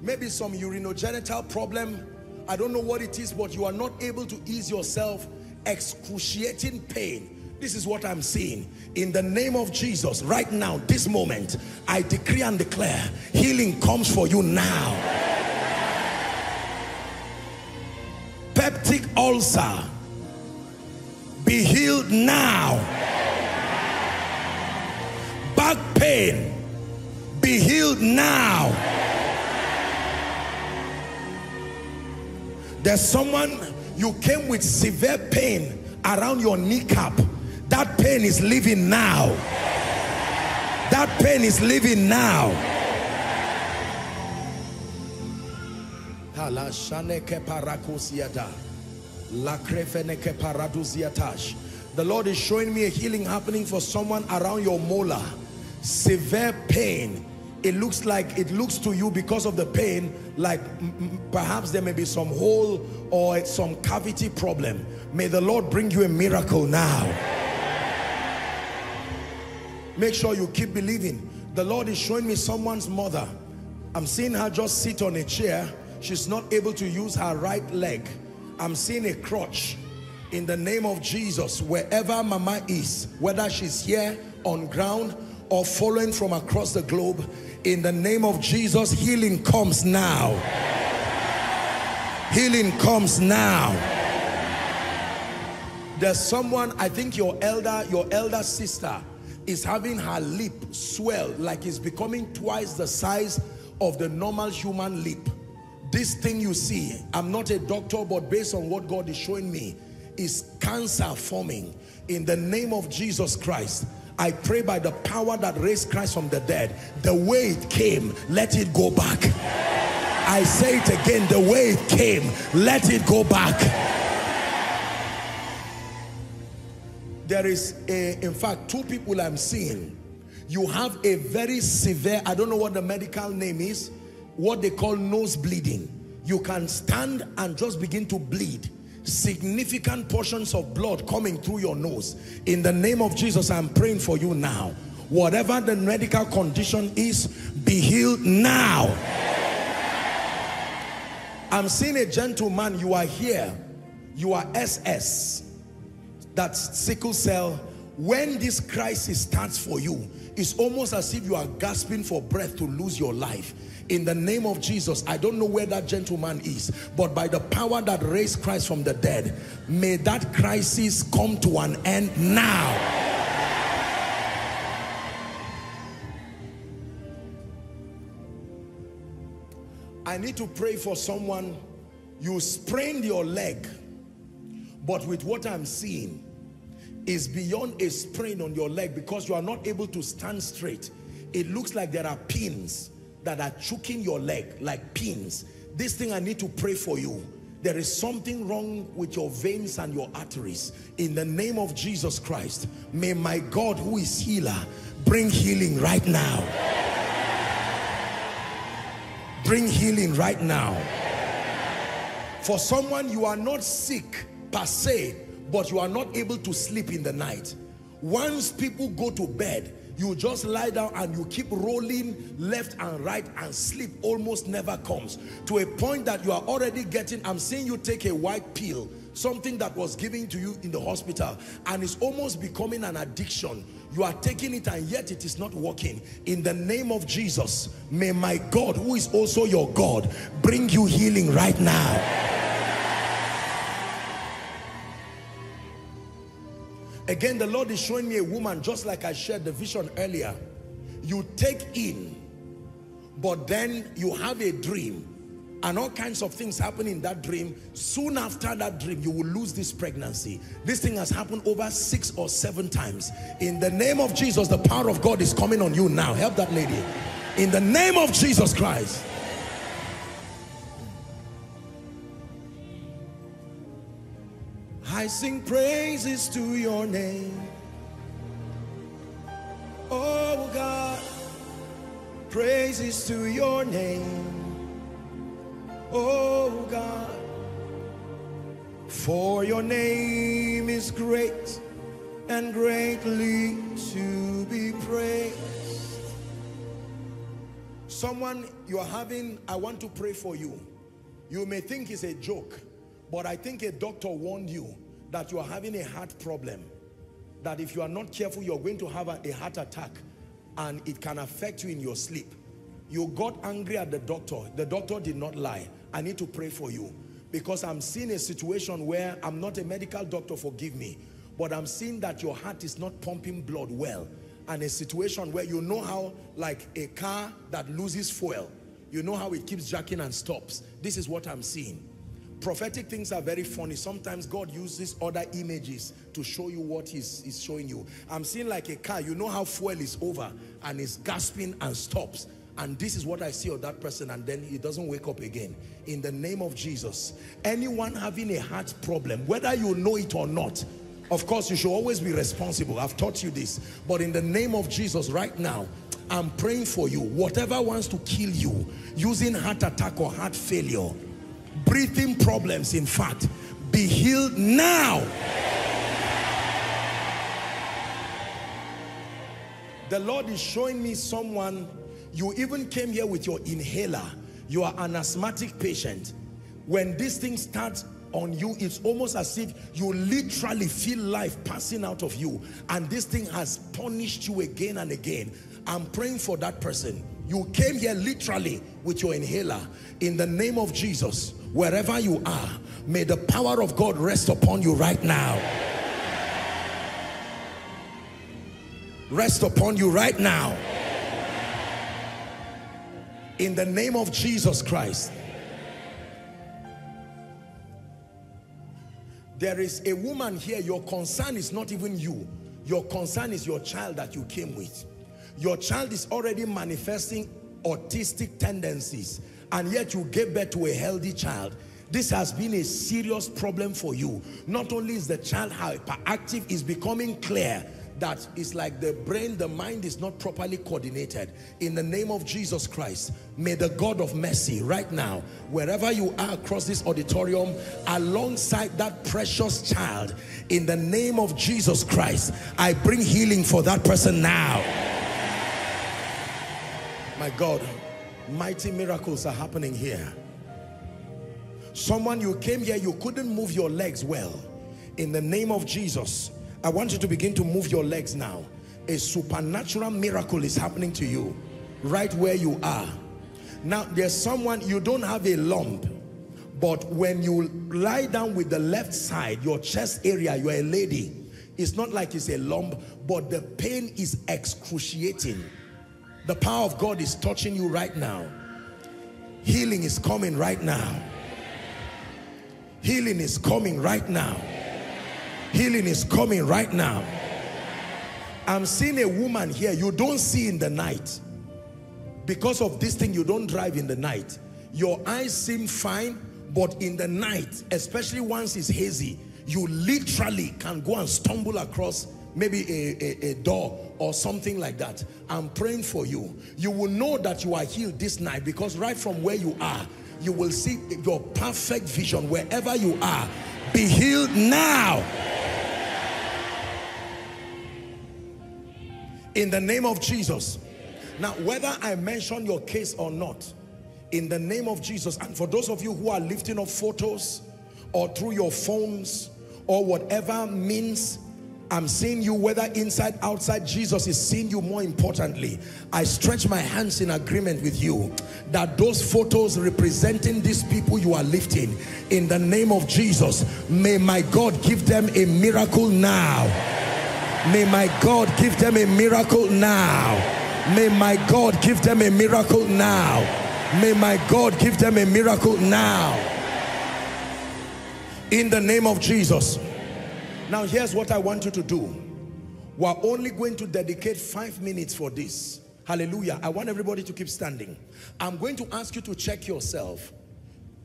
maybe some urinogenital problem. I don't know what it is but you are not able to ease yourself excruciating pain this is what I'm seeing. In the name of Jesus right now this moment I decree and declare healing comes for you now. Peptic ulcer. Be healed now. Back pain. Be healed now. There's someone you came with severe pain around your kneecap that pain is leaving now. That pain is leaving now. The Lord is showing me a healing happening for someone around your molar. Severe pain. It looks like it looks to you because of the pain like perhaps there may be some hole or some cavity problem. May the Lord bring you a miracle now make sure you keep believing. The Lord is showing me someone's mother. I'm seeing her just sit on a chair. She's not able to use her right leg. I'm seeing a crutch. In the name of Jesus wherever mama is whether she's here on ground or following from across the globe in the name of Jesus healing comes now. Healing comes now. There's someone I think your elder your elder sister is having her lip swell like it's becoming twice the size of the normal human lip. This thing you see I'm not a doctor but based on what God is showing me is cancer forming. In the name of Jesus Christ I pray by the power that raised Christ from the dead the way it came let it go back. I say it again the way it came let it go back there is a in fact two people I'm seeing. You have a very severe I don't know what the medical name is what they call nose bleeding. You can stand and just begin to bleed. Significant portions of blood coming through your nose. In the name of Jesus I'm praying for you now. Whatever the medical condition is be healed now. I'm seeing a gentleman. You are here. You are SS that's sickle cell when this crisis starts for you it's almost as if you are gasping for breath to lose your life. In the name of Jesus I don't know where that gentleman is but by the power that raised Christ from the dead may that crisis come to an end now. I need to pray for someone. You sprained your leg but with what I'm seeing is beyond a sprain on your leg because you are not able to stand straight. It looks like there are pins that are choking your leg like pins. This thing I need to pray for you. There is something wrong with your veins and your arteries. In the name of Jesus Christ may my God who is healer bring healing right now. Bring healing right now. For someone you are not sick per se but you are not able to sleep in the night. Once people go to bed you just lie down and you keep rolling left and right and sleep almost never comes. To a point that you are already getting I'm seeing you take a white pill something that was given to you in the hospital and it's almost becoming an addiction. You are taking it and yet it is not working. In the name of Jesus may my God who is also your God bring you healing right now again the Lord is showing me a woman just like I shared the vision earlier. You take in but then you have a dream. And all kinds of things happen in that dream. Soon after that dream you will lose this pregnancy. This thing has happened over six or seven times. In the name of Jesus the power of God is coming on you now. Help that lady. In the name of Jesus Christ I sing praises to your name oh God praises to your name oh God. For your name is great and greatly to be praised. Someone you are having, I want to pray for you. You may think it's a joke, but I think a doctor warned you that you are having a heart problem. That if you are not careful, you're going to have a, a heart attack and it can affect you in your sleep. You got angry at the doctor. The doctor did not lie. I need to pray for you because I'm seeing a situation where I'm not a medical doctor, forgive me, but I'm seeing that your heart is not pumping blood well and a situation where you know how like a car that loses fuel, you know how it keeps jacking and stops. This is what I'm seeing. Prophetic things are very funny. Sometimes God uses other images to show you what he's, he's showing you. I'm seeing like a car, you know how fuel is over and it's gasping and stops. And this is what I see of that person and then he doesn't wake up again. In the name of Jesus. Anyone having a heart problem whether you know it or not of course you should always be responsible. I've taught you this. But in the name of Jesus right now I'm praying for you. Whatever wants to kill you using heart attack or heart failure breathing problems in fact be healed now the Lord is showing me someone you even came here with your inhaler. You are an asthmatic patient. When this thing starts on you, it's almost as if you literally feel life passing out of you. And this thing has punished you again and again. I'm praying for that person. You came here literally with your inhaler. In the name of Jesus, wherever you are, may the power of God rest upon you right now. Rest upon you right now in the name of Jesus Christ. There is a woman here, your concern is not even you. Your concern is your child that you came with. Your child is already manifesting autistic tendencies and yet you gave birth to a healthy child. This has been a serious problem for you. Not only is the child hyperactive, is becoming clear that it's like the brain, the mind is not properly coordinated. In the name of Jesus Christ, may the God of mercy right now, wherever you are across this auditorium, alongside that precious child, in the name of Jesus Christ, I bring healing for that person now. My God, mighty miracles are happening here. Someone, you came here, you couldn't move your legs well. In the name of Jesus, I want you to begin to move your legs now. A supernatural miracle is happening to you right where you are. Now, there's someone, you don't have a lump, but when you lie down with the left side, your chest area, you're a lady, it's not like it's a lump, but the pain is excruciating. The power of God is touching you right now. Healing is coming right now. Healing is coming right now. Healing is coming right now. I'm seeing a woman here you don't see in the night. Because of this thing, you don't drive in the night. Your eyes seem fine, but in the night, especially once it's hazy, you literally can go and stumble across maybe a, a, a, door or something like that. I'm praying for you. You will know that you are healed this night because right from where you are, you will see your perfect vision wherever you are. Be healed now. in the name of Jesus. Now, whether I mention your case or not, in the name of Jesus, and for those of you who are lifting up photos or through your phones or whatever means I'm seeing you whether inside, outside, Jesus is seeing you more importantly. I stretch my hands in agreement with you that those photos representing these people you are lifting in the name of Jesus, may my God give them a miracle now. May my God give them a miracle now. May my God give them a miracle now. May my God give them a miracle now. In the name of Jesus. Now here's what I want you to do. We're only going to dedicate five minutes for this. Hallelujah. I want everybody to keep standing. I'm going to ask you to check yourself.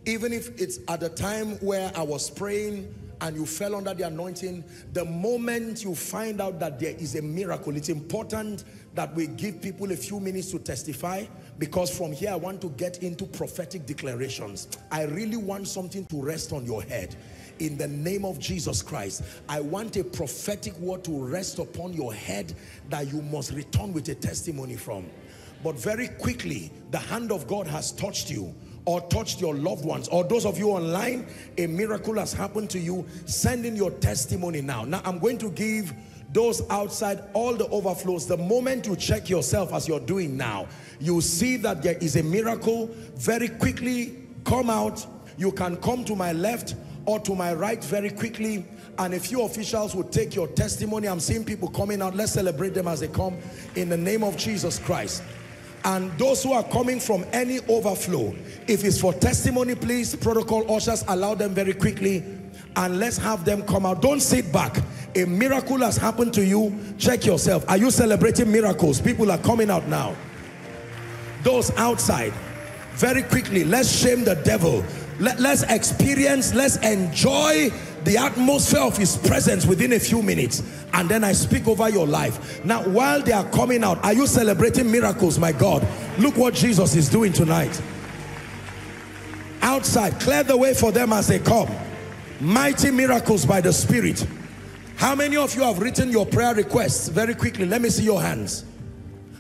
Even if it's at the time where I was praying and you fell under the anointing, the moment you find out that there is a miracle, it's important that we give people a few minutes to testify because from here I want to get into prophetic declarations. I really want something to rest on your head in the name of Jesus Christ. I want a prophetic word to rest upon your head that you must return with a testimony from. But very quickly, the hand of God has touched you or touched your loved ones or those of you online, a miracle has happened to you. Send in your testimony now. Now I'm going to give those outside all the overflows. The moment you check yourself as you're doing now, you see that there is a miracle. Very quickly come out. You can come to my left or to my right very quickly and a few officials will take your testimony. I'm seeing people coming out. Let's celebrate them as they come in the name of Jesus Christ. And those who are coming from any overflow, if it's for testimony, please, protocol ushers, allow them very quickly and let's have them come out. Don't sit back. A miracle has happened to you. Check yourself. Are you celebrating miracles? People are coming out now. Those outside, very quickly, let's shame the devil. Let, let's experience, let's enjoy the atmosphere of his presence within a few minutes and then I speak over your life. Now while they are coming out are you celebrating miracles my God? Look what Jesus is doing tonight. Outside clear the way for them as they come. Mighty miracles by the spirit. How many of you have written your prayer requests? Very quickly let me see your hands.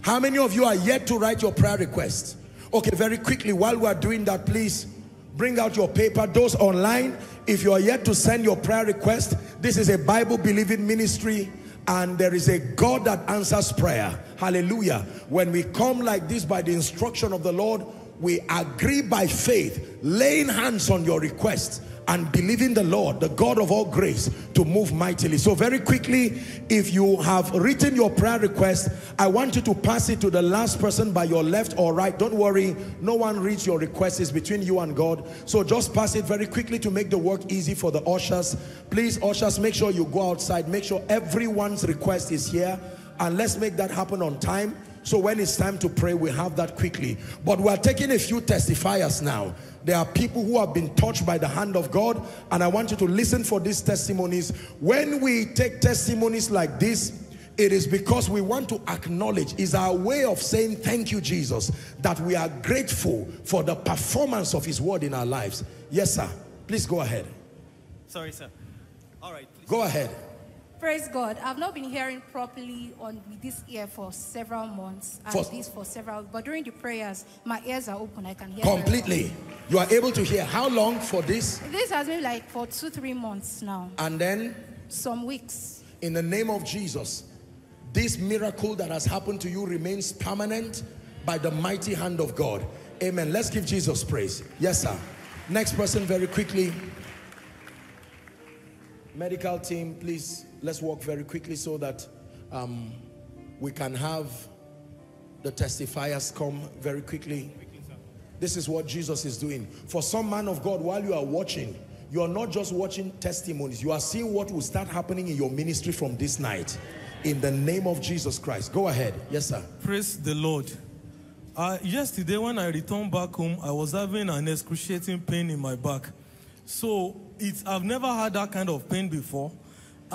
How many of you are yet to write your prayer requests? Okay very quickly while we are doing that please bring out your paper. Those online if you are yet to send your prayer request this is a bible believing ministry and there is a god that answers prayer. Hallelujah. When we come like this by the instruction of the lord we agree by faith laying hands on your request and believing the Lord, the God of all grace, to move mightily. So very quickly, if you have written your prayer request, I want you to pass it to the last person by your left or right. Don't worry, no one reads your request. It's between you and God. So just pass it very quickly to make the work easy for the ushers. Please, ushers, make sure you go outside. Make sure everyone's request is here. And let's make that happen on time. So when it's time to pray, we have that quickly. But we're taking a few testifiers now. There are people who have been touched by the hand of God and I want you to listen for these testimonies. When we take testimonies like this, it is because we want to acknowledge, is our way of saying thank you Jesus, that we are grateful for the performance of his word in our lives. Yes sir, please go ahead. Sorry, sir. All right. Please. Go ahead. Praise God. I've not been hearing properly on with this ear for several months and For- this for several but during the prayers my ears are open. I can hear. Completely. You are able to hear. How long for this? This has been like for two, three months now. And then Some weeks. in the name of Jesus, this miracle that has happened to you remains permanent by the mighty hand of God. Amen. Let's give Jesus praise. Yes, sir. Next person very quickly. Medical team, please, let's walk very quickly so that um, we can have the testifiers come very quickly. This is what Jesus is doing. For some man of God, while you are watching, you are not just watching testimonies. You are seeing what will start happening in your ministry from this night. In the name of Jesus Christ. Go ahead. Yes, sir. Praise the Lord. Uh, yesterday, when I returned back home, I was having an excruciating pain in my back. So it's I've never had that kind of pain before,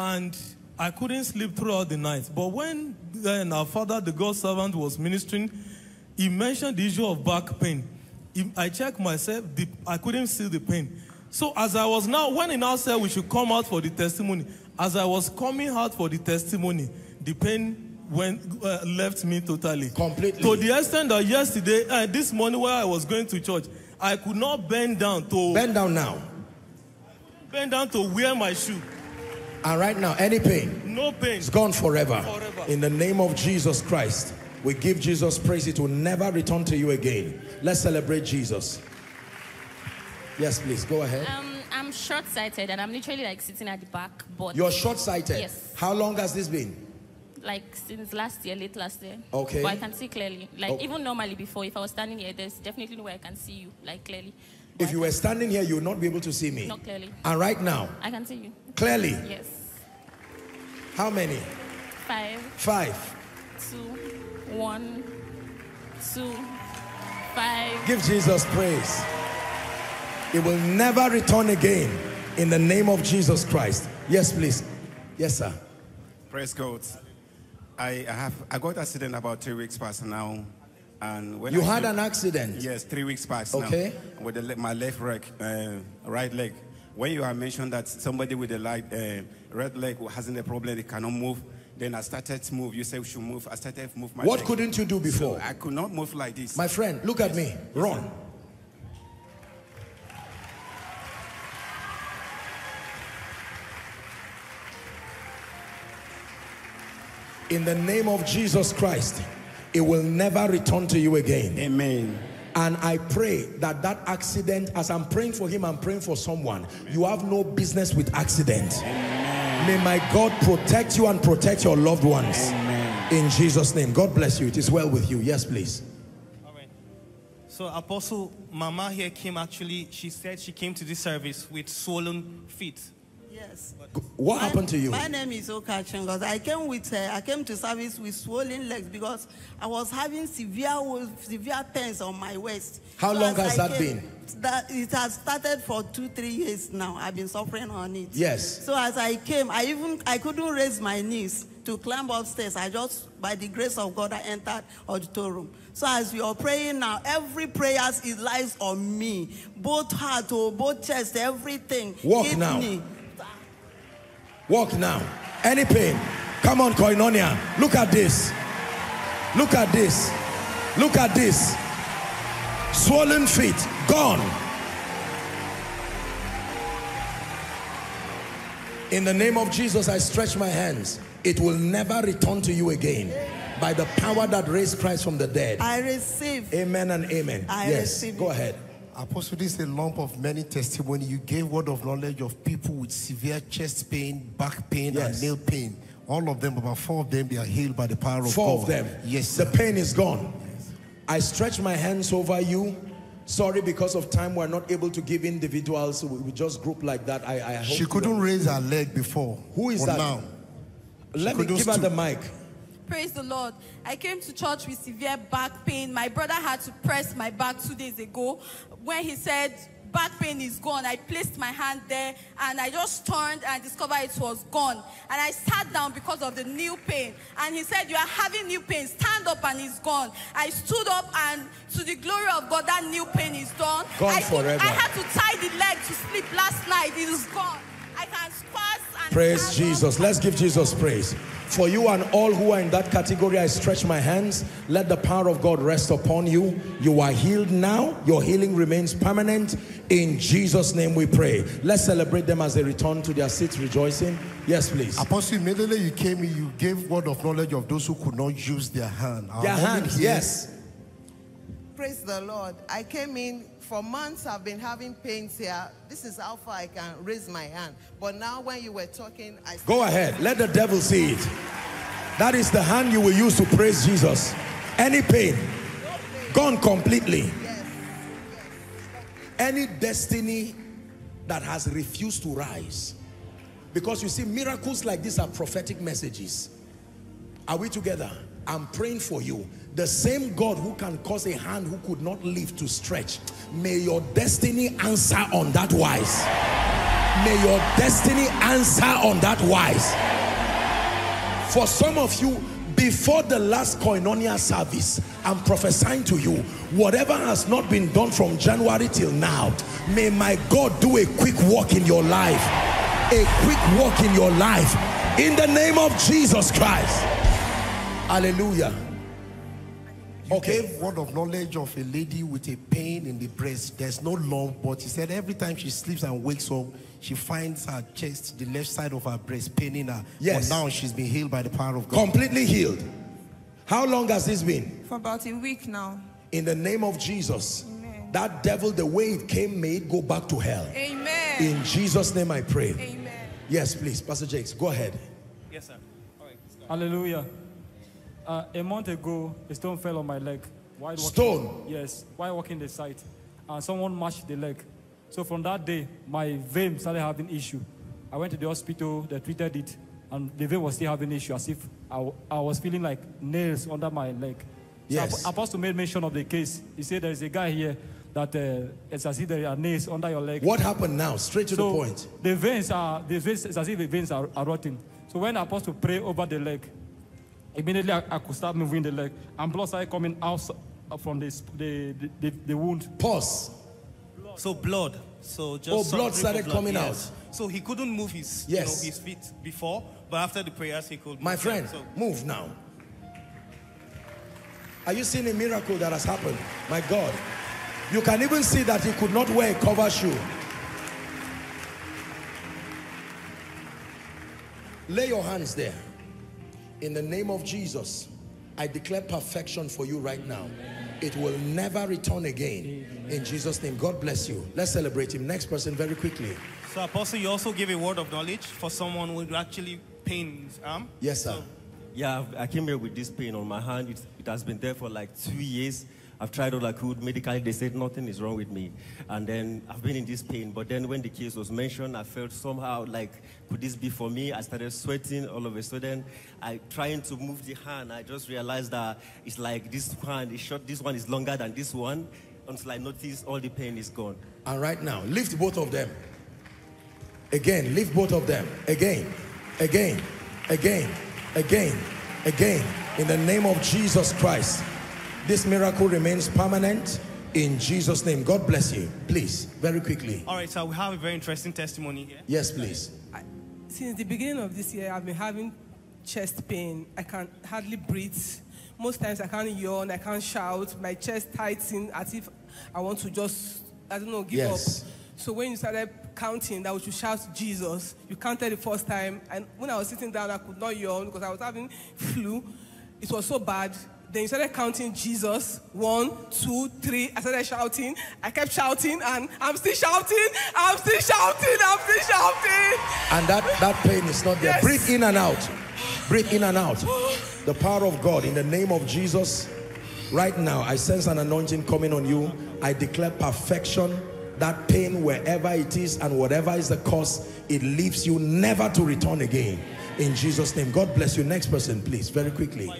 and I couldn't sleep throughout the night. But when then our father, the God servant, was ministering, he mentioned the issue of back pain. I checked myself, I couldn't see the pain. So as I was now, when he now said we should come out for the testimony, as I was coming out for the testimony, the pain went uh, left me totally. Completely. To the extent that yesterday, uh, this morning, while I was going to church, I could not bend down to Bend down now. bend down to wear my shoe. And right now, any pain, No pain. it's gone forever. Forever. In the name of Jesus Christ, we give Jesus praise. It will never return to you again. Let's celebrate Jesus. Yes, please, go ahead. Um, I'm short-sighted and I'm literally like sitting at the back, but You're short-sighted. Yes. How long has this been? like since last year, late last year. Okay. But I can see clearly. Like Oh. even normally before, if I was standing here, there's definitely no way I can see you like clearly. But If you were standing here, you would not be able to see me. not clearly, And right now, I can see you. Clearly, Yes. how many? Five, Five. two, one, two, five. Give Jesus praise. It will never return again in the name of Jesus Christ. Yes, please. Yes, sir. Praise God. I, I have I got accident about three weeks past now, and when You I had came- an accident. yes three weeks past Okay. now with the, my left leg, uh, right leg. When you have mentioned that somebody with a light uh, red leg who hasn't a problem, they cannot move. Then I started to move. You said we should move. I started to move my. What leg. couldn't you do So before? I could not move like this. My friend, look at me. Run. In the name of Jesus Christ, it will never return to you again. Amen. And I pray that that accident, as I'm praying for him, I'm praying for someone. You have no business with accident. May my God protect you and protect your loved ones. Amen. In Jesus' name. God bless you. It is well with you. Yes, please. Alright. So Apostle Mama here came actually, she said she came to this service with swollen feet. Yes. What My- happened to you? My name is Oka Chengos. I came with uh, I came to service with swollen legs because I was having severe severe pains on my waist. How long has I that been? That it has started for two three years now. I've been suffering on it. Yes. So as I came, I even I couldn't raise my knees to climb upstairs. I just by the grace of God I entered auditorium. So as we are praying now, every prayer is lies on me, both heart, oh, both chest, everything. Walk Hit now. me. Walk now. Any pain? Come on, Koinonia. Look at this. Look at this. Look at this. Swollen feet. Gone. In the name of Jesus, I stretch my hands. It will never return to you again. By the power that raised Christ from the dead. I receive. Amen and amen. I yes. receive Go ahead. Apostle, this is a lump of many testimony. You gave word of knowledge of people with severe chest pain, back pain, Yes. and nail pain. All of them, about four of them, they are healed by the power of Four God. of them. Yes, The pain is gone. I stretch my hands over you. Sorry, because of time, we're not able to give individuals. We we just group like that. I, I hope She couldn't raise her leg before. Who is that? now? Let me give her the mic. Praise the Lord. I came to church with severe back pain. My brother had to press my back two days ago. When he said, back pain is gone, I placed my hand there and I just turned and discovered it was gone. And I sat down because of the new pain. And he said, You are having new pain. Stand up and it's gone. I stood up and to the glory of God, that new pain is done. Gone I, forever. I had to tie the leg to sleep last night. It is gone. I can squat Praise. Jesus. Let's give Jesus praise. For you and all who are in that category, I stretch my hands. Let the power of God rest upon you. You are healed now. Your healing remains permanent. In Jesus' name we pray. Let's celebrate them as they return to their seats rejoicing. Yes, please. Apostle, immediately you came in, you gave word of knowledge of those who could not use their hand. Our Their moment hands, yes. Praise the Lord. I came in for months. I've been having pains here. This is how far I can raise my hand. But now, when you were talking, I Go ahead. Let the devil see it. That is the hand you will use to praise Jesus. Any pain, gone completely. Any destiny that has refused to rise. Because you see, miracles like this are prophetic messages. Are we together? I'm praying for you. The same God who can cause a hand who could not live to stretch. May your destiny answer on that wise. May your destiny answer on that wise. For some of you, before the last koinonia service, I'm prophesying to you, whatever has not been done from January till now, may my God do a quick walk in your life. A quick walk in your life. In the name of Jesus Christ. Hallelujah. You Okay. gave word of knowledge of a lady with a pain in the breast. There's no lump, but he said every time she sleeps and wakes up, she finds her chest, the left side of her breast, paining her. Yes. But now she's been healed by the power of God. Completely healed. How long has this been? For about a week now. In the name of Jesus. That devil, the way it came, may it go back to hell. Amen. In Jesus' name I pray. Amen. Yes, please. Pastor Jakes, go ahead. Yes, sir. Hallelujah. Uh, a month ago, a stone fell on my leg. While walking, Stone? Yes, while walking the site. And someone mashed the leg. So from that day, my vein started having issue. I went to the hospital, they treated it, and the vein was still having issue, as if I, I was feeling like nails under my leg. So Yes. Ap- Apostle made mention of the case. He said there is a guy here that uh, it's as if there are nails under your leg. What happened now? Straight to the point. The veins are, the veins, it's as if the veins are, are rotting. So when apostle pray over the leg, immediately I, I could start moving the leg, and blood started coming out from this, the, the, the, the wound. Pause. So blood. So just Oh, blood drip of started coming yes. So he couldn't move his, you Yes. know, his feet before, but after the prayers he could. My friend, them. So move now. Are you seeing a miracle that has happened? My God. You can even see that he could not wear a cover shoe. Lay your hands there. In the name of Jesus, I declare perfection for you right now. It will never return again. In Jesus' name, God bless you. Let's celebrate him. Next person, very quickly. So, Apostle, you also give a word of knowledge for someone who actually pain his arm. Um? Yes, sir. Yeah, I came here with this pain on my hand. It, it has been there for like two years. I've tried all I could. Medically, they said nothing is wrong with me. And then I've been in this pain. But then when the case was mentioned, I felt somehow like, could this be for me? I started sweating all of a sudden. I trying to move the hand. I just realized that it's like this hand is short, this one is longer than this one. Until I noticed all the pain is gone. And right now, lift both of them. Again, lift both of them. Again, again, again, again, again. In the name of Jesus Christ. This miracle remains permanent in Jesus' name. God bless you. Please, very quickly. All right, so we have a very interesting testimony here. Yes, please. Since the beginning of this year, I've been having chest pain. I can hardly breathe. Most times I can't yawn, I can't shout. My chest tightens as if I want to just, I don't know, give Yes. up. So when you started counting that we should shout Jesus, you counted the first time. And when I was sitting down, I could not yawn because I was having flu. It was so bad. Then you started counting Jesus. One, two, three. I started shouting. I kept shouting and I'm still shouting. I'm still shouting. I'm still shouting. And that, that pain is not there. Yes. Breathe in and out. Breathe in and out. The power of God in the name of Jesus. Right now, I sense an anointing coming on you. I declare perfection. That pain, wherever it is and whatever is the cause, it leaves you never to return again. In Jesus' name. God bless you. Next person, please, very quickly.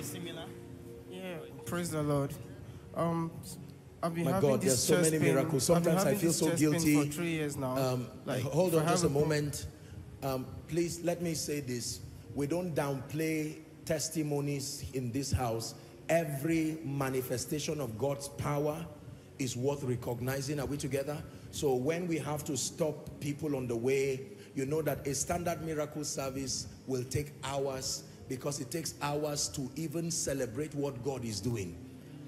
Praise the Lord. Um, I've been My having God, this there's so many pain- miracles. Sometimes I feel so guilty. for three years now. Um, Like, hold on just a a- moment. Um, please let me say this. We don't downplay testimonies in this house. Every manifestation of God's power is worth recognizing. Are we together? So when we have to stop people on the way, you know that a standard miracle service will take hours because it takes hours to even celebrate what God is doing.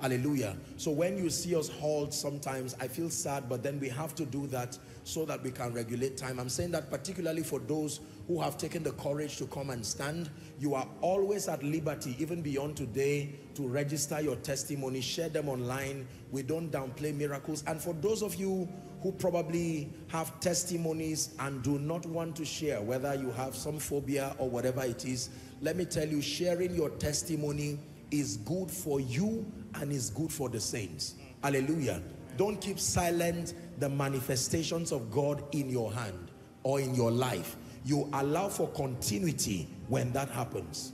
Hallelujah. So when you see us halt sometimes, I feel sad, but then we have to do that so that we can regulate time. I'm saying that particularly for those who have taken the courage to come and stand. You are always at liberty, even beyond today, to register your testimony, share them online. We don't downplay miracles. And for those of you who probably have testimonies and do not want to share, whether you have some phobia or whatever it is, let me tell you, sharing your testimony is good for you and is good for the saints. Hallelujah. Don't keep silent the manifestations of God in your hand or in your life. You allow for continuity when that happens.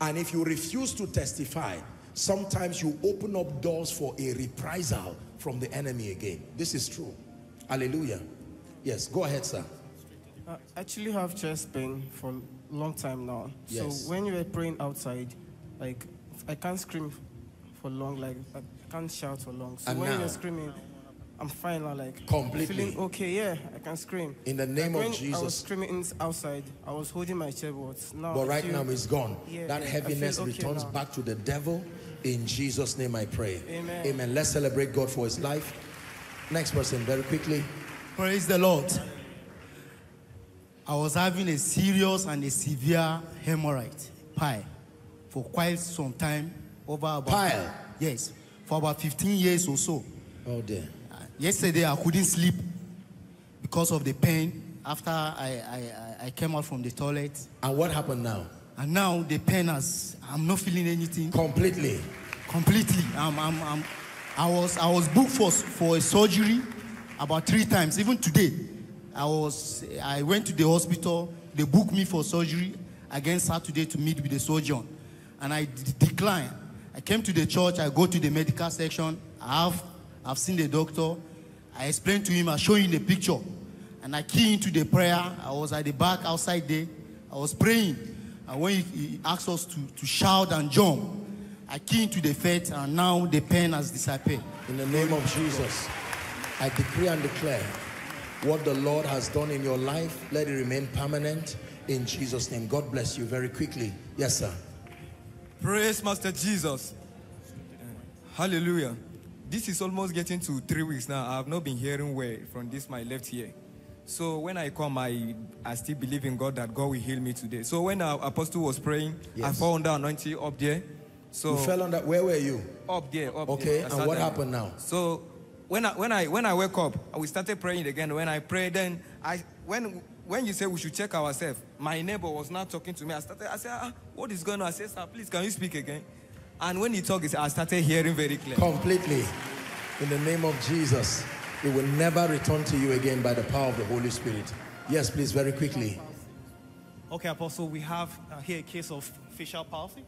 And if you refuse to testify, sometimes you open up doors for a reprisal from the enemy again. This is true. Hallelujah. Yes, go ahead, sir. I actually have chest pain for a long time now. Yes. So when you were praying outside, like I can't scream for long, like I can't shout for long. So And when now? you're screaming, I'm fine now, like Completely. feeling okay. Yeah, I can scream. In the name Like, of when I Jesus. was screaming outside. I was holding my chest, but now. But right feel- now it's gone. Yeah, that heaviness okay returns now. back to the devil. In Jesus' name I pray. Amen. Amen. Let's celebrate God for his life. Next person, very quickly. Praise the Lord. I was having a serious and a severe hemorrhoid pile for quite some time. Over about Pile? Yes, for about 15 years or so. Oh dear. Uh, yesterday I couldn't sleep because of the pain after I, I, I- I came out from the toilet. And what happened now? And now the pain has, I'm not feeling anything. Completely? Completely. I'm, I'm, I'm, I, was, I was booked for, for a surgery about three times. Even today, I, was, I went to the hospital. They booked me for surgery again Saturday to meet with the surgeon. And I declined. I came to the church. I go to the medical section. I have, I've seen the doctor. I explained to him. I show him the picture. And I key into the prayer. I was at the back outside there. I was praying. And when he, he asked us to, to shout and jump, I key into the faith, and now the pain has disappeared. In the name of Jesus, I decree and declare what the Lord has done in your life, let it remain permanent in Jesus' name. God bless you very quickly. Yes, sir. Praise Master Jesus. Hallelujah. This is almost getting to three weeks now. I have not been hearing well from this my left ear. So when I come, I, I still believe in God that God will heal me today. So when our apostle was praying, I Yes. fell under anointing up there. So you fell under, where were you? up there, up Okay, there. I and what there. happened now? So when I when I when I wake up, we started praying again. When I prayed, then I when when you say we should check ourselves, my neighbor was not talking to me. I started, I said, ah, what is going on? I said, sir, please can you speak again? And when he talked, I started hearing very clearly. Completely. In the name of Jesus, it will never return to you again by the power of the Holy Spirit. Yes, please, very quickly. Okay, Apostle, we have uh, here a case of facial palsy.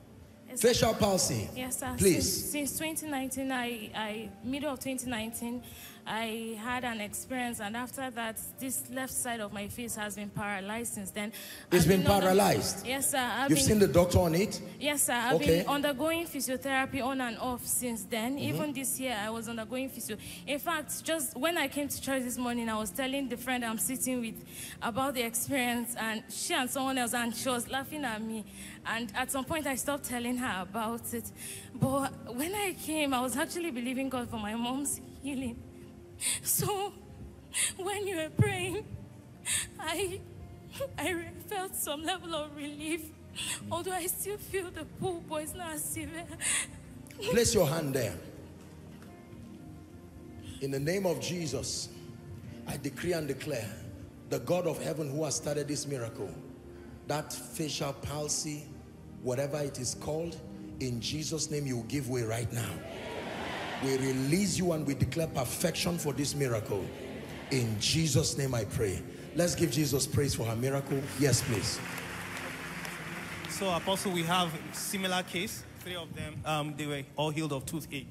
Facial palsy. Yes, sir. Please. Since, since 2019, I, I middle of 2019, I had an experience, and after that, this left side of my face has been paralyzed since then. It's I've been under- paralyzed? yes, sir. I've You've been- seen the doctor on it? Yes, sir. I've Okay. been undergoing physiotherapy on and off since then. Mhm. Even this year, I was undergoing physio. In fact, just when I came to church this morning, I was telling the friend I'm sitting with about the experience, and she and someone else, and she was laughing at me. And at some point, I stopped telling her about it. But when I came, I was actually believing God for my mom's healing. So when you were praying, I, I felt some level of relief. Although I still feel the pull, but it's not severe. Place your hand there. In the name of Jesus, I decree and declare the God of heaven who has started this miracle, that facial palsy, whatever it is called, in Jesus' name you give way right now. We release you and we declare perfection for this miracle. In Jesus' name I pray. Let's give Jesus praise for her miracle. Yes, please. So, Apostle, we have similar case. Three of them, um, they were all healed of toothache.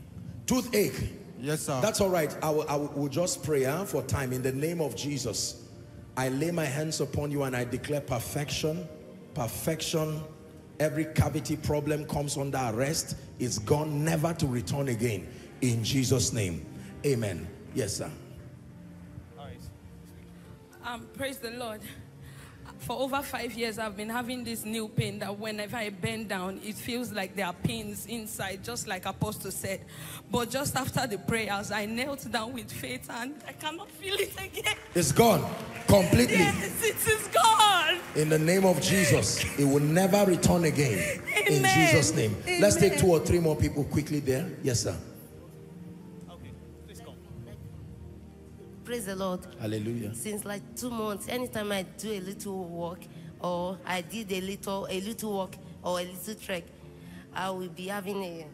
Toothache. Yes, sir. That's all right. I will, I will just pray huh, for time. In the name of Jesus, I lay my hands upon you and I declare perfection, perfection. Every cavity problem comes under arrest. It's gone, never to return again. In Jesus' name. Amen. Yes, sir. Um, praise the Lord. For over five years, I've been having this new pain that whenever I bend down, it feels like there are pains inside, just like Apostle said. But just after the prayers, I knelt down with faith and I cannot feel it again. It's gone completely. Yes, it is gone. In the name of Jesus, it will never return again. In Jesus' name. Let's take two or three more people quickly there. Yes, sir. Praise the Lord. Hallelujah. Since like two months, anytime I do a little walk or I did a little a little walk or a little trek, I will be having a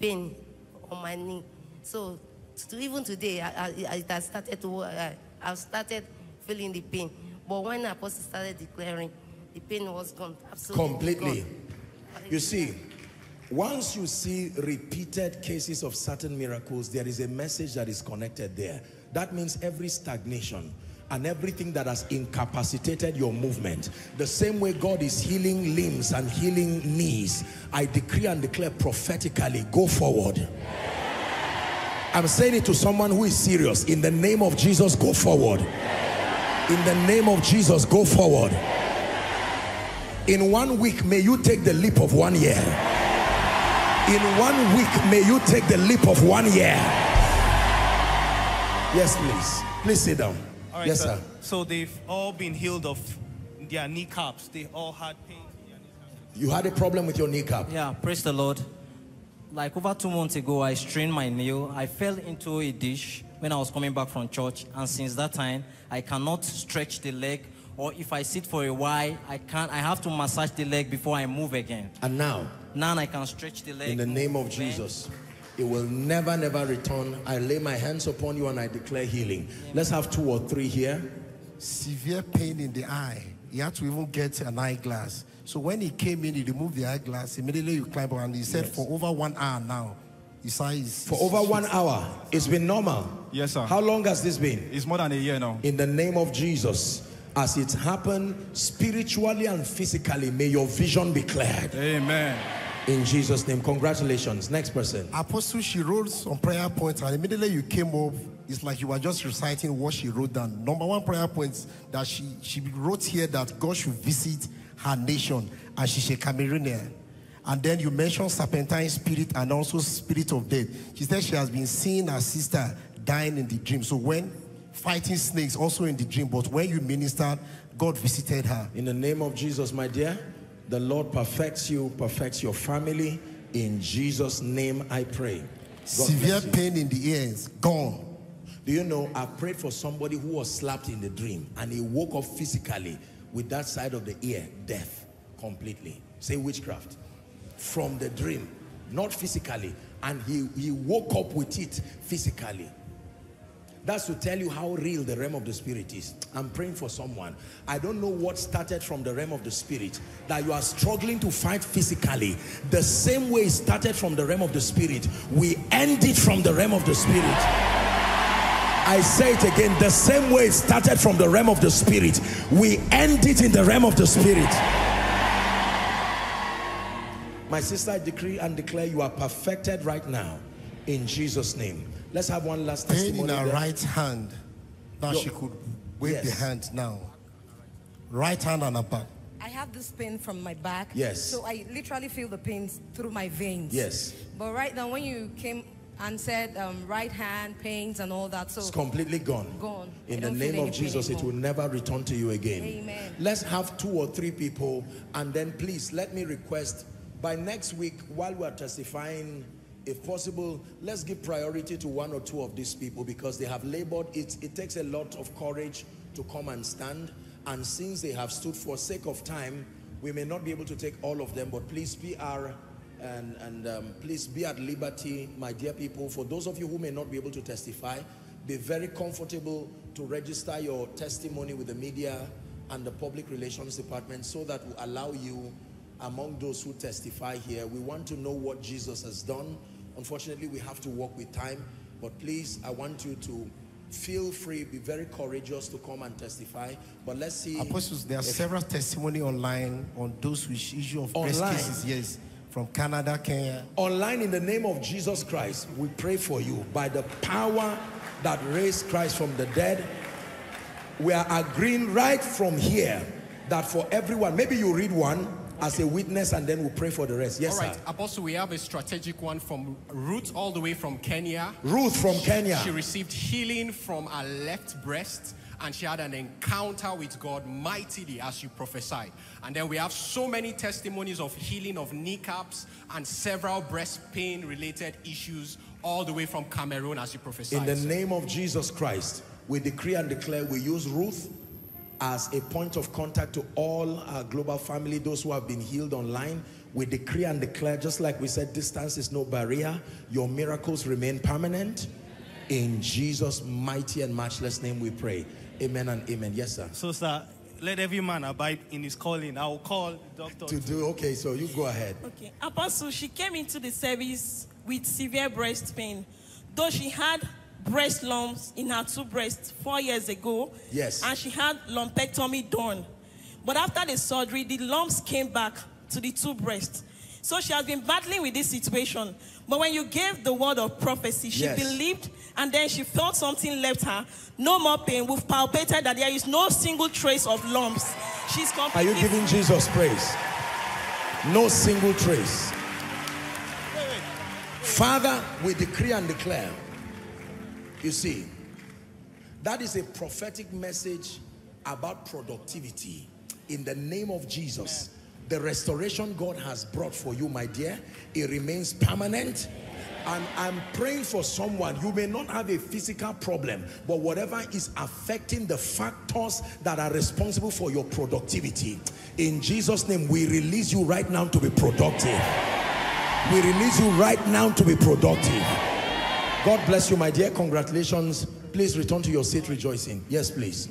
pain on my knee. So to, even today, I, I, I it has started to I, I've started feeling the pain. But when Apostle started declaring, the pain was gone. Absolutely completely gone. you see once you see repeated cases of certain miracles there is a message that is connected there that means every stagnation and everything that has incapacitated your movement the same way God is healing limbs and healing knees I decree and declare prophetically go forward I'm saying it to someone who is serious. In the name of Jesus, go forward. In the name of Jesus, go forward. In one week, may you take the leap of one year. In one week, may you take the leap of one year. Yes, please. Please sit down. All right, yes, sir. sir. So they've all been healed of their kneecaps. They all had pain. You had a problem with your kneecap. Yeah, praise the Lord. Like over two months ago, I strained my nail. I fell into a dish when I was coming back from church, and since that time, I cannot stretch the leg. Or if I sit for a while, I can't. I have to massage the leg before I move again. And now, Now I can stretch the leg. in the name of move, Jesus, it will never, never return. I lay my hands upon you and I declare healing. Let's have two or three here. Severe pain in the eye. He had to even get an eyeglass. So when he came in, he removed the eyeglass. Immediately you climb up and he said for over one hour now, his eye is... For over one hour, it's been normal. Yes, sir. How long has this been? It's more than a year now. In the name of Jesus, as it's happened spiritually and physically, may your vision be cleared. Amen. In Jesus' name, congratulations. Next person. Apostle, she wrote some prayer points, and immediately you came up, it's like you were just reciting what she wrote down. Number one prayer point that she, she wrote here that God should visit her nation, and she's a Cameroonian. And then you mentioned serpentine spirit and also spirit of death. She said she has been seeing her sister dying in the dream. So when fighting snakes, also in the dream, but when you ministered, God visited her. In the name of Jesus, my dear, the Lord perfects you, perfects your family. In Jesus' name I pray. God Severe pain in the ears, gone. Do you know, I prayed for somebody who was slapped in the dream and he woke up physically with that side of the ear, deaf completely. Say witchcraft. From the dream, not physically. And he, he woke up with it physically. That's to tell you how real the realm of the spirit is. I'm praying for someone. I don't know what started from the realm of the spirit that you are struggling to fight physically. The same way it started from the realm of the spirit, we end it from the realm of the spirit. I say it again, the same way it started from the realm of the spirit, we end it in the realm of the spirit. My sister, I decree and declare you are perfected right now in Jesus' name. Let's have one last Pain testimony. in her there. right hand. Now Yo- she could wave Yes. the hand now. Right hand on her back. I have this pain from my back. Yes. So I literally feel the pains through my veins. Yes. But right now, when you came and said um, right hand pains and all that, so It's completely gone. Gone. In I the name of any pain Jesus, it will never return to you again. Amen. Let's have two or three people, and then please let me request by next week, while we are testifying, if possible, let's give priority to one or two of these people because they have labored. It, it takes a lot of courage to come and stand. And since they have stood for sake of time, we may not be able to take all of them, but please PR and, and um, please be at liberty, my dear people. For those of you who may not be able to testify, be very comfortable to register your testimony with the media and the public relations department so that will allow you among those who testify here. We want to know what Jesus has done. Unfortunately, we have to work with time, but please, I want you to feel free, be very courageous to come and testify. But let's see. Apostles, there are several testimony online on those with issue of breast cases. Yes, from Canada, Kenya. Online in the name of Jesus Christ, we pray for you by the power that raised Christ from the dead. We are agreeing right from here that for everyone, maybe you read one as a witness and then we'll pray for the rest. Yes, all right, sir. Apostle, we have a strategic one from Ruth all the way from Kenya. Ruth from Kenya. She received healing from her left breast and she had an encounter with God mightily as she prophesied. And then we have so many testimonies of healing of kneecaps and several breast pain related issues all the way from Cameroon as you prophesied. In the name of Jesus Christ, we decree and declare we use Ruth as a point of contact to all our global family, those who have been healed online. We decree and declare, just like we said, distance is no barrier. Your miracles remain permanent. In Jesus' mighty and matchless name we pray. Amen and amen. Yes, sir. So, sir, let every man abide in his calling. I will call the doctor. To do, okay, so you go ahead. Okay. Apostle, she came into the service with severe breast pain. Though she had breast lumps in her two breasts four years ago. Yes. And she had lumpectomy done. But after the surgery, the lumps came back to the two breasts. So she has been battling with this situation. But when you gave the word of prophecy, she Yes. believed and then she felt something left her. No more pain. We've palpated that there is no single trace of lumps. She's completely. Are you giving Jesus praise? No single trace. Father, we decree and declare. You see, that is a prophetic message about productivity. In the name of Jesus, the restoration God has brought for you, my dear, it remains permanent. And I'm praying for someone. You may not have a physical problem, but whatever is affecting the factors that are responsible for your productivity, in Jesus' name, we release you right now to be productive. We release you right now to be productive. God bless you, my dear. Congratulations. Please return to your seat rejoicing. Yes, please.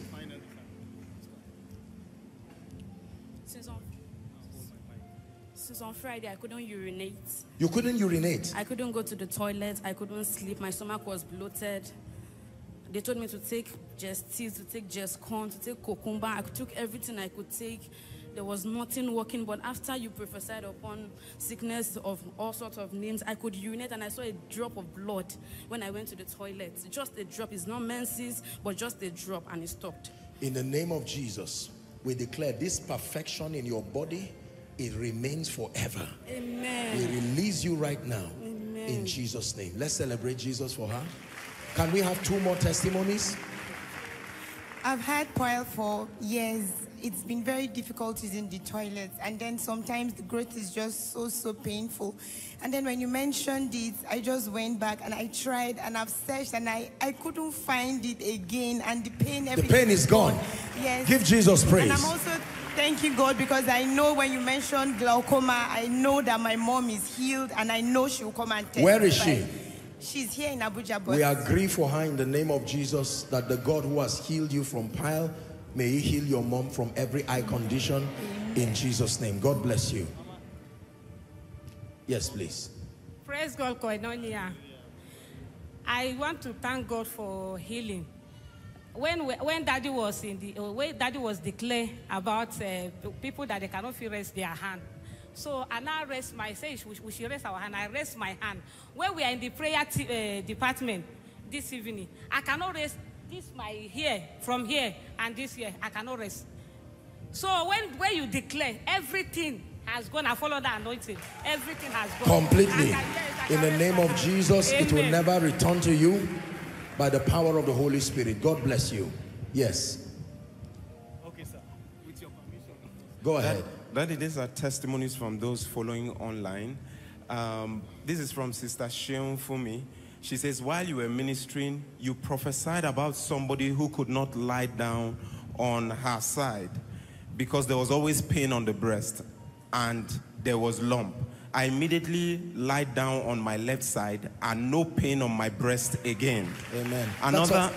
Since on, since on Friday, I couldn't urinate. You couldn't urinate. I couldn't go to the toilet. I couldn't sleep. My stomach was bloated. They told me to take Gestis, to take just corn, to take Cucumber. I took everything I could take. There was nothing working. But after you prophesied upon sickness of all sorts of names, I could urinate and I saw a drop of blood when I went to the toilet. Just a drop. It's not menses, but just a drop, and it stopped. In the name of Jesus, we declare this perfection in your body, it remains forever. Amen. We release you right now Amen. in Jesus' name. Let's celebrate Jesus for her. Can we have two more testimonies? I've had coil for years. It's been very difficult using the toilet, and then sometimes the growth is just so so painful. And then when you mentioned it, I just went back and I tried and I've searched and I I couldn't find it again, and the pain. The pain is gone. Yes. Give Jesus praise. And I'm also thanking God because I know when you mentioned glaucoma, I know that my mom is healed, and I know she will come and. Where is she? She's here in Abuja, but We agree for her in the name of Jesus that the God who has healed you from pile, may he heal your mom from every eye condition in Jesus' name. God bless you. Yes, please. Praise God, Koinonia. I want to thank God for healing. When, we- when daddy was in the when daddy was declared about uh, people that they cannot feel rest their hand. So I now rest my say we, we should rest our hand. I rest my hand. When we are in the prayer t- uh, department this evening, I cannot rest this my here from here and this here. I cannot rest. So when when you declare everything has gone, I follow the anointing. Everything has gone. Completely. Can- yes, In the name of hand. Jesus, it will never return to you by the power of the Holy Spirit. God bless you. Yes. Okay, sir. With your permission. Go ahead. Daddy, these are testimonies from those following online. Um, this is from Sister Sheon Fumi. She says, while you were ministering, you prophesied about somebody who could not lie down on her side because there was always pain on the breast and there was lump. I immediately lied down on my left side and no pain on my breast again. Amen. Another,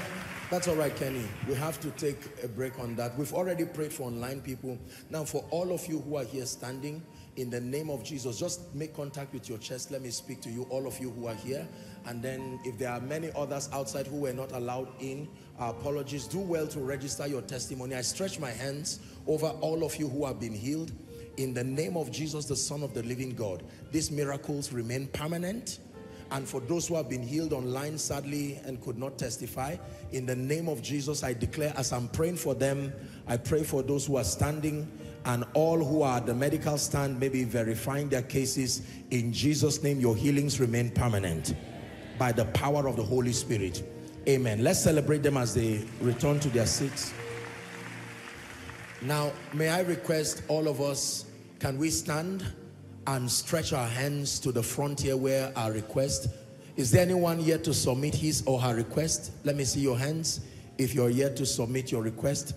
That's all right, Kenny. We have to take a break on that. We've already prayed for online people. Now, for all of you who are here standing, in the name of Jesus, just make contact with your chest. Let me speak to you, all of you who are here. And then if there are many others outside who were not allowed in, our apologies. Do well to register your testimony. I stretch my hands over all of you who have been healed. In the name of Jesus, the Son of the living God, these miracles remain permanent. And for those who have been healed online, sadly, and could not testify, in the name of Jesus, I declare as I'm praying for them, I pray for those who are standing and all who are at the medical stand, maybe verifying their cases. In Jesus' name, your healings remain permanent by the power of the Holy Spirit. Amen. Let's celebrate them as they return to their seats. Now, may I request all of us, can we stand and stretch our hands to the frontier where our request? Is there anyone yet to submit his or her request? Let me see your hands. If you're yet to submit your request,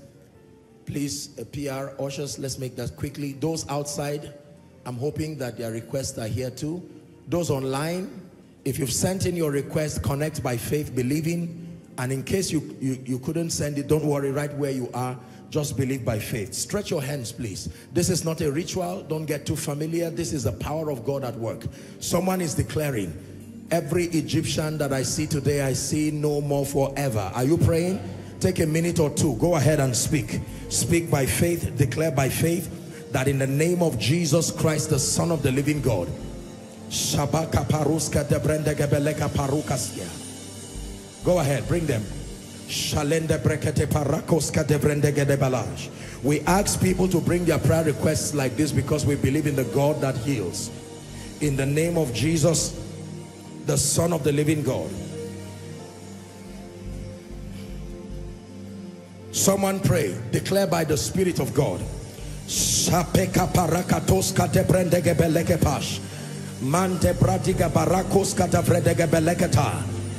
please, uh, PR, ushers, let's make that quickly. Those outside, I'm hoping that their requests are here too. Those online, if you've sent in your request, connect by faith, believing. And in case you, you, you couldn't send it, don't worry, right where you are, just believe by faith. Stretch your hands, please. This is not a ritual. Don't get too familiar. This is the power of God at work. Someone is declaring, every Egyptian that I see today, I see no more forever. Are you praying? Take a minute or two. Go ahead and speak. Speak by faith. Declare by faith that in the name of Jesus Christ, the Son of the living God, Go ahead, bring them. We ask people to bring their prayer requests like this because we believe in the God that heals. In the name of Jesus, the Son of the living God. Someone pray, declare by the Spirit of God. Mante barakos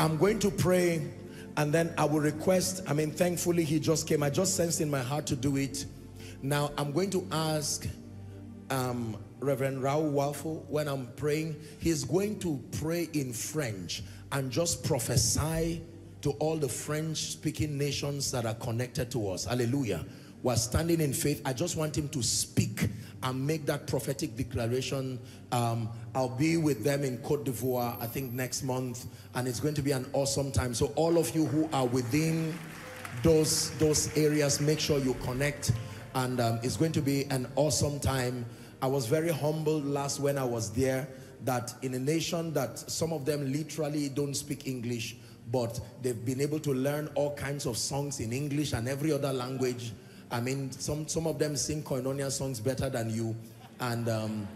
I'm going to pray and then I will request, I mean, thankfully he just came. I just sensed in my heart to do it. Now, I'm going to ask um, Reverend Raul Wafo, when I'm praying, he's going to pray in French and just prophesy to all the French-speaking nations that are connected to us. Hallelujah. We're standing in faith. I just want him to speak and make that prophetic declaration. Um, I'll be with them in Cote d'Ivoire, I think next month, and it's going to be an awesome time. So all of you who are within those, those areas, make sure you connect, and um, it's going to be an awesome time. I was very humbled last when I was there that in a nation that some of them literally don't speak English, but they've been able to learn all kinds of songs in English and every other language. I mean, some, some of them sing Koinonia songs better than you. And um,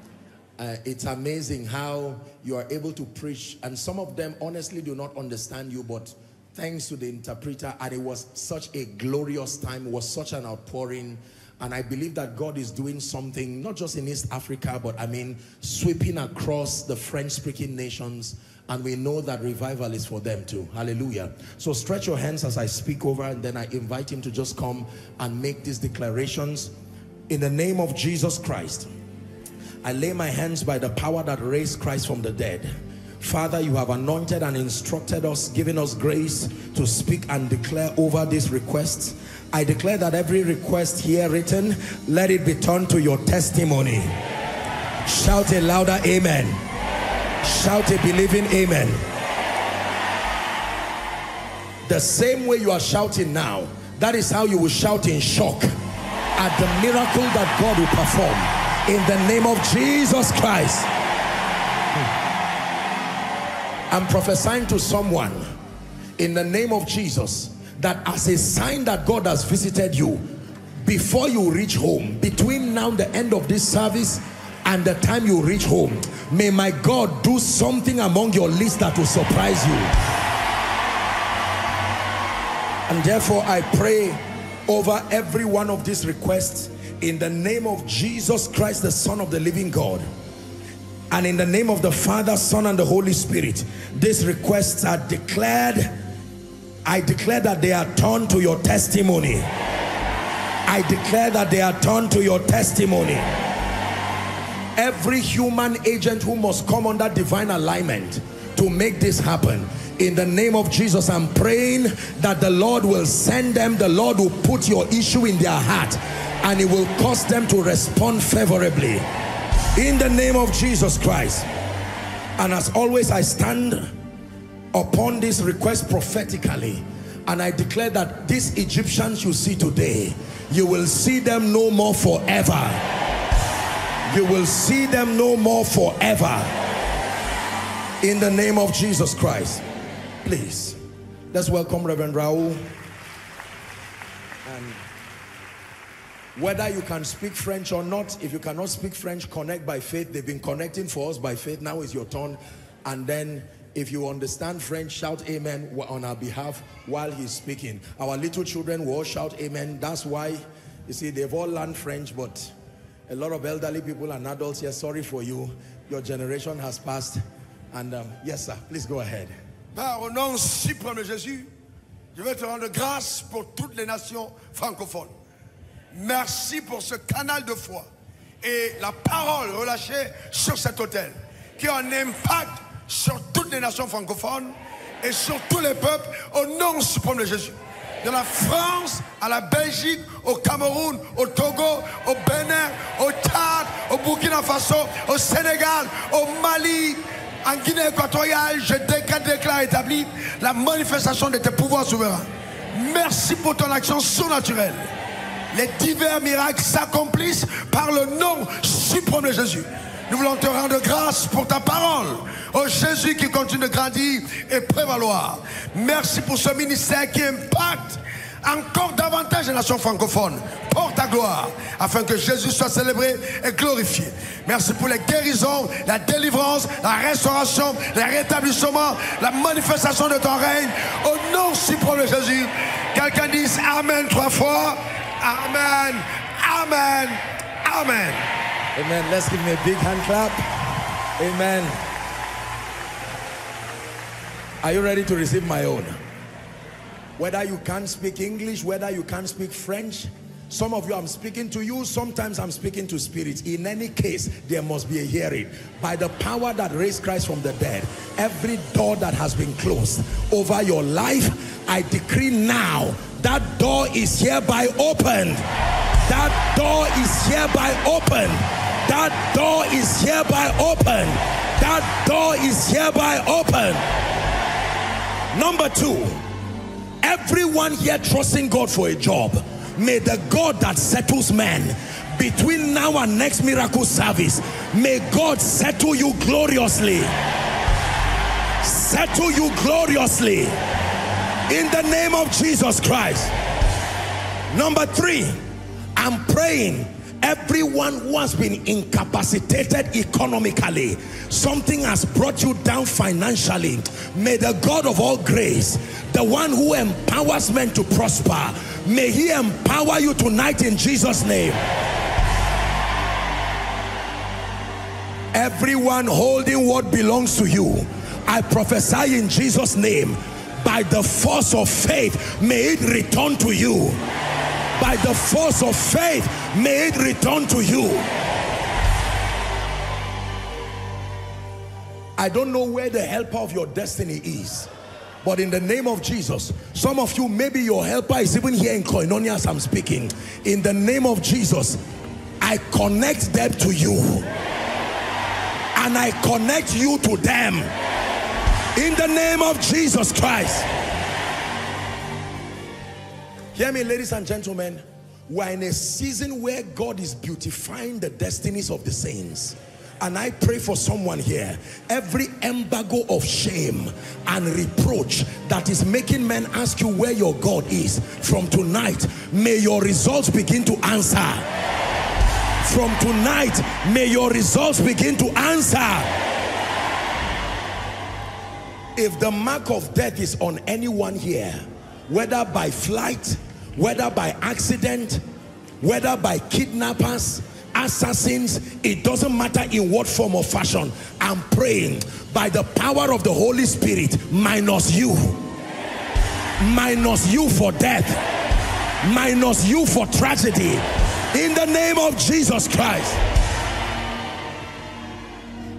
uh, it's amazing how you are able to preach. And some of them honestly do not understand you, but thanks to the interpreter, and it was such a glorious time, it was such an outpouring. And I believe that God is doing something, not just in East Africa, but I mean, sweeping across the French-speaking nations. And we know that revival is for them too. Hallelujah. So stretch your hands as I speak over, and then I invite him to just come and make these declarations. In the name of Jesus Christ, I lay my hands by the power that raised Christ from the dead. Father, you have anointed and instructed us, giving us grace to speak and declare over these requests. I declare that every request here written, let it be turned to your testimony. Shout a louder amen. Shout a believing amen. The same way you are shouting now, that is how you will shout in shock at the miracle that God will perform in the name of Jesus Christ. I'm prophesying to someone in the name of Jesus that as a sign that God has visited you, before you reach home, between now and the end of this service and the time you reach home, may my God do something among your list that will surprise you. And therefore I pray over every one of these requests in the name of Jesus Christ, the Son of the living God. And in the name of the Father, Son, and the Holy Spirit, these requests are declared. I declare that they are turned to your testimony. I declare that they are turned to your testimony. Every human agent who must come under divine alignment to make this happen. In the name of Jesus, I'm praying that the Lord will send them, the Lord will put your issue in their heart and it will cause them to respond favorably. In the name of Jesus Christ. And as always I stand upon this request prophetically and I declare that these Egyptians you see today you will see them no more forever you will see them no more forever in the name of Jesus Christ please let's welcome Reverend Raul and whether you can speak French or not, if you cannot speak French, connect by faith. They've been connecting for us by faith. Now is your turn. And then if you understand French, shout amen on our behalf while he's speaking. Our little children will all shout amen. That's why, you see, they've all learned French, but a lot of elderly people and adults here, sorry for you. Your generation has passed. And um, yes, sir, please go ahead. Par au nom suprême de Jésus, je vais te rendre grâce pour toutes les nations francophones. Merci pour ce canal de foi et la parole relâchée sur cet hôtel, qui a un impact sur toutes les nations francophones et sur tous les peuples au nom suprême de Jésus. De la France à la Belgique, au Cameroun, au Togo, au Bénin, au Tchad, au Burkina Faso, au Sénégal, au Mali, en Guinée équatoriale, je déclare, déclare établi la manifestation de tes pouvoirs souverains. Merci pour ton action surnaturelle. Les divers miracles s'accomplissent par le nom suprême de Jésus. Nous voulons te rendre grâce pour ta parole. Oh Jésus qui continue de grandir et prévaloir. Merci pour ce ministère qui impacte encore davantage les nations francophones. Porte ta gloire afin que Jésus soit célébré et glorifié. Merci pour les guérisons, la délivrance, la restauration, le rétablissement, la manifestation de ton règne. Au nom suprême de Jésus. Quelqu'un dise Amen trois fois. Amen. Amen. Amen. Amen. Let's give him a big hand clap. Amen. Are you ready to receive my own? Whether you can't speak English, whether you can't speak French, some of you I'm speaking to you, sometimes I'm speaking to spirits. In any case, there must be a hearing. By the power that raised Christ from the dead, every door that has been closed over your life, I decree now that door is hereby opened. That door is hereby opened. That door is hereby opened. That door is hereby opened. Number two, everyone here trusting God for a job, may the God that settles men between now and next miracle service, may God settle you gloriously. Settle you gloriously in the name of Jesus Christ. Number three, I'm praying everyone who has been incapacitated economically something has brought you down financially may the God of all grace the one who empowers men to prosper may he empower you tonight in Jesus name everyone holding what belongs to you I prophesy in Jesus name by the force of faith may it return to you. By the force of faith may it return to you. I don't know where the helper of your destiny is but in the name of Jesus some of you maybe your helper is even here in Koinonia as I'm speaking. In the name of Jesus I connect them to you. And I connect you to them in the name of Jesus Christ Hear me, ladies and gentlemen. We're in a season where God is beautifying the destinies of the saints. And I pray for someone here. Every embargo of shame and reproach that is making men ask you where your God is from tonight, may your results begin to answer. From tonight, may your results begin to answer. If the mark of death is on anyone here, whether by flight, whether by accident, whether by kidnappers, assassins, it doesn't matter in what form or fashion. I'm praying by the power of the Holy Spirit, minus you, minus you for death, minus you for tragedy, in the name of Jesus Christ.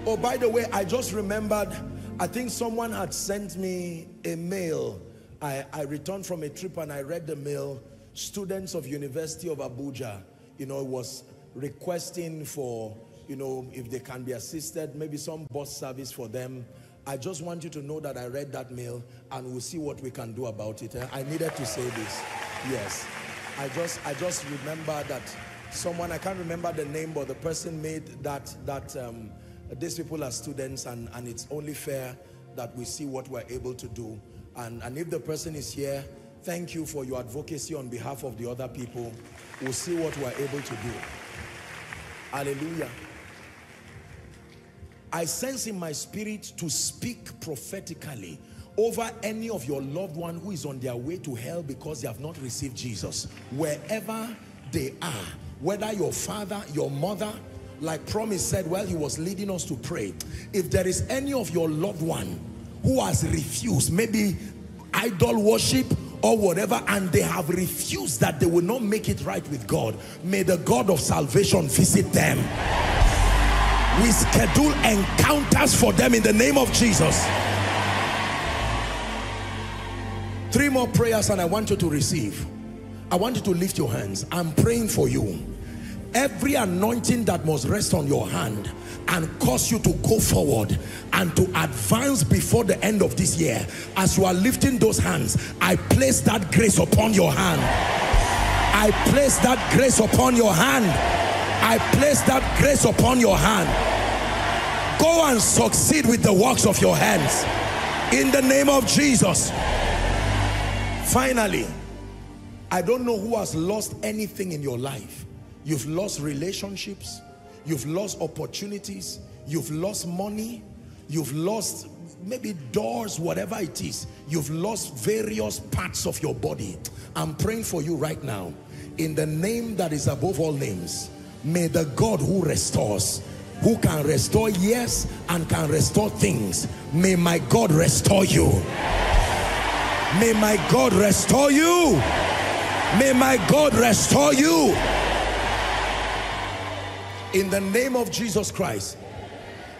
Oh, by the way, I just remembered, I think someone had sent me a mail I, I, returned from a trip and I read the mail. Students of University of Abuja, you know, was requesting for, you know, if they can be assisted, maybe some bus service for them. I just want you to know that I read that mail and we'll see what we can do about it. I needed to say this. Yes. I just, I just remember that someone, I can't remember the name, but the person made that, that um, these people are students and, and it's only fair that we see what we're able to do. And, and if the person is here, thank you for your advocacy on behalf of the other people. We'll see what we're able to do. Hallelujah. I sense in my spirit to speak prophetically over any of your loved one who is on their way to hell because they have not received Jesus. Wherever they are, whether your father, your mother, like promise said while he was leading us to pray, if there is any of your loved one who has refused maybe idol worship or whatever and they have refused that they will not make it right with God, may the God of salvation visit them. We schedule encounters for them in the name of Jesus. Three more prayers and I want you to receive. I want you to lift your hands. I'm praying for you. Every anointing that must rest on your hand and cause you to go forward and to advance before the end of this year. As you are lifting those hands, I place that grace upon your hand. I place that grace upon your hand. I place that grace upon your hand. Go and succeed with the works of your hands. In the name of Jesus. Finally, I don't know who has lost anything in your life. You've lost relationships. You've lost opportunities. You've lost money. You've lost maybe doors, whatever it is. You've lost various parts of your body. I'm praying for you right now. In the name that is above all names, may the God who restores, who can restore years and can restore things, may my God restore you. May my God restore you. May my God restore you. In the name of Jesus Christ,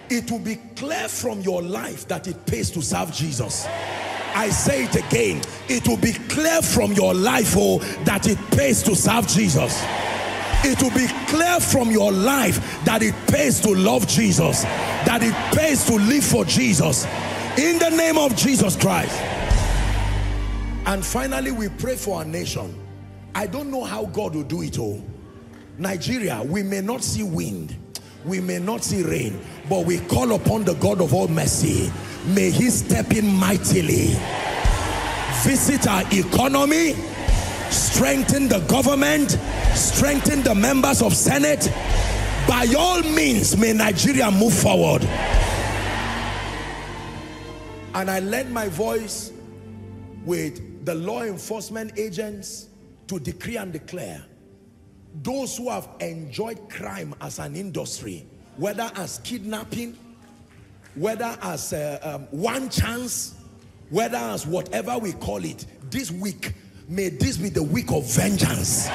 it will be clear from your life that it pays to serve Jesus. I say it again, it will be clear from your life oh, that it pays to serve Jesus. It will be clear from your life that it pays to love Jesus, that it pays to live for Jesus. In the name of Jesus Christ. And finally, we pray for our nation. I don't know how God will do it all. Nigeria, we may not see wind, we may not see rain, but we call upon the God of all mercy. May he step in mightily, visit our economy, strengthen the government, strengthen the members of Senate. By all means, may Nigeria move forward. And I lend my voice with the law enforcement agents to decree and declare those who have enjoyed crime as an industry, whether as kidnapping, whether as uh, um, one chance, whether as whatever we call it, this week, may this be the week of vengeance.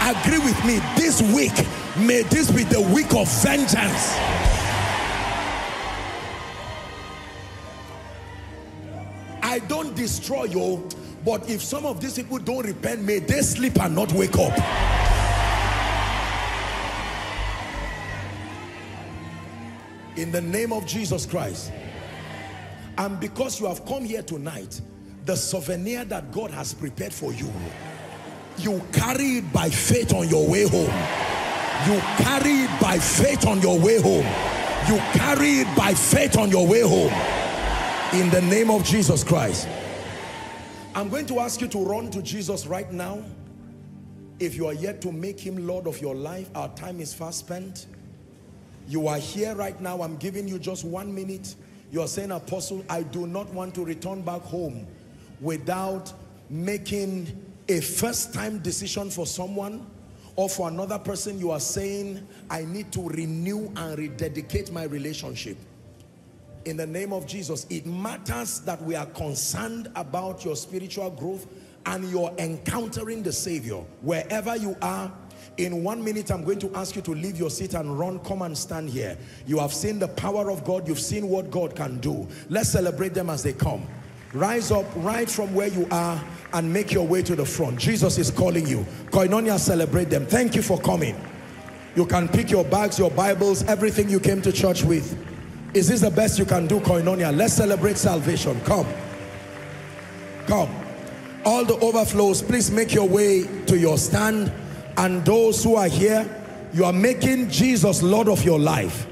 Agree with me, this week, may this be the week of vengeance. I don't destroy you, but if some of these people don't repent, may they sleep and not wake up. In the name of Jesus Christ. And because you have come here tonight, the souvenir that God has prepared for you, you carry it by faith on your way home. You carry it by faith on your way home. You carry it by faith on your way home. In the name of Jesus Christ. I'm going to ask you to run to Jesus right now. If you are yet to make him Lord of your life, our time is fast spent. You are here right now. I'm giving you just one minute. You are saying, Apostle, I do not want to return back home without making a first time decision for someone or for another person. You are saying, I need to renew and rededicate my relationship in the name of Jesus, it matters that we are concerned about your spiritual growth and you're encountering the Savior. Wherever you are, in one minute, I'm going to ask you to leave your seat and run. Come and stand here. You have seen the power of God. You've seen what God can do. Let's celebrate them as they come. Rise up right from where you are and make your way to the front. Jesus is calling you. Koinonia, celebrate them. Thank you for coming. You can pick your bags, your Bibles, everything you came to church with. Is this the best you can do, Koinonia? Let's celebrate salvation. Come. Come. All the overflows, please make your way to your stand. And those who are here, you are making Jesus Lord of your life.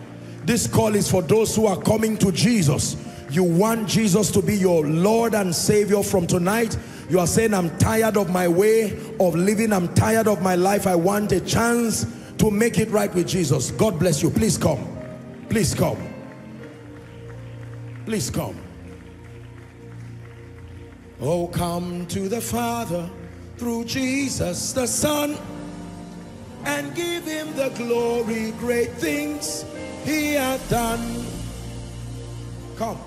This call is for those who are coming to Jesus. You want Jesus to be your Lord and Savior from tonight. You are saying, I'm tired of my way of living. I'm tired of my life. I want a chance to make it right with Jesus. God bless you. Please come. Please come. Please come. Oh, come to the Father through Jesus the Son and give him the glory, great things he hath done. Come.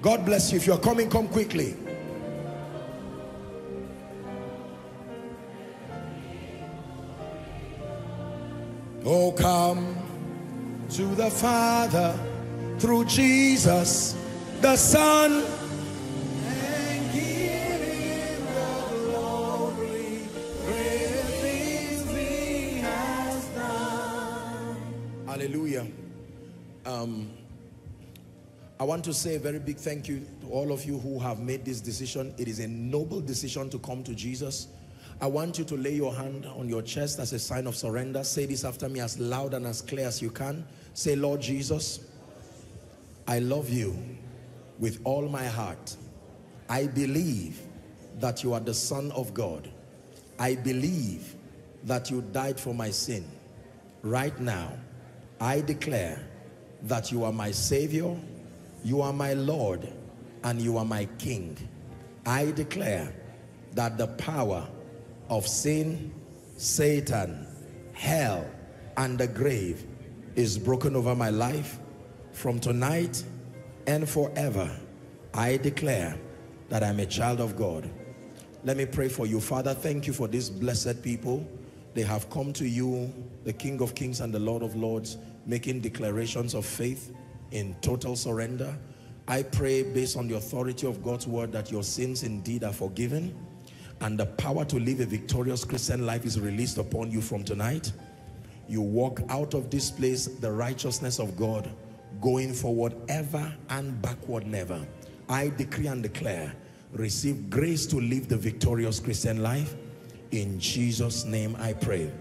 God bless you. If you're coming, come quickly. Oh, come to the Father through Jesus, the Son. and glory, things he has done. Hallelujah. Um, I want to say a very big thank you to all of you who have made this decision. It is a noble decision to come to Jesus. I want you to lay your hand on your chest as a sign of surrender. Say this after me as loud and as clear as you can. Say, Lord Jesus, I love you with all my heart. I believe that you are the Son of God. I believe that you died for my sin. Right now, I declare that you are my Savior, you are my Lord, and you are my King. I declare that the power of sin, Satan, hell, and the grave is broken over my life. From tonight and forever, I declare that I'm a child of God. Let me pray for you. Father, thank you for these blessed people. They have come to you, the King of Kings and the Lord of Lords, making declarations of faith in total surrender. I pray based on the authority of God's word that your sins indeed are forgiven and the power to live a victorious Christian life is released upon you from tonight. You walk out of this place the righteousness of God going forward ever and backward never. I decree and declare receive grace to live the victorious Christian life. In Jesus' name I pray.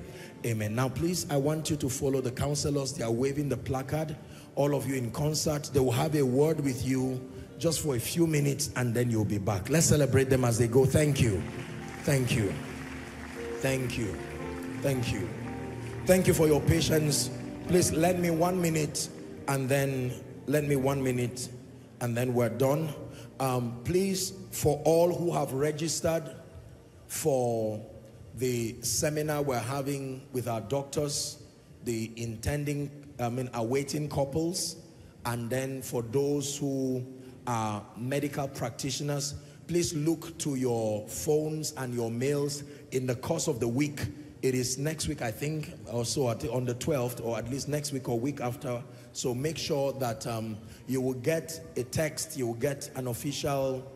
Amen. Now please, I want you to follow the counselors. They are waving the placard. All of you in concert. They will have a word with you just for a few minutes and then you'll be back. Let's celebrate them as they go. Thank you. Thank you. Thank you. Thank you. Thank you for your patience. Please let me one minute and then let me one minute and then we're done. Um, please, for all who have registered for the seminar we're having with our doctors, the intending, I mean, awaiting couples, and then for those who are medical practitioners, please look to your phones and your mails in the course of the week. It is next week, I think, also on the 12th, or at least next week or week after. So make sure that um, you will get a text, you will get an official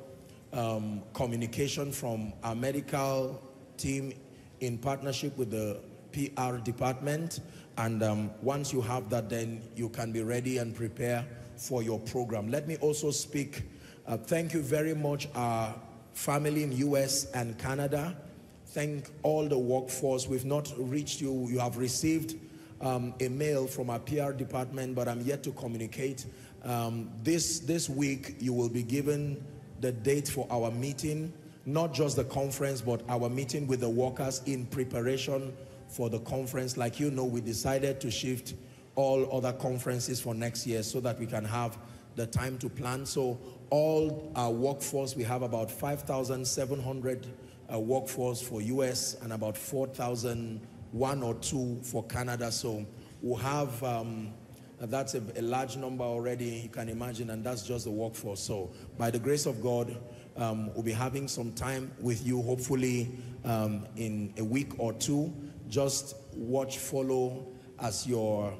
um, communication from our medical team in partnership with the PR department. And um, once you have that, then you can be ready and prepare for your program. Let me also speak. Uh, thank you very much, our family in US and Canada. Thank all the workforce. We've not reached you. You have received um, a mail from our PR department, but I'm yet to communicate. Um, this, this week, you will be given the date for our meeting, not just the conference, but our meeting with the workers in preparation for the conference. Like you know, we decided to shift all other conferences for next year so that we can have the time to plan. So all our workforce, we have about 5,700 uh, workforce for US and about 4,000 one or two for Canada. So we'll have, um, that's a, a, large number already, you can imagine, and that's just the workforce. So by the grace of God, um, we'll be having some time with you, hopefully um, in a week or two. Just watch, follow as your,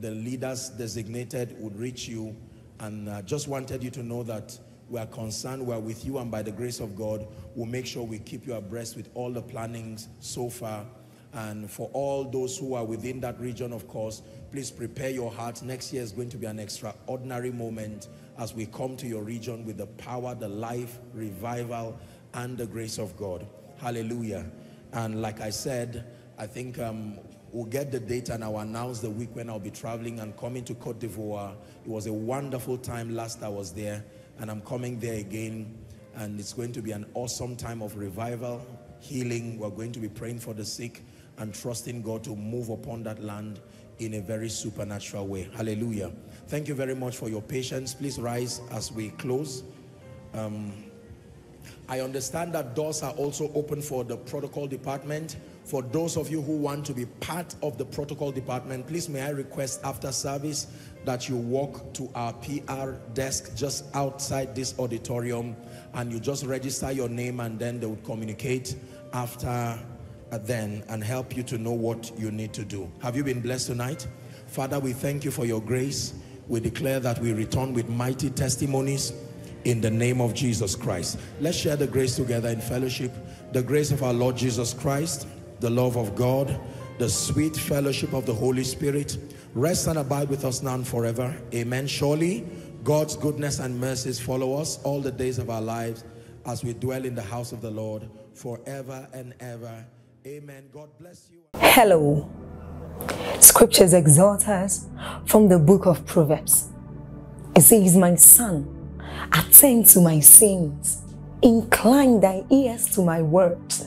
the leaders designated would reach you. And uh, just wanted you to know that we are concerned, we are with you, and by the grace of God, we'll make sure we keep you abreast with all the plannings so far and for all those who are within that region, of course, please prepare your heart. Next year is going to be an extraordinary moment as we come to your region with the power, the life, revival, and the grace of God. Hallelujah. And like I said, I think um, we'll get the date and I'll announce the week when I'll be traveling and coming to Cote d'Ivoire. It was a wonderful time last I was there and I'm coming there again and it's going to be an awesome time of revival, healing. We're going to be praying for the sick and trusting God to move upon that land in a very supernatural way. Hallelujah. Thank you very much for your patience. Please rise as we close. Um, I understand that doors are also open for the protocol department For those of you who want to be part of the protocol department, please may I request after service that you walk to our PR desk just outside this auditorium and you just register your name and then they would communicate after uh, then and help you to know what you need to do. Have you been blessed tonight? Father, we thank you for your grace. We declare that we return with mighty testimonies in the name of Jesus Christ. Let's share the grace together in fellowship. The grace of our Lord Jesus Christ, the love of God, the sweet fellowship of the Holy Spirit, rest and abide with us now and forever. Amen. Surely God's goodness and mercies follow us all the days of our lives as we dwell in the house of the Lord forever and ever. Amen. God bless you. Hello. Scriptures exhort us from the book of Proverbs. It says, My son, attend to my sins, incline thy ears to my words.